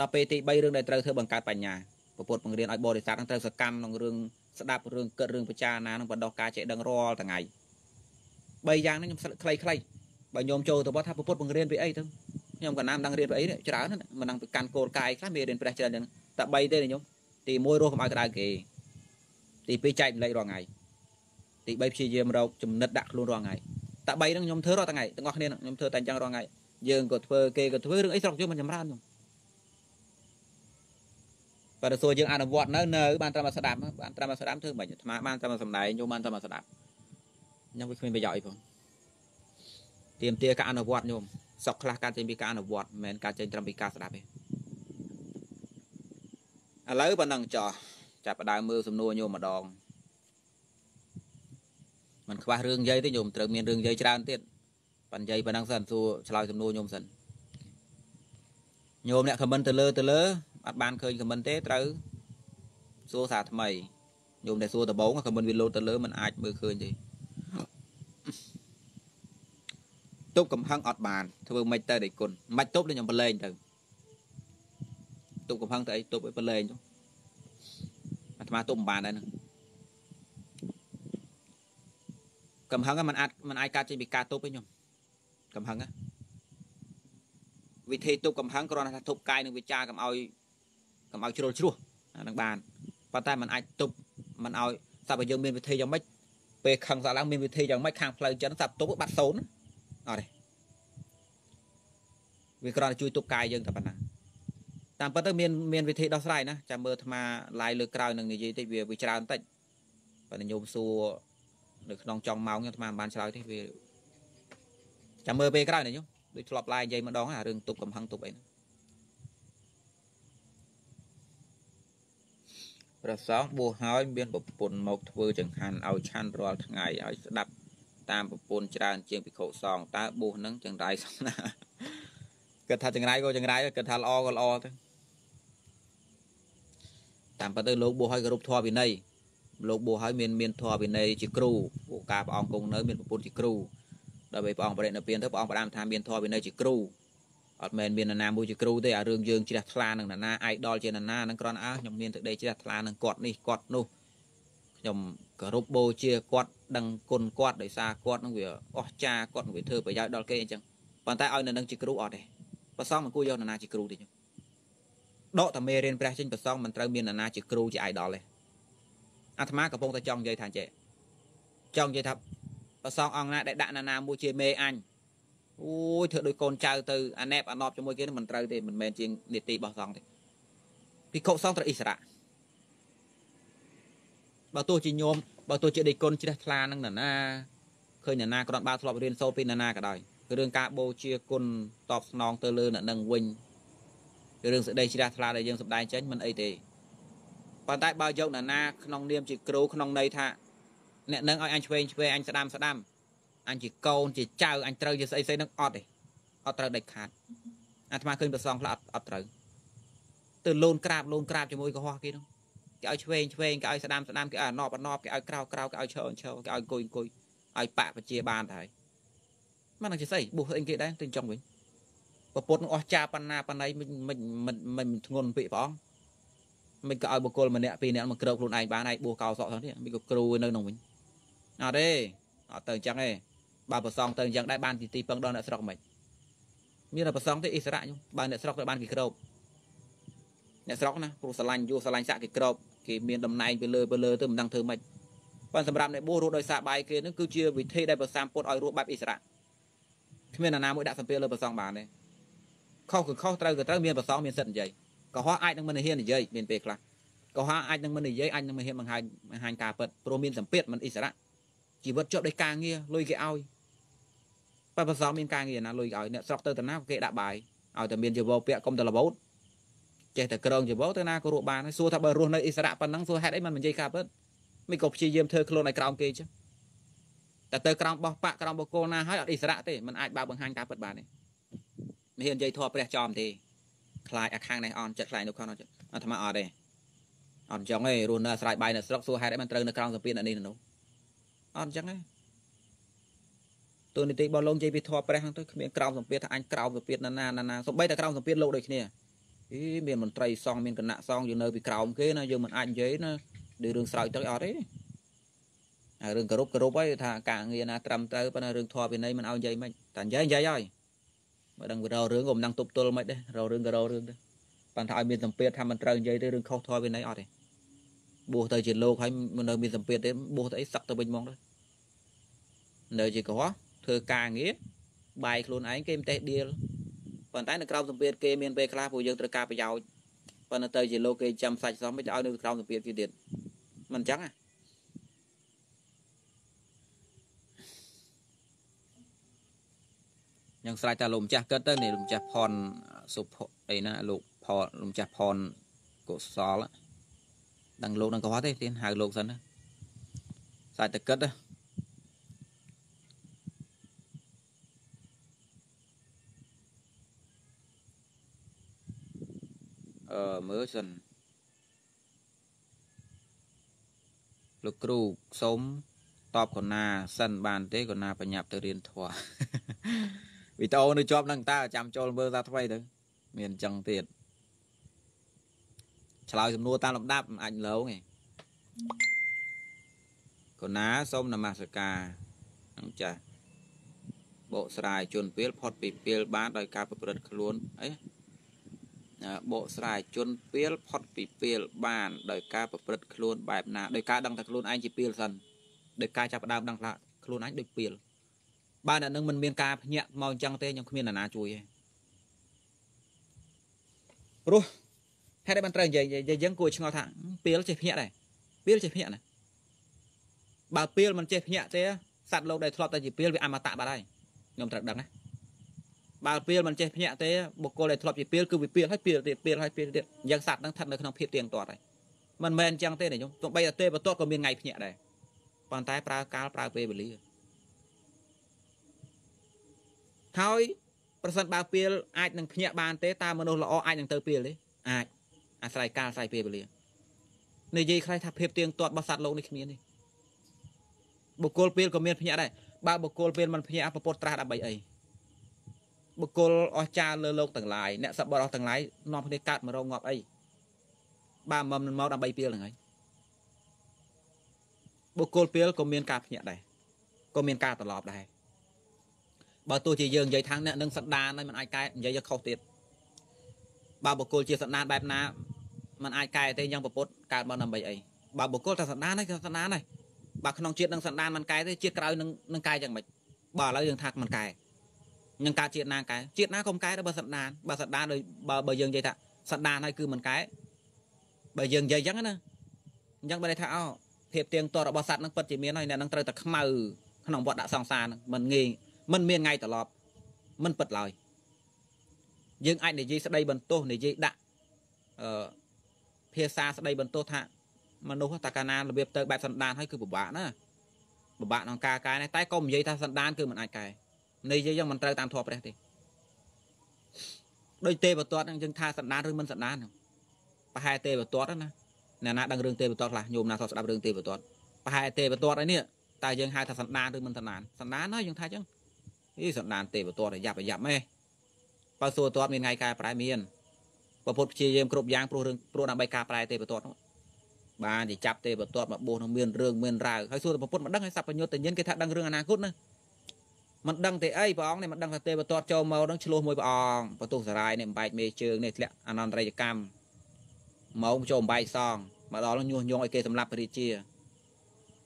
ដល់ពេលទី3រឿងដែលត្រូវធ្វើបង្កើតបញ្ញាពពុទ្ធបង្រៀនឲ្យបរិស័ទនឹងត្រូវសកម្មក្នុងរឿងស្ដាប់រឿងគិតរឿងពិចារណានឹងបណ្ដោះការចេះដឹងរាល់ថ្ងៃ3យ៉ាងនេះខ្ញុំខ្លីៗ បើញោមចូលទៅវត្តថាពុទ្ធបង្រៀនពីអីទៅខ្ញុំក៏ណាមដឹងរៀនពីអីច្រើនណាស់មិនដឹងពីកាន់គោលកាយខ្លះមានរៀនព្រះច្រើនចឹងតែ3ទេញោមទី1រស់កុំឲ្យក្តៅគេទី2ចែកម្លែករងថ្ងៃទី3ព្យាយាមរកចំណិតដាក់ខ្លួនរងថ្ងៃតែ3ហ្នឹងខ្ញុំធ្វើរាល់ថ្ងៃទាំងអស់គ្នាខ្ញុំធ្វើតែអញ្ចឹងរាល់ថ្ងៃយើងក៏ធ្វើគេក៏ធ្វើរឿងអីស្រុកយើងមិនចម្រើនខ្ញុំបើទៅសួរយើងអនុវត្តនៅនៅបានត្រឹមតែស្ដាប់បានត្រឹមតែស្ដាប់ធ្វើមិនអាត្មាបានត្រឹមតែសំដែងយកបានត្រឹមតែស្ដាប់ខ្ញុំវាគ្មានប្រយោជន៍ផង ទៀមទាការអនុវត្តញោមសក់ខ្លះការចេញពីការអនុវត្តមិនមែនការចេញត្រឹមពីការស្ដាប់ទេឥឡូវប៉ុណ្ណឹងចោះចាប់ផ្ដើមមើលសំណួរញោមម្ដងມັນខ្វះរឿងនិយាយទេញោមត្រូវមានរឿងនិយាយច្រើនទៀតប៉ិននិយាយប៉ុណ្ណឹងសិនសួរឆ្លើយសំណួរញោមសិនញោមអ្នកខមមិនទៅលើទៅលើអត់បានឃើញខមមិនទេត្រូវសួរសារថ្មីញោមដែលសួរដំបូងខមមិនវាលោតទៅលើមិនអាចមើលឃើញទេ ទប់កំហឹងអត់បានធ្វើមិនទៅដេគុណមិនទប់ដូចខ្ញុំប្រឡែងទៅ ទប់កំផឹងទៅអីទប់ឲ្យប្រឡែងទៅអាត្មាទប់មិនបានដែរហ្នឹងកំហឹងมันអាចมันអាចកាត់ចេញពីការទប់ទេខ្ញុំកំហឹងវិធីទប់កំហឹងគ្រាន់តែថាទប់កាយនិងវិចារកុំឲ្យកុំឲ្យជ្រុលជ្រោះអានឹងបានប៉ុន្តែมันអាចទប់มันឲ្យសាប់ឲ្យយើងមានវិធីយ៉ាងម៉េចពេលខឹងស្អាឡើងមានវិធីយ៉ាងម៉េចខាងផ្លូវចិត្តសាប់ទប់បាត់សូន អត់ទេវាគ្រាន់តែជួយទប់កាយយើងតែប៉ុណ្ណាតាមពិតទៅមានមានវិធីដោះស្រាយណាចាំមើលអាត្មាឡាយលើក្រោយនឹងនិយាយតិចវាវាច្រើនតិចបើញោមសួរនៅក្នុងចុងម៉ោងខ្ញុំអាត្មាមិនបានឆ្លើយទេវាចាំមើលពេលក្រោយណាញោមដូចធ្លាប់ឡាយនិយាយម្ដងអារឿងទប់កំហឹងទប់អីហ្នឹងព្រះសង្ឃបួសហើយមានប្រពន្ធមកធ្វើចង្ហាន់ឲ្យឆាន់រាល់ថ្ងៃឲ្យស្ដាប់ តាមប្រពន្ធច្រើនជាងភិក្ខុសង្ឃតើបួសនឹងចង្រៃសំណាគិតថាចង្រៃក៏ចង្រៃគិតថាល្អក៏ល្អទៅតាមពិតទៅលោកបួសឲ្យគោរពធម៌វិន័យលោកបួសហើយមានមានធម៌វិន័យជាគ្រូពួកការព្រះអង្គគង់នៅមានប្រពន្ធជាគ្រូដល់ពេលព្រះអង្គបរិនិព្វានទៅព្រះអង្គផ្ដាំថាមានធម៌វិន័យជាគ្រូអត់មែនមាននរណាមួយជាគ្រូទេអារឿងយើងជ្រះថ្លានឹងនរណាអាយដល់ជានរណានឹងគ្រាន់អើខ្ញុំមានទឹកដីជ្រះថ្លានឹងគាត់នេះគាត់នោះ ខ្ញុំគោរពបូជាគាត់ដឹងគុណគាត់ដោយសារគាត់នឹងវាអស្ចារគាត់នឹងវាធ្វើប្រយោជន៍ដល់គេអញ្ចឹងប៉ុន្តែឲ្យនៅនឹងជាគ្រូអត់ទេប្រសងមិនគួរយកនរណាជាគ្រូទេខ្ញុំដកតាមេរៀនព្រះចេញប្រសងមិនត្រូវមាននរណាជាគ្រូជាអាយដល់ទេអាត្មាកំពុងតែចង់និយាយថាចេះចង់និយាយថាប្រសងអង្គណាដែលដាក់នរណាមួយជាមេអញអូយធ្វើដូចកូនចៅទៅអាណែបអាណប់ជាមួយគេមិនត្រូវទេមិនមែនជានីតិរបស់សង្ឃទេភិក្ខុសង្ឃត្រូវអិសរៈ បើទោះជាញោមបើទោះជាដេកគុណជ្រះថ្លានឹងនរណាឃើញនរណាគ្រាន់បើធ្លាប់រៀនសូត្រពីនរណាក៏ដោយរឿងការបូជាគុណតបស្នងទៅលើអ្នកនឹងវិញរឿងសេចក្តីជ្រះថ្លាដែលយើងសម្ដែងចេញមិនអីទេប៉ុន្តែបើយកនរណាក្នុងនាមជាគ្រូក្នុងន័យថាអ្នកនឹងឲ្យអញឆ្វេងឆ្វេងអញស្ដាំស្ដាំអញជាកូនជាចៅអញត្រូវជាស្អីស្អីនឹងអត់ទេអត់ត្រូវដាច់ខាតអាត្មាឃើញប្រសងខ្លះអត់អត់ត្រូវទៅលូនក្រាបលូនក្រាបជាមួយកុហកគេនោះ គេឲ្យឆ្វេងឆ្វេងគេឲ្យស្ដាំស្ដាំគេឲ្យអណប់អណប់គេឲ្យក្រៅក្រៅគេឲ្យឈរឈរគេឲ្យអង្គុយអង្គុយឲ្យបាក់បជាបានទៅហើយមិននឹងជាស្អីបួសស្អីគេដែរទៅចង់វិញពពុតនឹងអស់ចាបណ្ណាបណ្ណៃមិនមិនមិនមិនធ្ងន់ពាក្យព្រះអង្គមិនក៏ឲ្យបុគ្គលម្នាក់ពីរនាក់មកក្រោកខ្លួនឯងបានហើយបួសកោសក់ហ្នឹងមិនក៏គ្រូនៅក្នុងវិញអត់ទេអត់ទៅអញ្ចឹងទេបើប្រសងទៅអញ្ចឹងដែរបានទីទីពឹងដល់អ្នកស្រុកមិនមានតែប្រសងទេអិសរៈខ្ញុំបើអ្នកស្រុកទៅបានគេក្រោប អ្នកស្រុកណាព្រោះស្រឡាញ់យូរស្រឡាញ់សាក់គេក្រោបគេមានតំណែងទៅលើទៅលើទៅមិនដឹងធ្វើម៉េចប៉ុន្តែសម្រាប់អ្នកបួសរស់ដោយសារបាយគេនឹងគឺជាវិធីដែលប្រសាមពុតឲ្យរស់បែបអិសរៈគ្មានណាមួយដាក់សម្ពាធលើប្រសងបានទេខុសគឺខុសត្រូវគឺត្រូវមានប្រសងមានសិទ្ធិនិយាយកុហកអាចនឹងមិនហ៊ាននិយាយមានពេលខ្លះកុហកអាចនឹងមិននិយាយអាចនឹងមិនហ៊ានបង្ហាញបង្ហាញការពិតព្រោះមានសម្ពាធមិនអិសរៈជីវិតជាប់ដោយការងារលុយគេឲ្យបើប្រសងមានការងារណាលុយឲ្យអ្នកស្រុកទៅតាណាគេដាក់បាយឲ្យតែមានជីវោពាក់កុំតែរបូត ចេះតែក្រងជីវោទៅណាក៏រស់បានហើយសួរថាបើរស់នៅអិសរៈប៉ុណ្ណឹងសួរហេតុអីមិននិយាយការពិតមិនក៏ព្យាយាមធ្វើខ្លួនឲ្យក្រោមគេចឹងតែទៅក្រោមបោះបាក់ក្រោមបកគលណាហើយអត់អិសរៈទេมันអាចបើបង្ហាញការពិតបានទេមិនហ៊ាននិយាយធေါ်ព្រះចំទេខ្លាចអាខាងនេះអន់ចិត្តខ្លាចនៅខាងនោះចិត្តអាត្មាអត់ទេអត់អញ្ចឹងទេរស់នៅអាស្រ័យបាយនៅស្រុកសួរហេតុអីមិនត្រូវនៅក្រោមសម្ពាធអានេះនោះអត់អញ្ចឹងទេទូនីតិរបស់លោកនិយាយពីធម៌ព្រះហ្នឹងទៅគ្មានក្រោមសម្ពាធថាអញក្រោមសម្ពាធណាណាណាណាសូម្បីតែក្រោមសម្ពាធលោកដូចគ្នា អីមានមន្ត្រីសងមានគណៈសងយើងនៅពីក្រោមគេណាយើងមិនអាចនិយាយណាដូចរឿងស្រោចទឹកអត់ទេហើយរឿងគោរពគោរពហើយថាការងារណាត្រឹមត្រូវប៉ុន្តែរឿងធម៌វិន័យមិនឲ្យនិយាយមិនតែនិយាយនិយាយហើយបើដឹងរោរឿងក៏មិនដឹងទប់ទល់មិនដែររោរឿងក៏រោរឿងដែរប៉ុន្តែឲ្យមានសម្ពាធថាមិនត្រូវនិយាយទេរឿងខុសធម៌វិន័យអត់ទេបួសទៅជាលោកហើយមិននៅមានសម្ពាធទេបួសទៅអីសឹកទៅវិញហ្មងទៅនៅជាកុហកធ្វើការងារបាយខ្លួនឯងគេមិនទេដៀល ប៉ុន្តែនៅក្រោមសម្ពាធគេមានពេលខ្លះពួកយើងត្រូវការប្រយោជន៍ប៉ុន្តែទៅជាលោកគេចាំសាច់សមមិនឲ្យនៅក្រោមសម្ពាធគេទៀតមិនអញ្ចឹងណាយ៉ាងស្រេចតាលោកម្ចាស់គិតទៅនេះលោកម្ចាស់ផនសុភអីណាលោកផនលោកម្ចាស់ផនកុសលដឹងលោកនឹងកុហកទេទៀតហៅលោកសិនណាស្រេចតែគិតណា អឺមើលសិនលោកគ្រូសូមតបកណាសិនបានទេកណាបញ្ញាប់ទៅរៀនធម៌វីដេអូនៅជាប់នឹងតើចាំចូលមើលថាថ្មីទៅមានអញ្ចឹងទៀតឆ្លើយសំណួរតាមលំដាប់អាចឡងឯងកូណាសូមនមស្ការអញ្ចាស់បកស្រាយជន់ពេលផុតពីពេលបានដោយការប្រព្រឹត្តខ្លួនអី បកស្រាយជន់ពេលផុតពីពេលបានដោយការប្រព្រឹត្តខ្លួនបែបណាដោយការដឹងថាខ្លួនឯងជាពេលសិនដោយការចាប់ផ្ដើមដឹងថាខ្លួនឯងដូចពេលបានតែនឹងមិនមានការភ្ញាក់មកអញ្ចឹងទេខ្ញុំគ្មានអ្នកណាជួយទេព្រោះហេតុអីបានត្រូវនិយាយយើងគួរឆ្ងល់ថាពេលចេះភ្ញាក់ដែរពេលចេះភ្ញាក់ណាបើពេលមិនចេះភ្ញាក់ទេសត្វលោកដែលធ្លាប់តែជាពេលវាអមតៈបាត់ហើយខ្ញុំត្រូវដឹងណា បើពេលមិនចេះភ្ញាក់ទេបុគ្គលដែលធ្លាប់ជាពេលគឺវាពេលហើយពេលទៀតពេលហើយពេលទៀតយ៉ាងសត្វហ្នឹងស្ថិតនៅក្នុងភាពទៀងទាត់ហើយមិនមែនអញ្ចឹងទេណាខ្ញុំទោះបីតែទេបន្ទាត់ក៏មានថ្ងៃភ្ញាក់ដែរប៉ុន្តែប្រើកាលប្រើពេលវេលាហើយប្រសិនបើពេលអាចនឹងភ្ញាក់បានទេតើមនុស្សល្អអាចនឹងទៅពេលទេអាចអាស្រ័យកាលអាស្រ័យពេលវេលានិយាយខ្លះថាភាពទៀងទាត់របស់សត្វលោកនេះគ្មានទេបុគ្គលពេលក៏មានភ្ញាក់ដែរបើបុគ្គលពេលមិនភ្ញាក់ប្រពុតត្រាស់ដើម្បីអី បុគ្គលអស្ចារ្យលើលោកទាំងឡាយអ្នកសប្បុរសទាំងឡាយនាំគ្នាកើតមករងងាប់អីបើមិនមកដើម្បីពេលហ្នឹងហើយបុគ្គលពេលក៏មានការភ្ញាក់ដែរក៏មានការត្រឡប់ដែរបើទោះជាយើងនិយាយថាអ្នកនឹងសន្តានហើយมันអាចកែនិយាយខុសទៀតបើបុគ្គលជាសន្តានបែបណាมันអាចកែទេយ៉ាងប្រពុតកើតមកដើម្បីអីបើបុគ្គលតែសន្តានហើយគឺសន្តានហើយបើក្នុងជាតិនឹងសន្តានមិនកែទេជាតិក្រោយនឹងនឹងកែយ៉ាងម៉េចបើឥឡូវយើងថាមិនកែ នឹងកើតជាតិណាកែជាតិណាក៏មិនកែដែរបើសន្តានបើសន្តានដូចបើបើយើងនិយាយថាសន្តានហើយគឺមិនកែបើយើងនិយាយអញ្ចឹងណាអញ្ចឹងបើន័យថាអូភាពទៀងទាត់របស់សត្វនឹងពិតជាមានហើយអ្នកនឹងត្រូវតែខ្មៅក្នុងវដ្តដាក់សង្សារនឹងមិនងាយមិនមានថ្ងៃត្រឡប់មិនពិតឡើយយើងអាចនិយាយស្ដីបន្ទោសនិយាយដាក់អឺភាសាស្ដីបន្ទោសថាមនុស្សតើកាលណារបៀបទៅបែបសន្តានហើយគឺពិបាកណាពិបាកក្នុងការកែតែក៏និយាយថាសន្តានគឺមិនអាចកែ និយាយយ៉ាងមិនត្រូវតាមធម៌ព្រះទេដូចទេវទត្តយើងថាសន្តានឬមិនសន្តានប្រហែលទេវទត្តណាអ្នកណាដឹងរឿងទេវទត្តខ្លះញោមណាសស្ដាប់រឿងទេវទត្តប្រហែលទេវទត្តឯនេះតែយើងហៅថាសន្តានឬមិនសន្តានសន្តានហើយយើងថាអញ្ចឹងអីសន្តានទេវទត្តយ៉ាប់យ៉ាប់ម៉េះបើសួរទត្តមានថ្ងៃកែប្រែមានប្រពុតព្យាយាមគ្រប់យ៉ាងព្រោះរឿងព្រោះដើម្បីការប្រែទេវទត្តនោះបានជាចាប់ទេវទត្តមកបួសនឹងមានរឿងមានរាវហើយសួរតែប្រពុតមិនដឹងឲ្យសัพពញ្ញុតញ្ញិនគេថាដឹងរឿងអនាគតណា មិនដឹងទេអីព្រះអង្គនេះមិនដឹងថាទេវទត្តចូលមកនឹងឆ្លោះមួយព្រះអង្គបន្ទុះសារាយនេះបំបែកមេជើងនេះធ្លាក់អនន្តរិយកម្មមកចូលបំបែកសងមកដល់នោះញុះញង់ឲ្យគេសម្លាប់ព្រះរាជា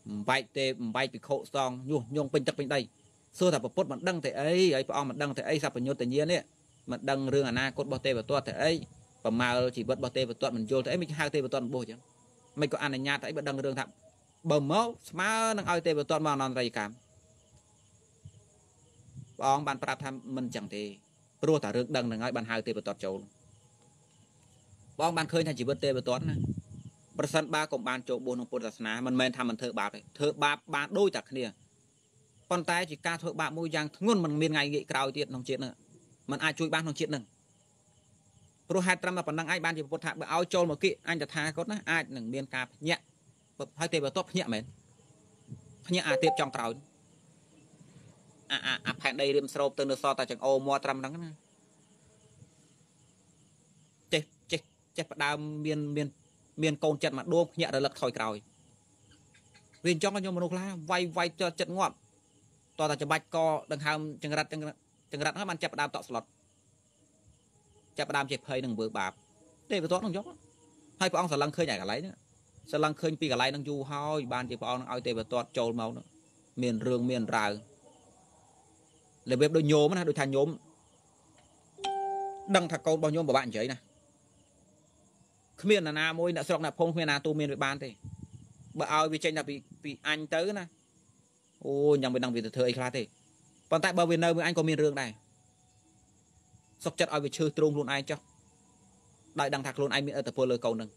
បំបែកទេបំបែកភិក្ខុសងញុះញង់ពេញទឹកពេញដីសួរថាប្រពុតមិនដឹងទេអីហើយព្រះអង្គមិនដឹងទេអីសัพពញ្ញុតញ្ញិននេះមិនដឹងរឿងអនាគតរបស់ទេវទត្តទេអីប្រមាលជីវិតរបស់ទេវទត្តមិនយល់ទេអីមិនហៅទេវទត្តបោះអញ្ចឹងមិនក៏អនុញ្ញាតអីបើដឹងរឿងថាបើមកស្មើនឹងឲ្យទេវទត្តមកអនន្តរិយកម្ម ព្រះអង្គបានប្រាប់ថាមិនអញ្ចឹងទេព្រោះតែរឿងដឹងនឹងហើយបានហៅទេវទត្តចូលព្រះអង្គបានឃើញថាជីវិតទេវទត្តណាប្រសិនបើកុំបានចូលបួសក្នុងពុទ្ធសាសនាមិនមែនថាមិនធ្វើបាបទេធ្វើបាបបានដូចតែគ្នាប៉ុន្តែជាការធ្វើបាបមួយយ៉ាងធ្ងន់មិនមានថ្ងៃងាកក្រោយទៀតក្នុងជាតិនឹងมันអាចជួយបានក្នុងជាតិនឹងព្រោះហេតុត្រឹមតែប៉ុណ្ណឹងអាចបានជាពុទ្ធថាបើឲ្យចូលមកគិអញតថាគតណាអាចនឹងមានការភ្ញាក់ហើយទេវតបភ្ញាក់មែនភ្ញាក់អាទេពចង់ក្រោយ អាអាអាផែនដីរៀមស្រោបទៅនៅសតតែចង្អូមាត់ត្រឹមហ្នឹងណាចេះចេះចេះផ្ដើមមានមានមានកូនចិត្តមកដួងភ្ញាក់រលឹកថយក្រោយវាអញ្ចឹងខ្ញុំមនុស្សខ្លះវាយវាយចិត្តងាប់តោះតែច្បាច់កដង្ហើមចង្រិតចង្រិតចង្រិតហើយបានចាប់ផ្ដើមតក់ស្លុតចាប់ផ្ដើមជាភ័យនឹងធ្វើបាបទេវទត្តនឹងយកហើយព្រះអង្គស្រឡឹងឃើញឯកន្លែងហ្នឹងស្រឡឹងឃើញពីកន្លែងហ្នឹងយូរហើយបានជាព្រះអង្គនឹងឲ្យទេវទត្តចូលមកមានរឿងមានរាវ របៀបដូចញោមណាដូចថាញោមដឹងថាកូនរបស់ញោមពិបាកនិយាយណាគ្មានណាមួយអ្នកស្រុកអ្នកភូមិគ្មានណាទូមានវាបានទេបើឲ្យវាចេញតែពីពីអញទៅណាអូយ៉ាងមិនដឹងវាទៅធ្វើអីខ្លះទេប៉ុន្តែបើវានៅមួយអញក៏មានរឿងដែរសុកចិត្តឲ្យវាឈឺទ្រូងខ្លួនឯងចុះដោយដឹងថាខ្លួនឯងមានអត្តពលលើកូននឹង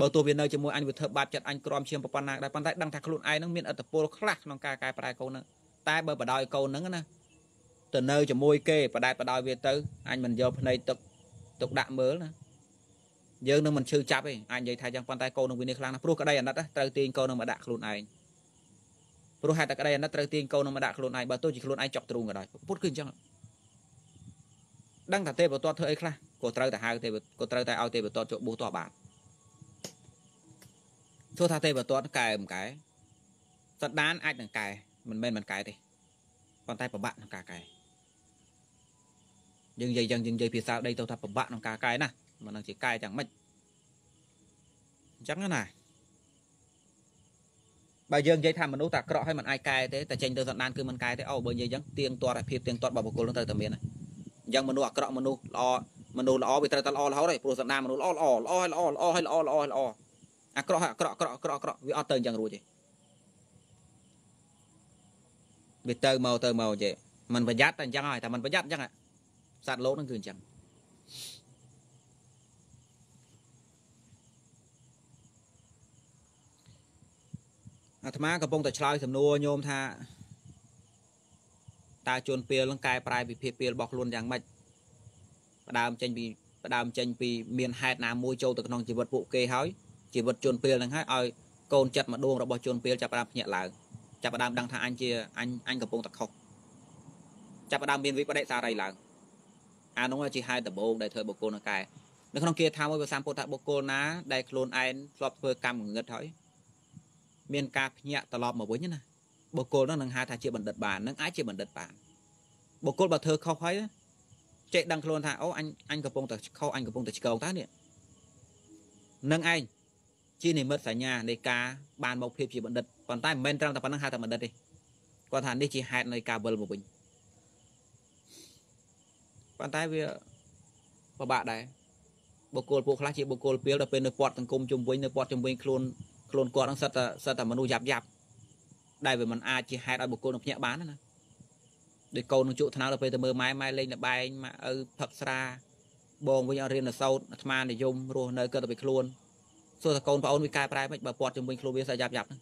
បើទោះវានៅជាមួយអញវាធ្វើបាបចិត្តអញក្រំឈាមប្រប៉ុណ្ណាដែរប៉ុន្តែដឹងថាខ្លួនឯងនឹងមានអត្តពលខ្លះក្នុងការកែប្រែកូននឹង តែបើបដ ாய் កូននឹងណាទៅនៅជាមួយគេបដែតបដោយវាទៅអញមិនយកភ្នែកទឹកទុកដាក់មើលណាយើងនឹងមិនឈឺចាប់ទេអញនិយាយថាយ៉ាងប៉ុន្តែកូននឹងវានេះខ្លាំងណាស់ព្រោះក្តីអាណិតត្រូវទាញកូននឹងមកដាក់ខ្លួនឯងព្រោះហេតុតែក្តីអាណិតត្រូវទាញកូននឹងមកដាក់ខ្លួនឯងបើទោះជាខ្លួនឯងចុកទ្រូងក៏ដោយពុតគឺអញ្ចឹងដឹងថាទេវទត្តធ្វើអីខ្លះគក៏ត្រូវតែហៅទេក៏ត្រូវតែឲ្យទេវតតចូលបួសតបានទោះថាទេវតតកែមិនកែសត្វដានអាចនឹងកែ មិនមែនមិនកែទេប៉ុន្តែពិបាកក្នុងការកែយើងនិយាយយ៉ាងយើងនិយាយភាសាដីទៅថាពិបាកក្នុងការកែណាមិននឹងជាកែយ៉ាងម៉េចអញ្ចឹងណាបើយើងនិយាយថាមនុស្សតែអាក្រក់ហើយមិនអាចកែទេតែចេញទៅសន្តានគឺមិនកែទេអូបើនិយាយអញ្ចឹងទៀងទាត់ភាពទៀងទាត់របស់បុគ្គលនឹងត្រូវតែមានអញ្ចឹងមនុស្សអាក្រក់មនុស្សល្អមនុស្សល្អវាត្រូវតែល្អរហូតហើយព្រោះសន្តានមនុស្សល្អល្អល្អហើយល្អល្អហើយល្អល្អហើយល្អអាក្រក់ហើយអាក្រក់អាក្រក់អាក្រក់អាក្រក់វាអត់ទៅអញ្ចឹងរួចទេ វាទៅមកទៅមកចេះมันប្រយ័ត្នតែអញ្ចឹងហើយតែมันប្រយ័ត្នអញ្ចឹងសត្វលោកហ្នឹងគឺអញ្ចឹងអាត្មាកំពុងតែឆ្លើយសំណួរញោមថាតើជួនពេលនឹងកែប្រែវិភាគពេលរបស់ខ្លួនយ៉ាងម៉េចផ្ដើមចេញពីផ្ដើមចេញពីមានហេតុណាមួយចូលទៅក្នុងជីវិតពួកគេហើយជីវិតជួនពេលហ្នឹងហើយឲ្យកូនចិត្តម្ដងរបស់ជួនពេលចាប់ផ្ដើមភ្ញាក់ឡើង ចាប់ផ្ដើមដឹងថាអញជាអញអញកំពុងតែខុសចាប់ផ្ដើមមានវិបដិសារីឡើងអានោះជាហេតុដំបូងដែលធ្វើបុគ្គលនឹងកែនៅក្នុងគាថាមួយភាសាពុទ្ធថាបុគ្គលណាដែលខ្លួនឯងធ្លាប់ធ្វើកម្មងងឹតហើយមានការភ្ញាក់ត្រឡប់មកវិញណាបុគ្គលនោះនឹងហៅថាជាបណ្ឌិតបាននឹងអាចជាបណ្ឌិតបានបុគ្គលបើធ្វើខុសហើយចេះដឹងខ្លួនថាអូអញអញកំពុងតែខុសអញកំពុងតែឆ្កងតើនេះនឹងឯងជានិមិត្តសញ្ញានៃការបានមកភាពជាបណ្ឌិត ប៉ុន្តែមិនមែនត្រឹមតែប៉ុណ្្នឹងហៅថាបណ្ឌិតទេគាត់ថានេះជាហេតុនៃការវិលមកវិញប៉ុន្តែវាពិបាកដែរបុគ្គលពួកខ្លះជាបុគ្គលពេលដល់ពេលនៅពាត់សង្គមជុំវិញនៅពាត់ជុំវិញខ្លួនខ្លួនគាត់នឹងសិតតែសិតតែមនុស្សយ៉ាប់យ៉ាប់ដែលវាមិនអាចជាហេតុឲ្យបុគ្គលនឹងភ្ញាក់បានណាដោយកូននឹងជក់ថ្នោតទៅពេលទៅមើលម៉ែម៉ែលេងលបែងម៉ាក់ឪផឹកស្រាបងវិញអត់រៀននៅសោតអាត្មានិយមរស់នៅគាត់ទៅពីខ្លួនសួរថាកូនប្អូនវាកែប្រែមិនបើពាត់ជំវិញខ្លួនវាស្អាយ៉ាប់យ៉ាប់ហ្នឹង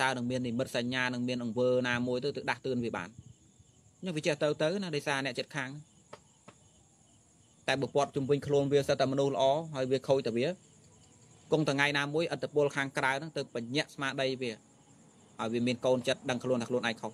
តើនឹងមាននិមិត្តសញ្ញានឹងមានអង្គើណាមួយទៅទៅដាស់តឿនវាបានខ្ញុំវាចេះទៅទៅណាដោយសារអ្នកចិត្តខាងតែបើពាត់ជំវិញខ្លួនវាសិតតែមនុស្សល្អហើយវាខូចតែវាគង់ថ្ងៃណាមួយអត្តពលខាងក្រៅហ្នឹងទៅបញ្ញាក់ស្មារតីវាឲ្យវាមានកូនចិត្តដឹងខ្លួនថាខ្លួនឯងខុស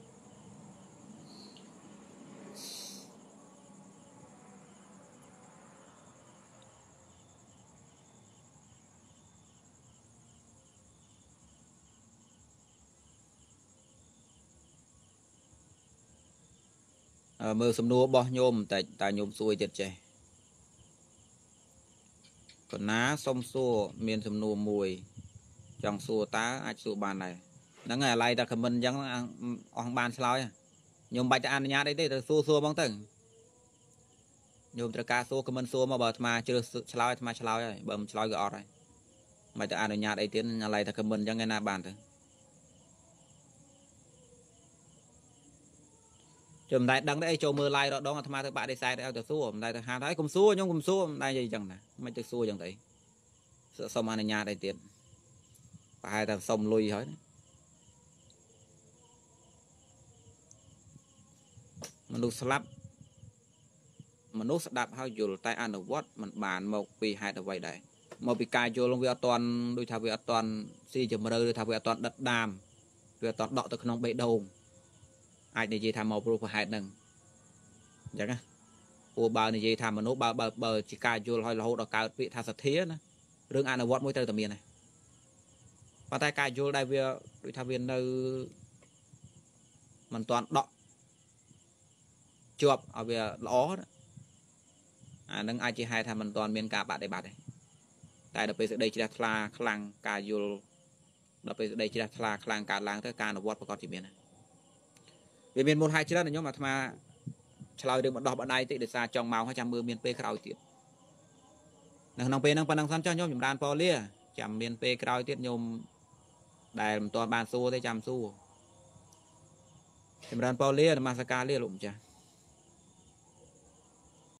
មើលសំណួររបស់ញោមបន្តិចតើញោមសួរទៀតចេះកណាសុំសួរមានសំណួរមួយ ចង់សួរតើអាចសួរបានដែរហ្នឹងហើយអាឡ័យតែខមមិនអញ្ចឹងអស់បានឆ្លើយញោមបាច់តែអនុញ្ញាតអីទេទៅសួរសួរហ្មងទៅញោមត្រូវការសួរខមមិនសួរមកបើអាត្មាជ្រើសឆ្លើយអាត្មាឆ្លើយហើយបើមិនឆ្លើយក៏អត់ហើយមិនតែអនុញ្ញាតអីទៀតអាឡ័យតែខមមិនអញ្ចឹងឯណាបានទៅ ចាំមិនដែលដឹងទេអីចូលមើល live រដងអាត្មាទៅបាក់ដេសាយទៅឲ្យទៅសួរមិនដែលទៅហាហើយកុំសួរខ្ញុំកុំសួរមិនដែលនិយាយអញ្ចឹងណាមិនទៅសួរអញ្ចឹងទៅសុំអនុញ្ញាតអីទៀតប្រហែលតែសុំលុយហើយមនុស្សស្លាប់មនុស្សស្ដាប់ហើយយល់តែអនុវត្តមិនបានមកពីហេតុអ្វីដែរមកពីការយល់វាអត់តន់ដូចថាវាអត់តន់ស៊ីជម្រៅឬថាវាអត់តន់ដិតដាមវាអត់តន់ដកទៅក្នុងបេះដូង អាចនិយាយថាមកព្រោះប្រហែលហ្នឹងអញ្ចឹងណាព្រោះបើនិយាយថាមនុស្សបើបើបើជាការយល់ឲ្យរហូតដល់កើតពាក្យថាសទ្ធាណារឿងអនុវត្តមួយត្រូវតែមានដែរប៉ុន្តែការយល់ដែលវាដូចថាវានៅមិនទាន់ដកជាប់ឲ្យវាល្អអានឹងអាចជាហេតុថាមិនទាន់មានការបដិបត្តិទេតែដល់ពេលសេចក្តីជ្រះថ្លាខ្លាំងការយល់ដល់ពេលសេចក្តីជ្រះថ្លាខ្លាំងកើតឡើងទៅការអនុវត្តប្រកបជាមានដែរ វាមានមូលហេតុច្រើនខ្ញុំអាត្មាឆ្លើយរឿងបដោះបដៃតិចដោយសារចង់មកហើយចាំមើលមានពេលក្រោយទៀតនៅក្នុងពេលហ្នឹងប៉ុណ្ណឹងសិនចុះខ្ញុំចម្រើនប៉ូលាចាំមានពេលក្រោយទៀតខ្ញុំដែលមិនទាន់បានសួរទេចាំសួរចម្រើនប៉ូលានមស្ការលាលោកម្ចាស់